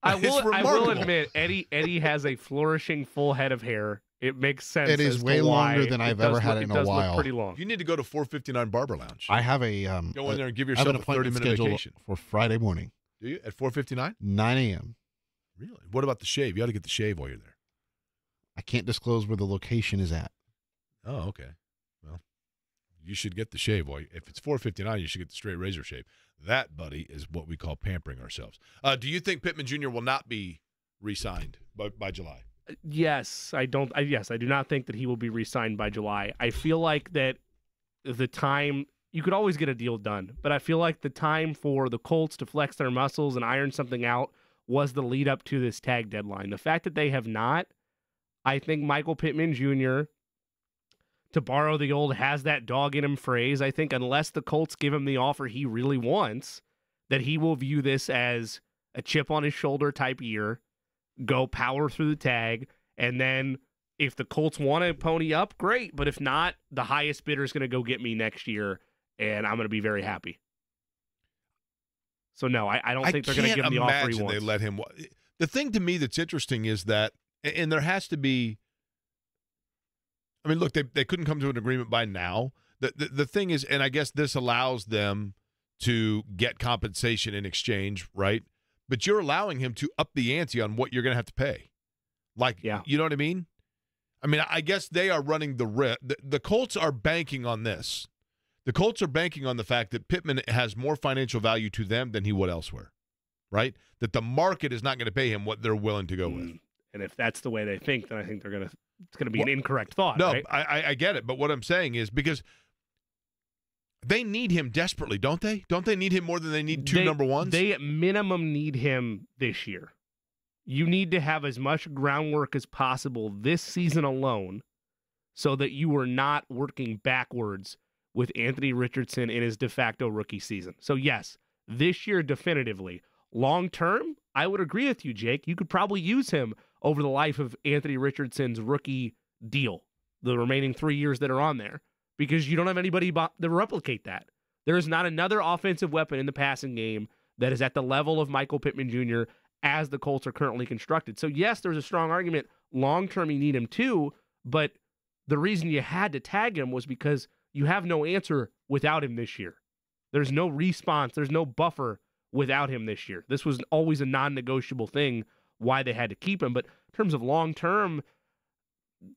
I will. I will admit, Eddie. Eddie has a flourishing full head of hair. It makes sense. It is way longer than I've ever had look- it in a does look while. Pretty long. You need to go to 459 Barber Lounge. I have a um. Go in there and give I have an yourself a 30 appointment minute scheduled vacation. for Friday morning, Do you at 459? 9 a.m. Really? What about the shave? You got to get the shave while you're there. I can't disclose where the location is at. Oh, okay. Well, you should get the shave. While you, if it's 459, you should get the straight razor shave. That, buddy, is what we call pampering ourselves. Uh, do you think Pittman Jr. will not be re-signed by, by July? Yes, I don't. I, yes, I do not think that he will be re-signed by July. I feel like that the time you could always get a deal done, but I feel like the time for the Colts to flex their muscles and iron something out was the lead up to this tag deadline. The fact that they have not, I think Michael Pittman Jr. To borrow the old "has that dog in him" phrase, I think unless the Colts give him the offer he really wants, that he will view this as a chip on his shoulder type year go power through the tag, and then if the Colts want to pony up, great. But if not, the highest bidder is going to go get me next year, and I'm going to be very happy. So no, I, I don't think they're going to give him the offer he wants. They let him. The thing to me that's interesting is that, and there has to be. I mean, look, they they couldn't come to an agreement by now. The, the the thing is, and I guess this allows them to get compensation in exchange, right? But you're allowing him to up the ante on what you're going to have to pay. Like, Yeah. you know what I mean? I mean, I guess they are running the risk. The, the Colts are banking on this. The Colts are banking on the fact that Pittman has more financial value to them than he would elsewhere, right? That the market is not going to pay him what they're willing to go with. Mm, And if that's the way they think, then I think they're going to. It's going to be an incorrect thought. No, right? I, I I get it, but what I'm saying is because they need him desperately, don't they? Don't they need him more than they need two They- number ones? They at minimum need him this year. You need to have as much groundwork as possible this season alone so that you are not working backwards with Anthony Richardson in his de facto rookie season. So, yes, this year definitively. Long term, I would agree with you, Jake. You could probably use him over the life of Anthony Richardson's rookie deal, the remaining three years that are on there, because you don't have anybody to replicate that. There is not another offensive weapon in the passing game that is at the level of Michael Pittman Jr. as the Colts are currently constructed. So, yes, there's a strong argument. Long term, you need him too, but the reason you had to tag him was because you have no answer without him this year. There's no response, there's no buffer without him this year. This was always a non negotiable thing why they had to keep him. But in terms of long term,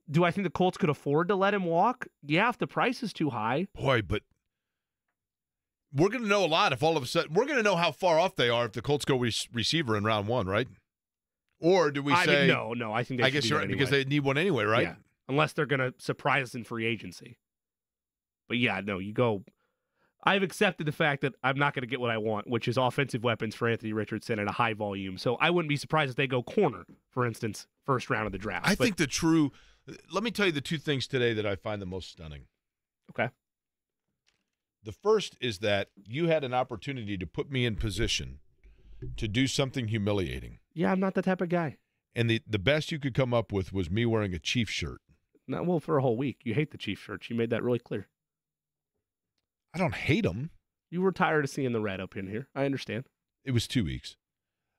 do I think the Colts could afford to let him walk? Yeah, if the price is too high. Boy, but we're going to know a lot if all of a sudden we're going to know how far off they are if the Colts go re- receiver in round one, right? Or do we I say mean, no, no. I think they I guess you're right because they need one anyway, right? Yeah, unless they're going to surprise us in free agency. But yeah, no, you go. I've accepted the fact that I'm not going to get what I want, which is offensive weapons for Anthony Richardson at a high volume. So I wouldn't be surprised if they go corner, for instance, first round of the draft. I But- think the true. Let me tell you the two things today that I find the most stunning. Okay. The first is that you had an opportunity to put me in position to do something humiliating. Yeah, I'm not that type of guy. And the, the best you could come up with was me wearing a Chief shirt. Not well for a whole week. You hate the Chief shirts. You made that really clear. I don't hate them. You were tired of seeing the red up in here. I understand. It was two weeks.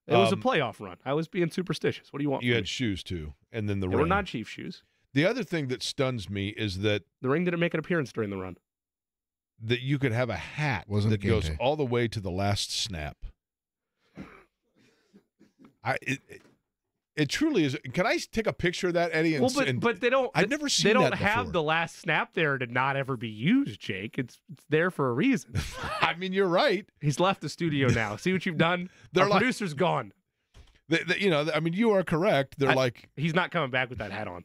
It was a Um, playoff run. I was being superstitious. What do you want? You from had me? shoes too, and then the They were ring. not Chief shoes. The other thing that stuns me is that The ring didn't make an appearance during the run. that you could have a hat Wasn't that goes day. all the way to the last snap. I it, it, it truly is. Can I take a picture of that, Eddie? And, Well, but and- but they don't. I've never seen They don't have the last snap there to not ever be used, Jake. It's it's there for a reason. I mean, you're right. He's left the studio now. See what you've done. They're like- producer's gone. They- they- you know, I mean, you are correct. They're I- like He's not coming back with that hat on.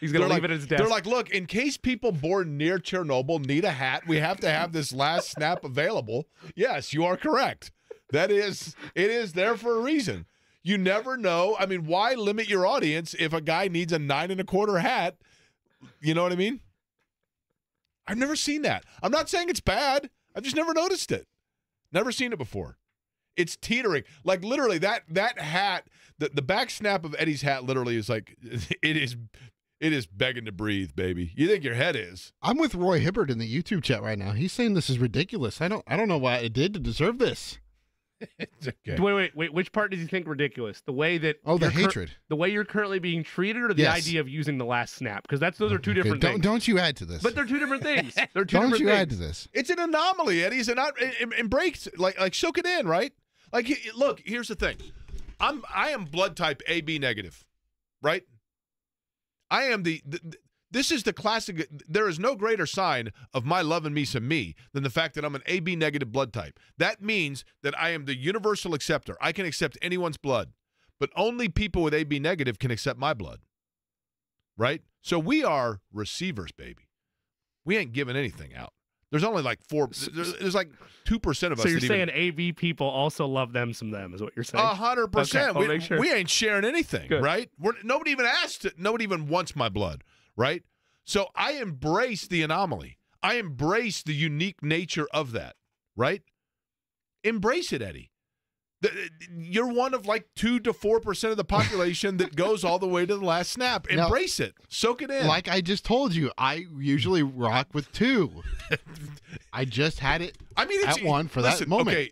He's gonna leave like, it at his desk. They're like, look, in case people born near Chernobyl need a hat, we have to have this last snap available. Yes, you are correct. That is, it is there for a reason. You never know. I mean, why limit your audience if a guy needs a nine and a quarter hat? You know what I mean? I've never seen that. I'm not saying it's bad. I've just never noticed it. Never seen it before. It's teetering. Like literally that that hat, the, the back snap of Eddie's hat literally is like it is it is begging to breathe, baby. You think your head is. I'm with Roy Hibbert in the YouTube chat right now. He's saying this is ridiculous. I don't I don't know why I did to deserve this. It's okay. Wait, wait, wait. Which part does he think ridiculous? The way that Oh, the you're cur- hatred. the way you're currently being treated, or the Yes. idea of using the last snap? Because that's those are two Okay, different don't things. don't you add to this. But they're two different things. They're 2 don't different you things. add to this. It's an anomaly, Eddie. Is it not em- embrace like like soak it in, right? Like look, here's the thing. I'm I am blood type AB negative, right? I am the, the, the- this is the classic there is no greater sign of my love and me some me than the fact that I'm an AB negative blood type. That means that I am the universal acceptor. I can accept anyone's blood, but only people with AB negative can accept my blood. Right? So we are receivers, baby. We ain't giving anything out. There's only like four. There's, there's like two percent of us. So you're saying even, AV people also love them some them is what you're saying? a hundred percent. We ain't sharing anything, Good. right? We're, nobody even asked. It. Nobody even wants my blood, right? So I embrace the anomaly. I embrace the unique nature of that, right? Embrace it, Eddie. You're one of like two to four percent of the population that goes all the way to the last snap. Now- Embrace it. Soak it in. Like I just told you, I usually rock with two. I just had it I mean, it's, at one for listen, that moment. Okay,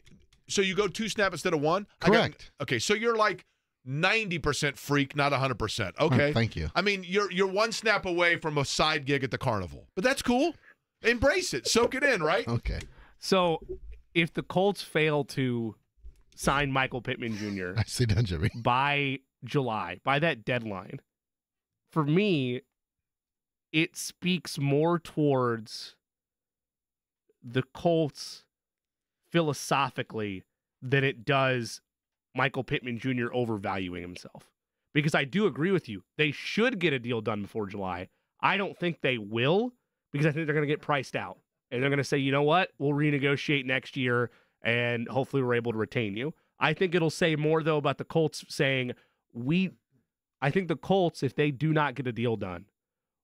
so you go two snap instead of one. I got- Correct. okay, so you're like ninety percent freak, not hundred percent. Oh, okay, thank you. I mean, you're you're one snap away from a side gig at the carnival, but that's cool. Embrace it. Soak it in. Right. Okay. So if the Colts fail to sign Michael Pittman Jr. I see that, Jimmy. by July, by that deadline, for me, it speaks more towards the Colts philosophically than it does Michael Pittman Jr. overvaluing himself. Because I do agree with you. They should get a deal done before July. I don't think they will because I think they're going to get priced out. And they're going to say, you know what? We'll renegotiate next year and hopefully we're able to retain you. I think it'll say more, though, about the Colts saying, we, I think the Colts, if they do not get a deal done,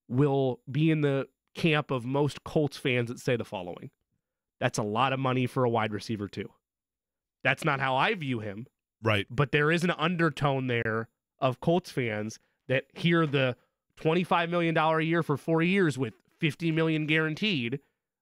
will be in the camp of most Colts fans that say the following That's a lot of money for a wide receiver, too. That's not how I view him. Right. But there is an undertone there of Colts fans that hear the $25 million a year for four years with 50 million guaranteed.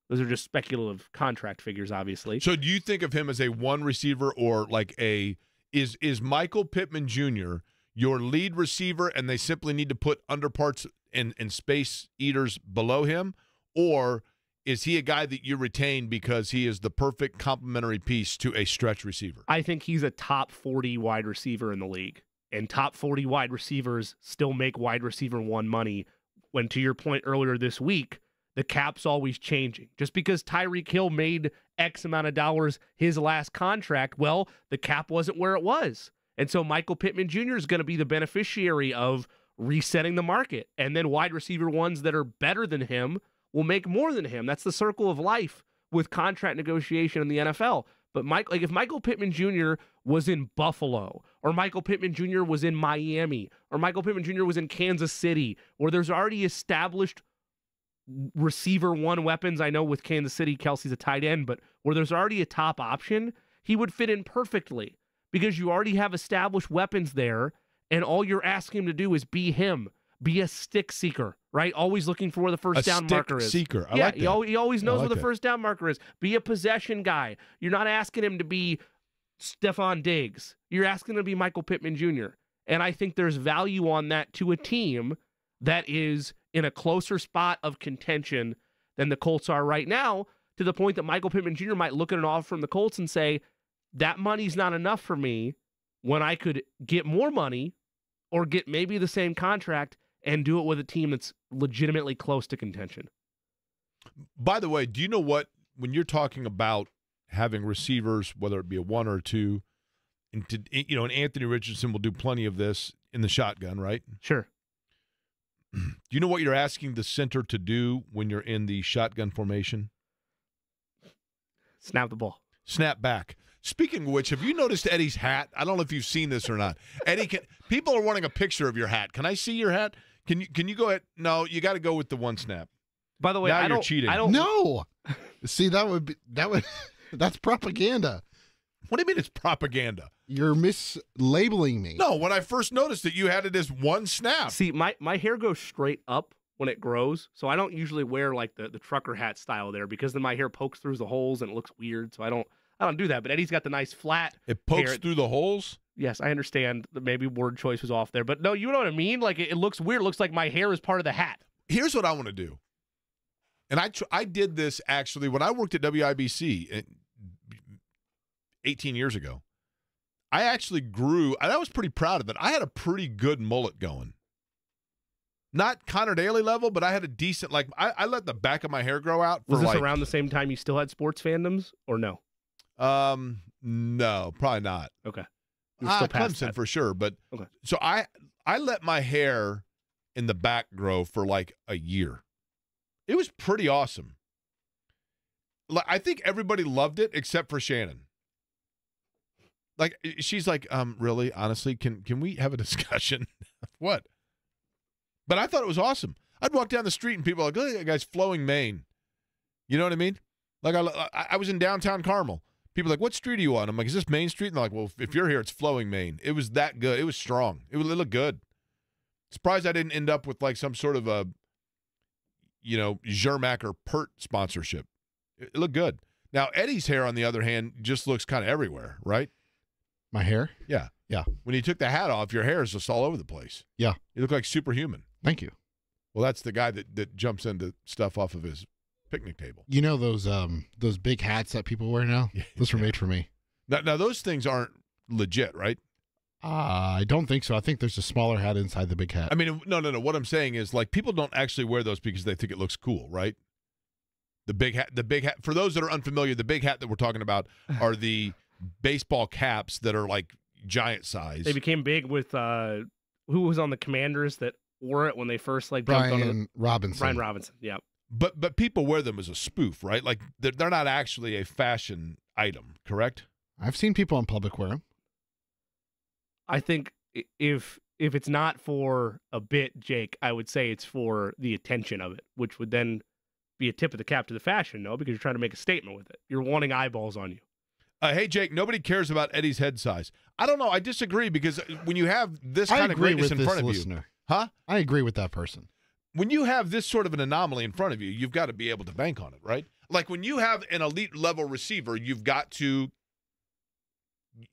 Those are just speculative contract figures, obviously. So do you think of him as a one receiver or like a is is Michael Pittman Jr. your lead receiver and they simply need to put underparts and, and space eaters below him? Or is he a guy that you retain because he is the perfect complementary piece to a stretch receiver? I think he's a top 40 wide receiver in the league. And top 40 wide receivers still make wide receiver one money. When, to your point earlier this week, the cap's always changing. Just because Tyreek Hill made X amount of dollars his last contract, well, the cap wasn't where it was. And so Michael Pittman Jr. is going to be the beneficiary of resetting the market. And then wide receiver ones that are better than him will make more than him. That's the circle of life with contract negotiation in the NFL. But Mike, like if Michael Pittman Jr. was in Buffalo, or Michael Pittman Jr. was in Miami, or Michael Pittman Jr. was in Kansas City, where there's already established receiver one weapons. I know with Kansas City, Kelce's a tight end, but where there's already a top option, he would fit in perfectly because you already have established weapons there, and all you're asking him to do is be him, be a stick seeker, right? Always looking for where the first A down marker is. seeker. I yeah, like he, that. al- he always knows like where the that. first down marker is. Be a possession guy. You're not asking him to be Stefon Diggs. You're asking him to be Michael Pittman Jr. And I think there's value on that to a team that is in a closer spot of contention than the Colts are right now, to the point that Michael Pittman Jr. might look at an offer from the Colts and say, that money's not enough for me when I could get more money or get maybe the same contract and do it with a team that's legitimately close to contention. By the way, do you know what when you're talking about having receivers, whether it be a one or a two, and to, eh, you know, and Anthony Richardson will do plenty of this in the shotgun, right? Sure. Do you know what you're asking the center to do when you're in the shotgun formation? Snap the ball. Snap back. Speaking of which, have you noticed Eddie's hat? I don't know if you've seen this or not. Eddie, can, people are wanting a picture of your hat. Can I see your hat? Can you can you go ahead? No, you got to go with the one snap. By the way, now I you're don't, cheating. I don't No. See, that would be that would that's propaganda. What do you mean it's propaganda? You're mislabeling me. No, when I first noticed that you had it as one snap. See, my, my hair goes straight up when it grows, so I don't usually wear like the, the trucker hat style there because then my hair pokes through the holes and it looks weird. So I don't I don't do that. But Eddie's got the nice flat. It pokes hair. through the holes. Yes, I understand that maybe word choice was off there, but no, you know what I mean. Like it, it looks weird. It looks like my hair is part of the hat. Here's what I want to do, and I tr- I did this actually when I worked at WIBC eh, 18 years ago. I actually grew, and I was pretty proud of it. I had a pretty good mullet going. Not Connor Daly level, but I had a decent like I, I let the back of my hair grow out for Was this like around the same time you still had sports fandoms, or no? um no, probably not. Okay, You were Ah, still past Clemson that. for sure, but Okay. so I I let my hair in the back grow for like a year. It was pretty awesome. Like I think everybody loved it except for Shannon. Like she's like, um, really, honestly, can can we have a discussion? what? But I thought it was awesome. I'd walk down the street and people are like, look at that guy's flowing mane. You know what I mean? Like I, I, I was in downtown Carmel. People are like, what street are you on? I'm like, is this Main Street? And they're like, well, if you're here, it's Flowing Main. It was that good. It was strong. It, was, it looked good. Surprised I didn't end up with like some sort of a, you know, Zermatt or Pert sponsorship. It, it looked good. Now Eddie's hair, on the other hand, just looks kind of everywhere, right? My hair? Yeah. Yeah. When you took the hat off, your hair is just all over the place. Yeah. You look like superhuman. Thank you. Well, that's the guy that, that jumps into stuff off of his picnic table. You know those um those big hats that people wear now? Those were made for me. Now, now those things aren't legit, right? Uh, I don't think so. I think there's a smaller hat inside the big hat. I mean, no, no, no. What I'm saying is, like, people don't actually wear those because they think it looks cool, right? The big hat, the big hat. For those that are unfamiliar, the big hat that we're talking about are the baseball caps that are like giant size. They became big with uh, who was on the Commanders that wore it when they first like jumped on Brian the, Robinson. Brian Robinson. Yeah. But but people wear them as a spoof, right? Like they're, they're not actually a fashion item, correct? I've seen people in public wear them. I think if if it's not for a bit, Jake, I would say it's for the attention of it, which would then be a tip of the cap to the fashion, no? Because you're trying to make a statement with it. You're wanting eyeballs on you. Uh, hey Jake, nobody cares about Eddie's head size. I don't know. I disagree because when you have this kind of agree greatness in front of listener. you, huh? I agree with that person. When you have this sort of an anomaly in front of you, you've got to be able to bank on it, right? Like when you have an elite level receiver, you've got to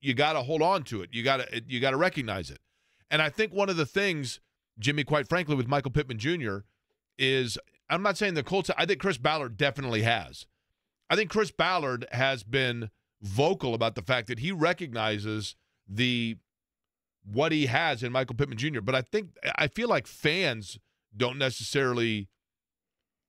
you got to hold on to it. You got to you got to recognize it. And I think one of the things, Jimmy, quite frankly, with Michael Pittman Jr. is I'm not saying the Colts. I think Chris Ballard definitely has. I think Chris Ballard has been vocal about the fact that he recognizes the what he has in Michael Pittman Jr. But I think I feel like fans don't necessarily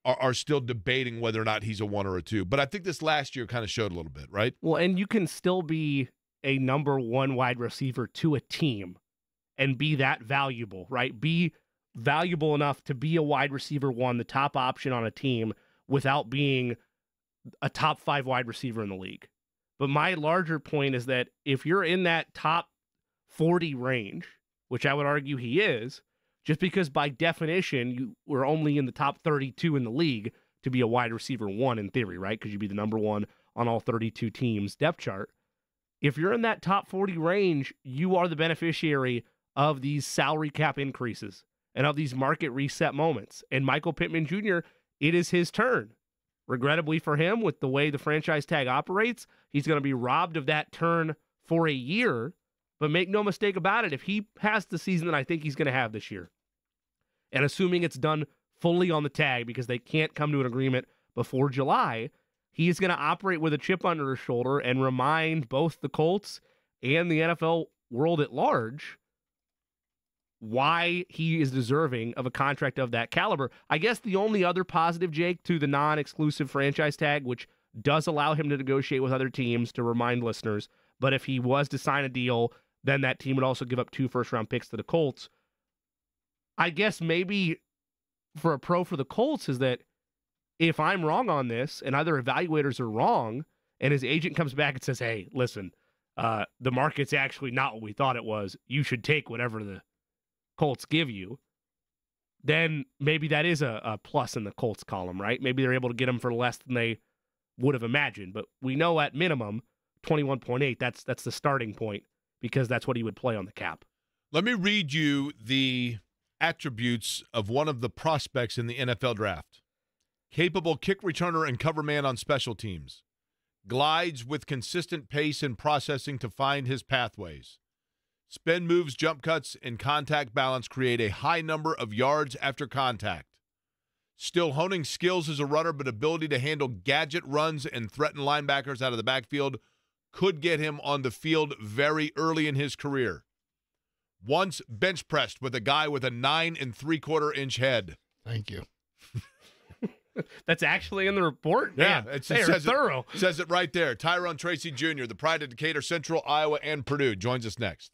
are, are still debating whether or not he's a one or a two. But I think this last year kind of showed a little bit, right? Well, and you can still be a number one wide receiver to a team and be that valuable, right? Be valuable enough to be a wide receiver one, the top option on a team, without being a top five wide receiver in the league. But my larger point is that if you're in that top 40 range, which I would argue he is, just because by definition you were only in the top 32 in the league to be a wide receiver one in theory, right? Because you'd be the number one on all 32 teams depth chart. If you're in that top 40 range, you are the beneficiary of these salary cap increases and of these market reset moments. And Michael Pittman Jr., it is his turn. Regrettably for him, with the way the franchise tag operates, he's going to be robbed of that turn for a year. But make no mistake about it, if he has the season that I think he's going to have this year, and assuming it's done fully on the tag because they can't come to an agreement before July, he is going to operate with a chip under his shoulder and remind both the Colts and the NFL world at large why he is deserving of a contract of that caliber. I guess the only other positive, Jake, to the non exclusive franchise tag, which does allow him to negotiate with other teams to remind listeners, but if he was to sign a deal, then that team would also give up two first round picks to the Colts. I guess maybe for a pro for the Colts is that if I'm wrong on this and other evaluators are wrong, and his agent comes back and says, hey, listen, uh, the market's actually not what we thought it was. You should take whatever the Colts give you, then maybe that is a, a plus in the Colts column, right? Maybe they're able to get him for less than they would have imagined. But we know at minimum, 21.8, that's that's the starting point because that's what he would play on the cap. Let me read you the attributes of one of the prospects in the NFL draft. Capable kick returner and cover man on special teams. Glides with consistent pace and processing to find his pathways. Spin moves, jump cuts, and contact balance create a high number of yards after contact. Still honing skills as a runner, but ability to handle gadget runs and threaten linebackers out of the backfield could get him on the field very early in his career. Once bench pressed with a guy with a nine and three quarter inch head. Thank you. That's actually in the report. Yeah, Man, it they are says thorough. It, says it right there. Tyrone Tracy Jr., the pride of Decatur Central, Iowa, and Purdue, joins us next.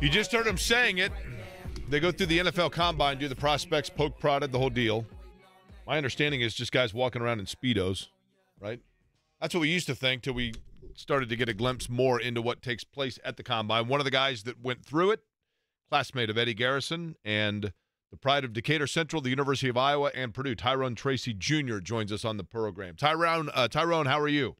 You just heard him saying it. They go through the NFL combine, do the prospects, poke prodded, the whole deal. My understanding is just guys walking around in Speedos, right? That's what we used to think till we started to get a glimpse more into what takes place at the combine. One of the guys that went through it, classmate of Eddie Garrison and the pride of Decatur Central, the University of Iowa, and Purdue, Tyrone Tracy Jr. joins us on the program. Tyrone, uh, Tyrone, how are you?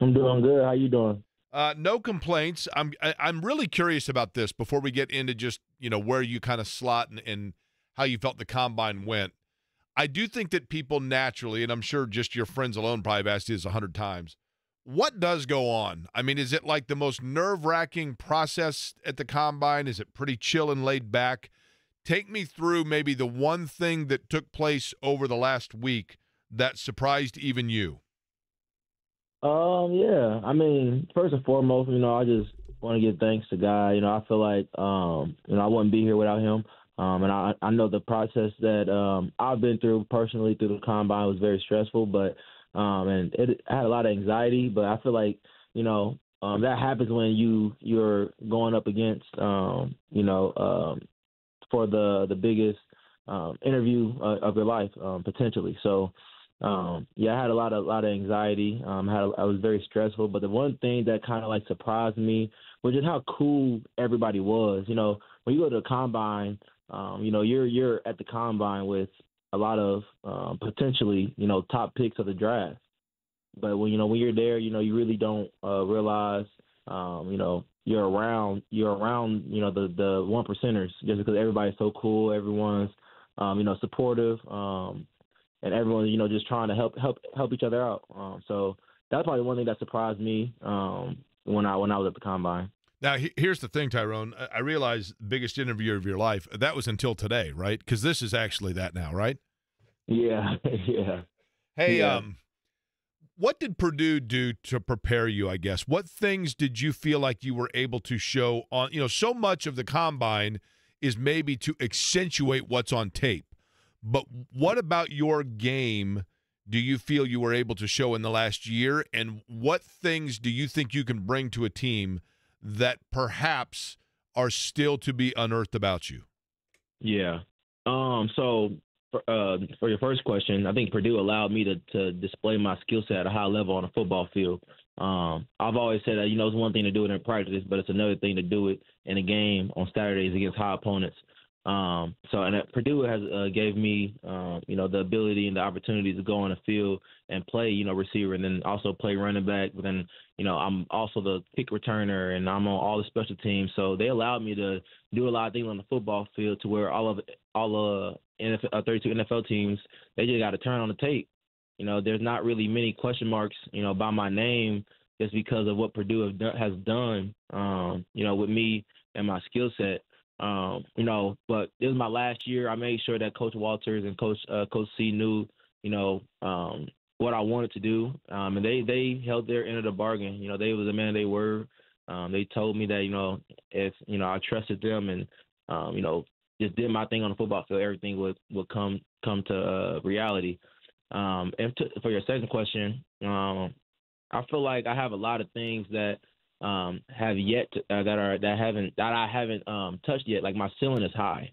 I'm doing good. How you doing? Uh, no complaints. I'm I, am i am really curious about this before we get into just you know where you kind of slot and, and how you felt the combine went. I do think that people naturally, and I'm sure just your friends alone probably have asked you this a hundred times. What does go on? I mean, is it like the most nerve wracking process at the combine? Is it pretty chill and laid back? Take me through maybe the one thing that took place over the last week that surprised even you. Um, yeah. I mean, first and foremost, you know, I just want to give thanks to God. You know, I feel like um, you know, I wouldn't be here without him. Um, and I, I know the process that um, I've been through personally through the combine was very stressful, but um, and it I had a lot of anxiety. But I feel like you know um, that happens when you you're going up against um, you know um, for the the biggest um, interview uh, of your life um, potentially. So um, yeah, I had a lot of a lot of anxiety. Um, I had a, I was very stressful. But the one thing that kind of like surprised me was just how cool everybody was. You know, when you go to the combine um, you know, you're you're at the combine with a lot of um, potentially, you know, top picks of the draft. But when you know when you're there, you know, you really don't uh, realize, um, you know, you're around you're around, you know, the the one percenters just because everybody's so cool, everyone's, um, you know, supportive, um, and everyone, you know, just trying to help help help each other out. Um, so that's probably one thing that surprised me um, when I when I was at the combine. Now, here's the thing, Tyrone. I realize biggest interview of your life. That was until today, right? Because this is actually that now, right? Yeah, yeah. Hey, yeah. um, what did Purdue do to prepare you? I guess what things did you feel like you were able to show on? You know, so much of the combine is maybe to accentuate what's on tape, but what about your game? Do you feel you were able to show in the last year, and what things do you think you can bring to a team? that perhaps are still to be unearthed about you? Yeah. Um. So for, uh, for your first question, I think Purdue allowed me to to display my skill set at a high level on a football field. Um, I've always said that you know it's one thing to do it in practice, but it's another thing to do it in a game on Saturdays against high opponents. Um, so and Purdue has uh, gave me, uh, you know, the ability and the opportunity to go on the field and play, you know, receiver and then also play running back. But then, you know, I'm also the kick returner and I'm on all the special teams. So they allowed me to do a lot of things on the football field to where all of all of NFL, uh, 32 NFL teams they just got to turn on the tape. You know, there's not really many question marks, you know, by my name just because of what Purdue has done, um, you know, with me and my skill set. Um, you know, but this was my last year. I made sure that Coach Walters and Coach uh, Coach C knew, you know, um, what I wanted to do, um, and they they held their end of the bargain. You know, they was a man they were. Um, they told me that you know if you know I trusted them and um, you know just did my thing on the football field, everything would would come come to uh, reality. Um, and to, for your second question, um, I feel like I have a lot of things that um, have yet to, uh, that are that haven't that I haven't um, touched yet. Like my ceiling is high,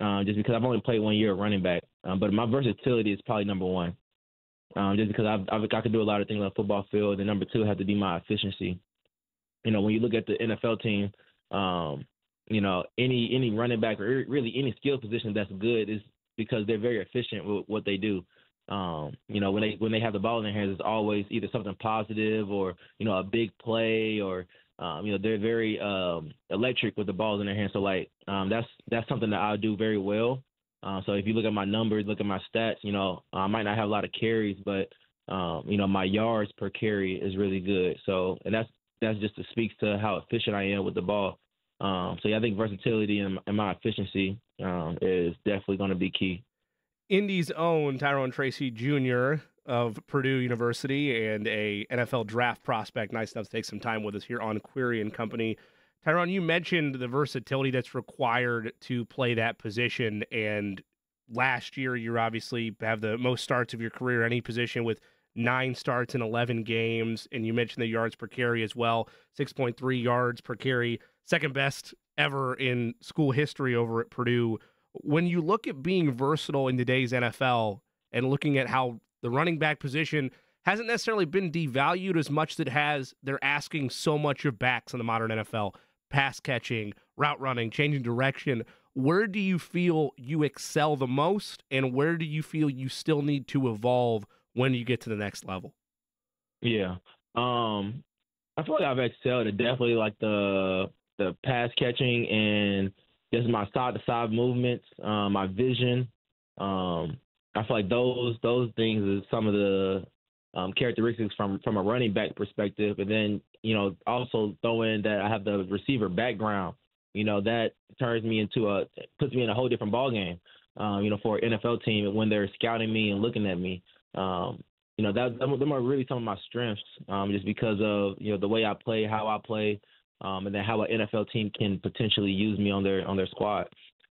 um, just because I've only played one year of running back. Um, but my versatility is probably number one, um, just because I've, I've I can do a lot of things on the football field. And number two have to be my efficiency. You know, when you look at the NFL team, you know any any running back or really any skill position that's good is because they're very efficient with what they do. Um, you know, when they when they have the ball in their hands, it's always either something positive or you know a big play or um, you know they're very um, electric with the balls in their hands. So like um, that's that's something that I do very well. Uh, so if you look at my numbers, look at my stats, you know I might not have a lot of carries, but um, you know my yards per carry is really good. So and that's that's just speaks to how efficient I am with the ball. Um, so yeah, I think versatility and, and my efficiency is definitely going to be key. Indy's own Tyrone Tracy Jr. of Purdue University and a NFL draft prospect. Nice enough to take some time with us here on Query and Company. Tyrone, you mentioned the versatility that's required to play that position. And last year, you obviously have the most starts of your career any position with nine starts in 11 games. And you mentioned the yards per carry as well 6.3 yards per carry, second best ever in school history over at Purdue. When you look at being versatile in today's NFL and looking at how the running back position hasn't necessarily been devalued as much as it has, they're asking so much of backs in the modern NFL pass catching, route running, changing direction. Where do you feel you excel the most, and where do you feel you still need to evolve when you get to the next level? Yeah. Um, I feel like I've excelled at definitely like the the pass catching and just my side to side movements, um, my vision. Um, I feel like those those things is some of the um, characteristics from from a running back perspective, and then you know also throw in that I have the receiver background. You know that turns me into a puts me in a whole different ball game. Um, you know, for an NFL team when they're scouting me and looking at me. Um, you know that them are really some of my strengths, um, just because of you know the way I play, how I play, um, and then how an NFL team can potentially use me on their on their squad.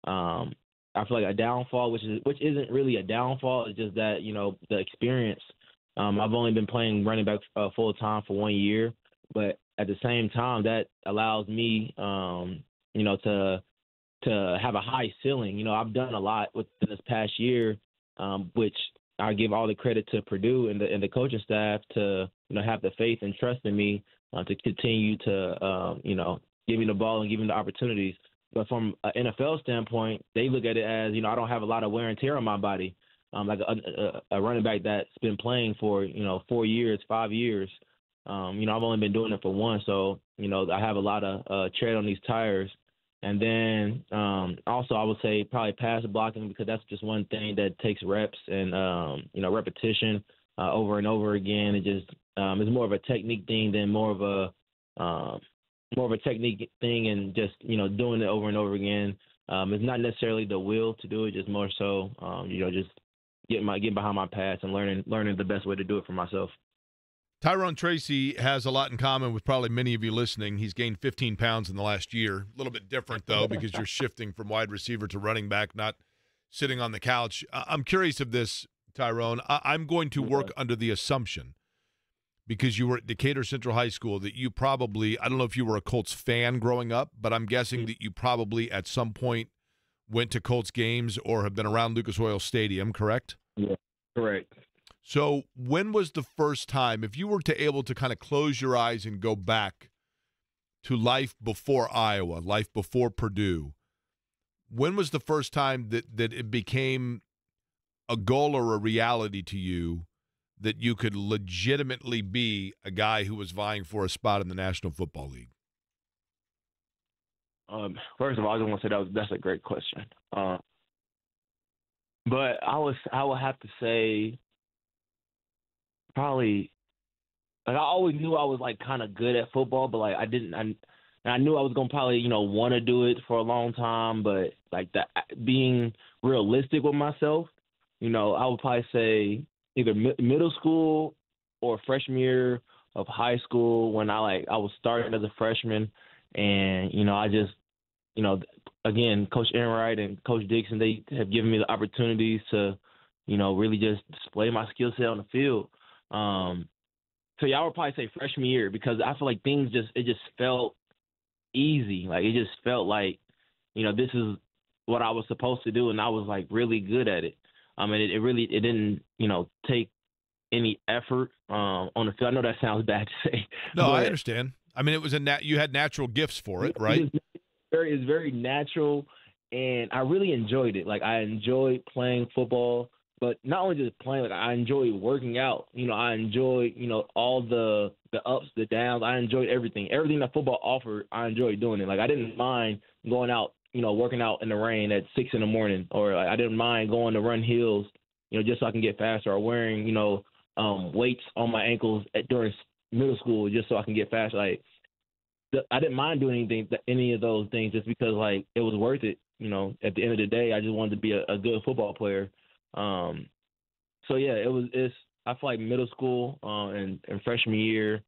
Um, I feel like a downfall, which is which isn't really a downfall, it's just that you know the experience. Um, I've only been playing running back uh, full time for one year, but at the same time, that allows me, um, you know, to to have a high ceiling. You know, I've done a lot within this past year, um, which I give all the credit to Purdue and the and the coaching staff to you know have the faith and trust in me uh, to continue to um, you know give me the ball and give me the opportunities. But from an NFL standpoint, they look at it as you know I don't have a lot of wear and tear on my body. Um, like a, a, a running back that's been playing for you know four years, five years. Um, you know I've only been doing it for one, so you know I have a lot of uh, tread on these tires. And then um, also, I would say probably pass blocking because that's just one thing that takes reps and um, you know repetition uh, over and over again. It just um, is more of a technique thing than more of a um, more of a technique thing and just you know doing it over and over again. Um, it's not necessarily the will to do it, just more so um, you know just getting my getting behind my pass and learning learning the best way to do it for myself. Tyrone Tracy has a lot in common with probably many of you listening. He's gained 15 pounds in the last year. A little bit different, though, because you're shifting from wide receiver to running back, not sitting on the couch. I'm curious of this, Tyrone. I'm going to work under the assumption, because you were at Decatur Central High School, that you probably, I don't know if you were a Colts fan growing up, but I'm guessing mm. that you probably at some point went to Colts games or have been around Lucas Oil Stadium, correct? Yeah, correct. So, when was the first time, if you were to able to kind of close your eyes and go back to life before Iowa, life before Purdue, when was the first time that that it became a goal or a reality to you that you could legitimately be a guy who was vying for a spot in the National Football League? Um, first of all, I just want to say that was that's a great question. Uh, but I was I would have to say probably like I always knew I was like kind of good at football, but like I didn't. I, I knew I was gonna probably you know want to do it for a long time, but like that being realistic with myself, you know, I would probably say either mi- middle school or freshman year of high school when I like I was starting as a freshman, and you know I just you know again Coach Enright and Coach Dixon they have given me the opportunities to you know really just display my skill set on the field. Um, so I would probably say freshman year because I feel like things just it just felt easy. Like it just felt like, you know, this is what I was supposed to do, and I was like really good at it. I mean, it, it really it didn't you know take any effort um, on the field. I know that sounds bad to say. No, I understand. I mean, it was a nat- you had natural gifts for it, right? It's very, it's very natural, and I really enjoyed it. Like I enjoyed playing football but not only just playing, like I enjoy working out. You know, I enjoy, you know, all the the ups, the downs. I enjoyed everything. Everything that football offered, I enjoyed doing it. Like I didn't mind going out, you know, working out in the rain at six in the morning, or I didn't mind going to run hills, you know, just so I can get faster, or wearing, you know, um, weights on my ankles at, during middle school just so I can get faster. Like I didn't mind doing anything, any of those things, just because like it was worth it. You know, at the end of the day, I just wanted to be a, a good football player. Um, so yeah, it was. It's. I feel like middle school uh, and, and freshman year.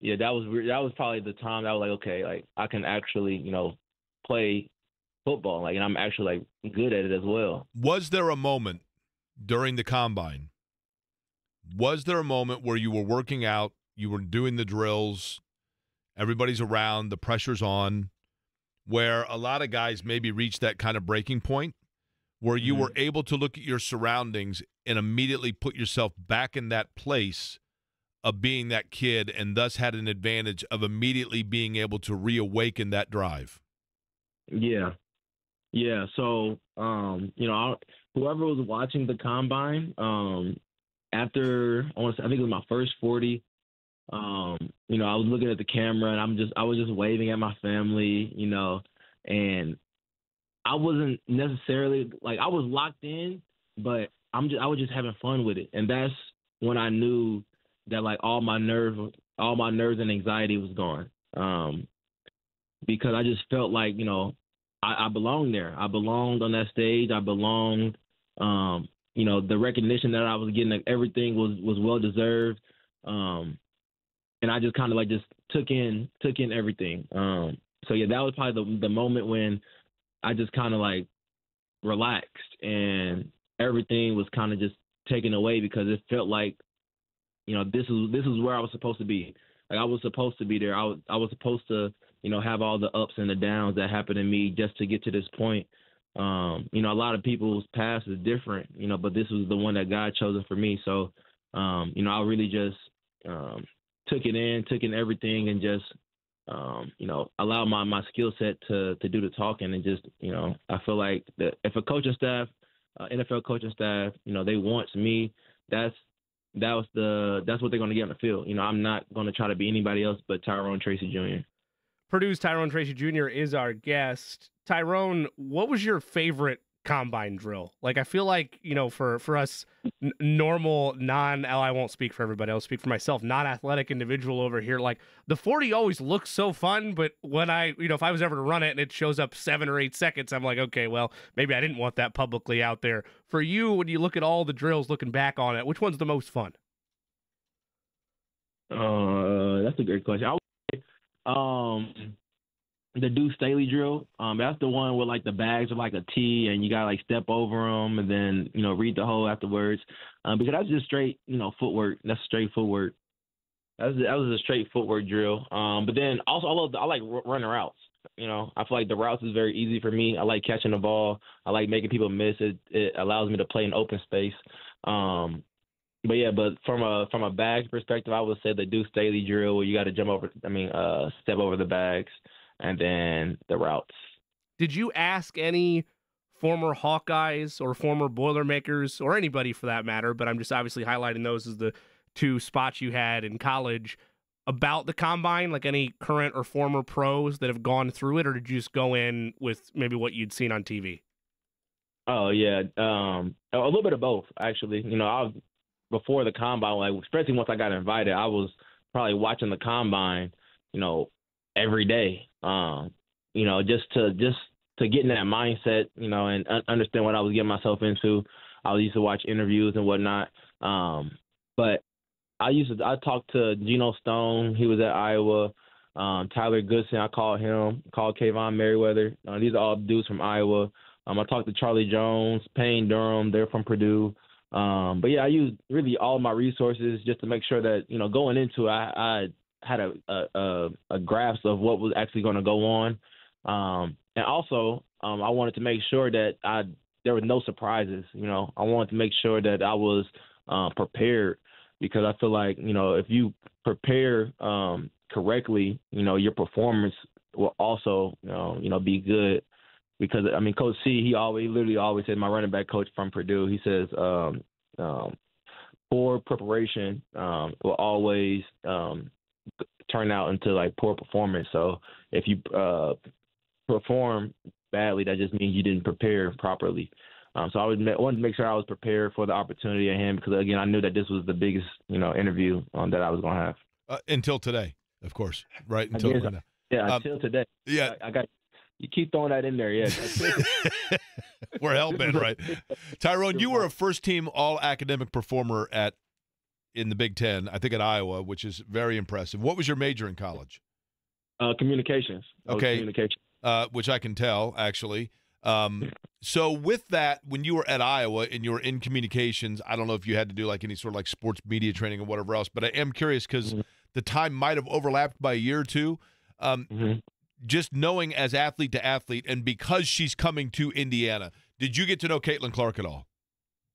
Yeah, that was that was probably the time that I was like, okay, like I can actually, you know, play football, like, and I'm actually like good at it as well. Was there a moment during the combine Was there a moment where you were working out, you were doing the drills, everybody's around, the pressure's on, where a lot of guys maybe reach that kind of breaking point where you were mm-hmm. able to look at your surroundings and immediately put yourself back in that place of being that kid and thus had an advantage of immediately being able to reawaken that drive? Yeah. Yeah. So, um, you know, I, whoever was watching the combine, um, after I want to say, I think it was my first 40, um, you know, I was looking at the camera and I'm just, I was just waving at my family, you know, and I wasn't necessarily like I was locked in, but I'm just, I was just having fun with it. And that's when I knew that like all my nerve, all my nerves and anxiety was gone. Um, because I just felt like, you know, I, I belonged there. I belonged on that stage. I belonged. Um, you know, the recognition that I was getting, like, everything was was well deserved. Um, and I just kind of like just took in took in everything. Um, so yeah, that was probably the the moment when I just kind of like relaxed and everything was kind of just taken away because it felt like, you know, this is this is where I was supposed to be. Like I was supposed to be there. I was I was supposed to, you know, have all the ups and the downs that happened to me just to get to this point. Um, you know, a lot of people's past is different, you know, but this was the one that God chose for me. So, um, you know, I really just um, took it in, took in everything, and just um, you know, allowed my my skill set to to do the talking and just you know, I feel like that if a coaching staff, uh, NFL coaching staff, you know, they wants me, that's that was the that's what they're going to get on the field. You know, I'm not going to try to be anybody else but Tyrone Tracy Jr. Purdue's Tyrone Tracy Jr. is our guest. Tyrone, what was your favorite combine drill? Like, I feel like you know, for for us n- normal, non, I won't speak for everybody. I'll speak for myself. Non-athletic individual over here. Like the forty always looks so fun, but when I, you know, if I was ever to run it and it shows up seven or eight seconds, I'm like, okay, well, maybe I didn't want that publicly out there. For you, when you look at all the drills, looking back on it, which one's the most fun? Uh, that's a great question. I um, the Deuce Staley drill. Um, that's the one with like the bags are like a T, and you gotta like step over them, and then you know read the whole afterwards. Um, because that's just straight, you know, footwork. That's straight footwork. That was that was a straight footwork drill. Um, but then also I love I like running routes. You know, I feel like the routes is very easy for me. I like catching the ball. I like making people miss. It it allows me to play in open space. Um, but yeah, but from a from a bags perspective, I would say the Deuce Staley drill where you got to jump over. I mean, uh, step over the bags and then the routes. Did you ask any former Hawkeyes or former Boilermakers or anybody for that matter, but I'm just obviously highlighting those as the two spots you had in college about the combine, like any current or former pros that have gone through it, or did you just go in with maybe what you'd seen on TV? Oh yeah, um, a little bit of both actually. You know, I was before the combine, like especially once I got invited, I was probably watching the combine, you know, every day. Um, you know, just to just to get in that mindset, you know, and un- understand what I was getting myself into. I used to watch interviews and whatnot. Um, but I used to I talked to Geno Stone. He was at Iowa. Um, Tyler Goodson, I called him. Called Kaevon Merriweather. Uh, these are all dudes from Iowa. Um, I talked to Charlie Jones, Payne Durham. They're from Purdue. Um, but yeah, I used really all my resources just to make sure that you know going into it, I, I had a, a a grasp of what was actually going to go on, um, and also um, I wanted to make sure that I there were no surprises. You know, I wanted to make sure that I was uh, prepared because I feel like you know if you prepare um, correctly, you know your performance will also you know you know be good. Because I mean, Coach C, he always literally always said my running back coach from Purdue. He says um, um, poor preparation um, will always um, turn out into like poor performance. So if you uh, perform badly, that just means you didn't prepare properly. Um, so I would wanted to make sure I was prepared for the opportunity at hand because again I knew that this was the biggest you know interview um, that I was going to have uh, until today, of course, right? Until guess, yeah, um, until today. Yeah, I, I got you keep throwing that in there, yeah. We're hell bent, right? Tyrone, you were a first team all academic performer at in the Big Ten, I think at Iowa, which is very impressive. What was your major in college? Uh, communications. Okay. Communication. Uh, which I can tell, actually. Um, so with that, when you were at Iowa and you were in communications, I don't know if you had to do like any sort of like sports media training or whatever else, but I am curious because the time might have overlapped by a year or two. Um, Just knowing as athlete to athlete, and because she's coming to Indiana, did you get to know Caitlin Clark at all?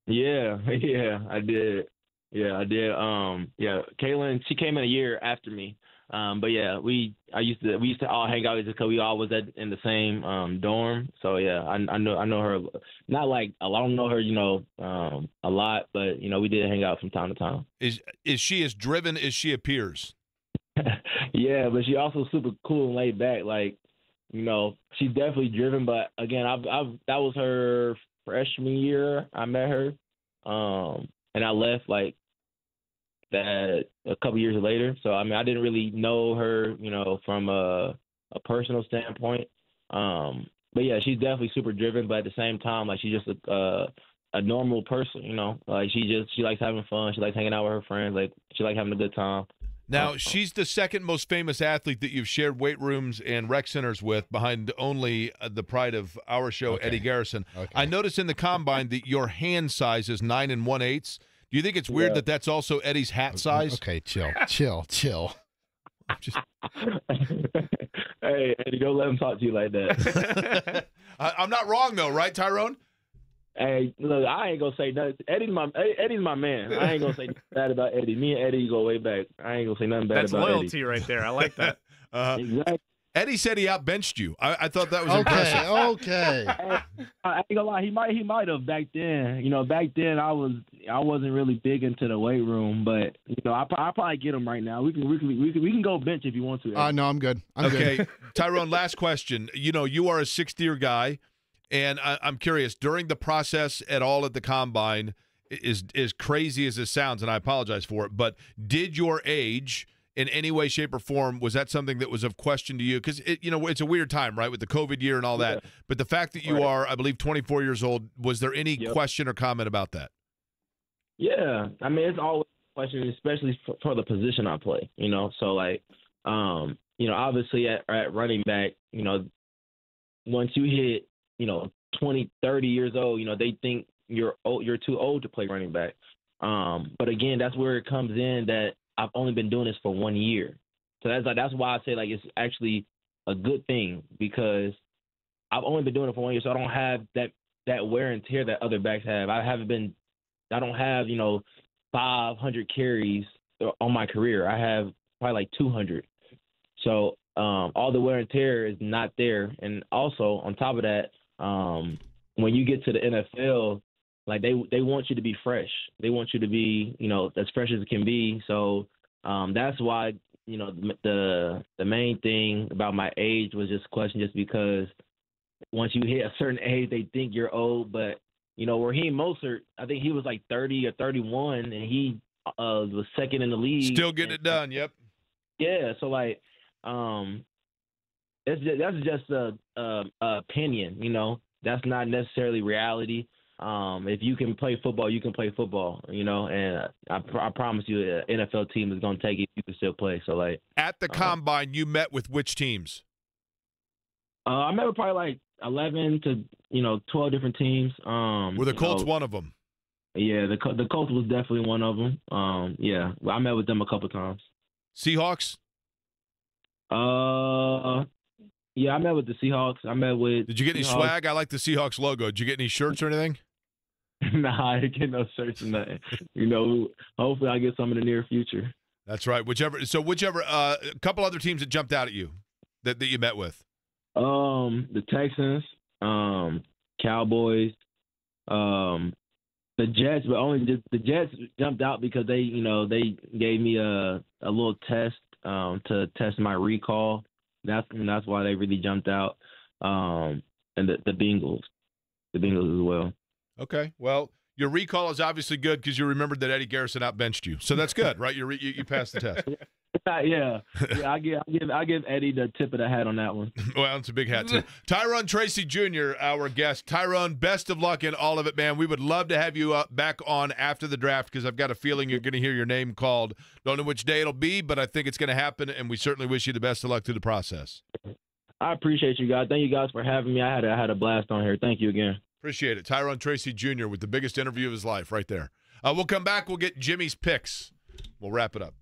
Yeah, yeah, I did. Yeah, I did. Um, yeah, Caitlin, she came in a year after me. Um, but yeah, we I used to we used to all hang out because we all was at, in the same um dorm. So yeah, I I know I know her not like I don't know her you know um a lot, but you know we did hang out from time to time. Is is she as driven as she appears? yeah, but she also super cool and laid back. Like, you know, she's definitely driven. But again, I've, I've that was her freshman year. I met her, um, and I left like that a couple years later. So I mean, I didn't really know her, you know, from a a personal standpoint. Um, but yeah, she's definitely super driven. But at the same time, like she's just a a normal person, you know. Like she just she likes having fun. She likes hanging out with her friends. Like she likes having a good time. Now, she's the second most famous athlete that you've shared weight rooms and rec centers with, behind only uh, the pride of our show, Eddie Garrison. I noticed in the combine that your hand size is nine and one eighths. Do you think it's weird Yeah. that that's also Eddie's hat size? Okay, chill, chill, chill. hey, Eddie, don't let him talk to you like that. I'm not wrong though, right, Tyrone? Hey, look, I ain't gonna say nothing. Eddie's my Eddie's my man. I ain't gonna say nothing bad about Eddie. Me and Eddie go way back. I ain't gonna say nothing bad That's about loyalty right there. I like that. Uh, exactly. Eddie said he outbenched you. I, I thought that was Okay, impressive. okay. I I ain't gonna lie, he might he might have back then. You know, back then I was I wasn't really big into the weight room, but you know I I probably get him right now. We can we can we can, we can go bench if you want to. Uh, no, I'm good. I'm okay, good. Tyrone. Last question. You know, you are a sixth year guy, and I, I'm curious during the process at all at the combine, is as crazy as this sounds, and I apologize for it, but did your age in any way, shape, or form was that something that was of question to you? Because it, you know, it's a weird time, right, with the COVID year and all that. But the fact that you Right. are, I believe, 24 years old, was there any Yep. question or comment about that? Yeah, I mean it's always a question, especially for, for the position I play. You know, so like, um, you know, obviously at, at running back, you know, once you hit, you know, 20, 30 years old, you know, they think you're old, you're too old to play running back. Um, but again, that's where it comes in that I've only been doing this for one year. So that's like that's why I say like it's actually a good thing because I've only been doing it for one year, so I don't have that that wear and tear that other backs have. I haven't been I don't have, you know, 500 carries on my career. I have probably like 200. So um, all the wear and tear is not there. And also on top of that, um, when you get to the NFL, like they they want you to be fresh. They want you to be, you know, as fresh as it can be. So um, that's why, you know, the the main thing about my age was just a question, just because once you hit a certain age, they think you're old. But you know, Raheem Mostert, I think he was like 30 or 31, and he uh, was second in the league. Still getting it done. Yep. Yeah, so like, um, that's just, that's just a, a, a opinion, you know. That's not necessarily reality. Um, if you can play football, you can play football, you know. And I, pr- I promise you, an NFL team is gonna take it. You can still play. So like, At the combine, you met with which teams? uh, I with probably like 11 to you know 12 different teams. Um, Were the Colts know. one of them? Yeah, the the Colts was definitely one of them. Um, yeah, I met with them a couple times. Seahawks? Uh, yeah, I met with the Seahawks. I met with. Did you get any Seahawks. swag? I like the Seahawks logo. Did you get any shirts or anything? nah, I didn't get no shirts or nothing. You know, hopefully I get some in the near future. That's right. Whichever. So whichever. Uh, a couple other teams that jumped out at you that, that you met with. Um, the Texans, um, Cowboys, um, the Jets, but only just the Jets jumped out because they, you know, they gave me a a little test um to test my recall. That's and that's why they really jumped out. Um, and the the Bengals, the Bengals as well. Okay. Well, your recall is obviously good because you remembered that Eddie Garrison outbenched you. So that's good, right? You re- you, you passed the test. yeah, yeah. I give I give I give Eddie the tip of the hat on that one. well, it's a big hat too. Tyrone Tracy Jr., our guest. Tyrone, best of luck in all of it, man. We would love to have you uh, back on after the draft because I've got a feeling you're going to hear your name called. Don't know which day it'll be, but I think it's going to happen, and we certainly wish you the best of luck through the process. I appreciate you guys. Thank you guys for having me. I had a, I had a blast on here. Thank you again. Appreciate it. Tyrone Tracy Jr. with the biggest interview of his life right there. Uh, we'll come back. We'll get Jimmy's picks. We'll wrap it up.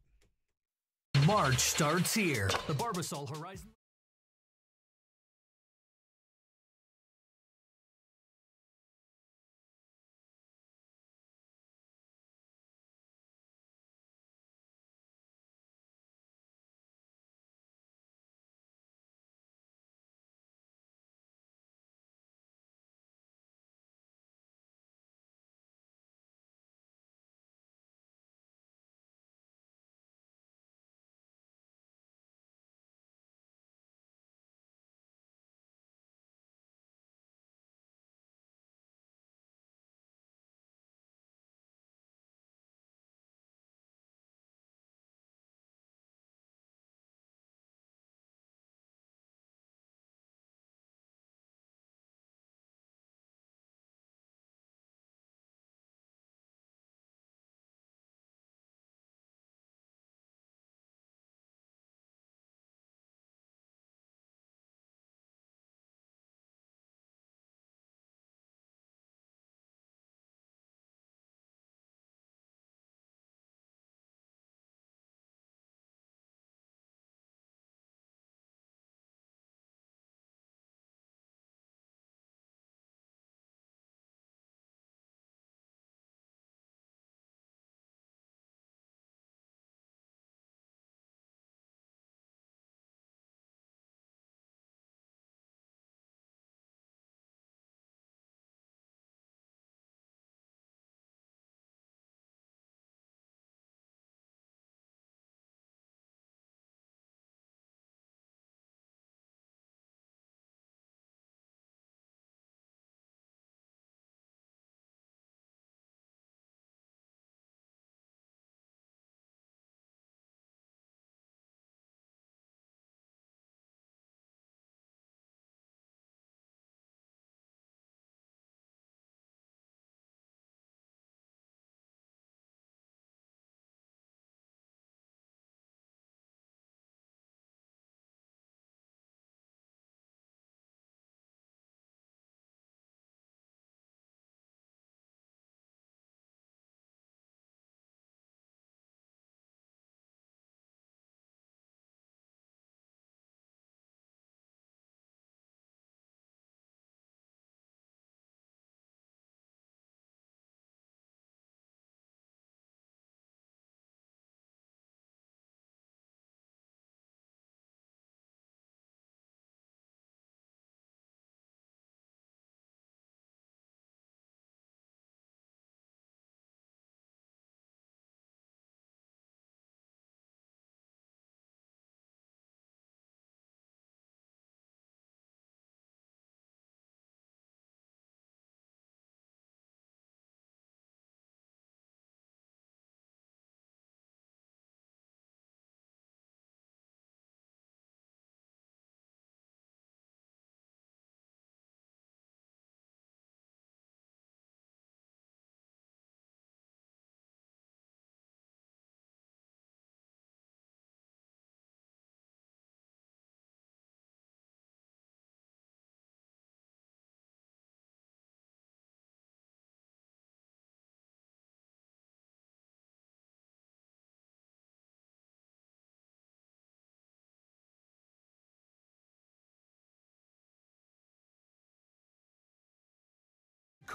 March starts here. The Barbasol Horizon.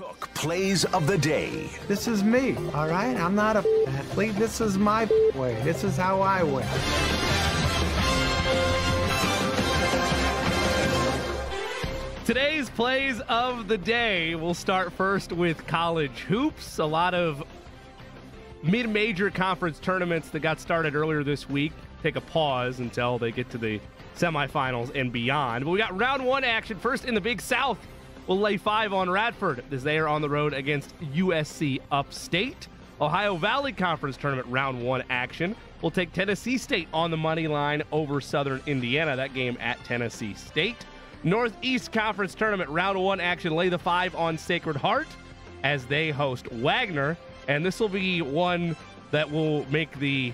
Cook plays of the day. This is me, all right? I'm not a athlete. This is my way. This is how I win. Today's plays of the day. We'll start first with college hoops. A lot of mid major conference tournaments that got started earlier this week take a pause until they get to the semifinals and beyond. But we got round one action first in the Big South. We'll lay five on Radford as they are on the road against USC Upstate. Ohio Valley Conference Tournament round one action. We'll take Tennessee State on the money line over Southern Indiana. That game at Tennessee State. Northeast Conference Tournament round one action. Lay the five on Sacred Heart as they host Wagner. And this will be one that will make the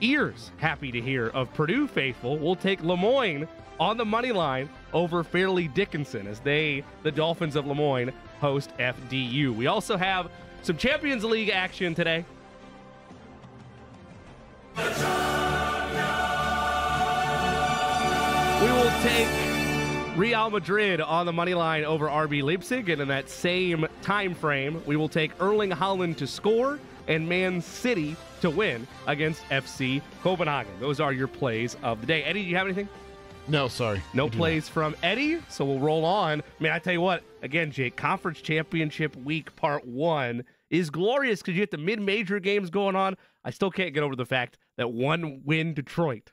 ears happy to hear of Purdue faithful. We'll take Le Moyne on the money line over Fairleigh Dickinson as they, the Dolphins of Le Moyne, host FDU. We also have some Champions League action today. We will take Real Madrid on the money line over RB Leipzig, and in that same time frame, we will take Erling Haaland to score and Man City to win against FC Copenhagen. Those are your plays of the day. Eddie, do you have anything? No, sorry. No I do plays from Eddie, so we'll roll on. I mean, I tell you what, again, Jake, Conference Championship Week Part 1 is glorious because you get the mid-major games going on. I still can't get over the fact that one win Detroit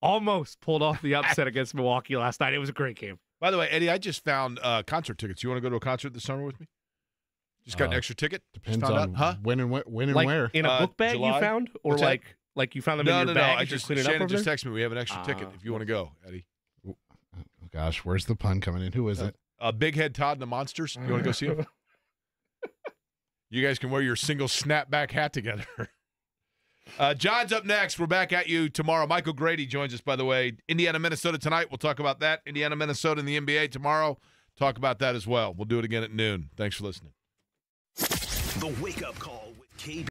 almost pulled off the upset against Milwaukee last night. It was a great game. By the way, Eddie, I just found uh, concert tickets. You want to go to a concert this summer with me? Just got an Uh, extra ticket. Depends on out, huh? when and where, when and like where. in a Uh, book bag July? you found, or What's that? like like you found them No, in your no. bag? I and you're just cleaning Shannon up just there? texted me. We have an extra ticket Ah, if you want to go, Eddie. Oh, gosh, where's the pun coming in? Who is it? Uh, Big Head Todd and the Monsters. You want to go see him? you guys can wear your single snapback hat together. Uh, John's up next. We're back at you tomorrow. Michael Grady joins us, by the way. Indiana, Minnesota tonight. We'll talk about that. Indiana, Minnesota in the NBA tomorrow. Talk about that as well. We'll do it again at noon. Thanks for listening. The Wake Up Call with KB.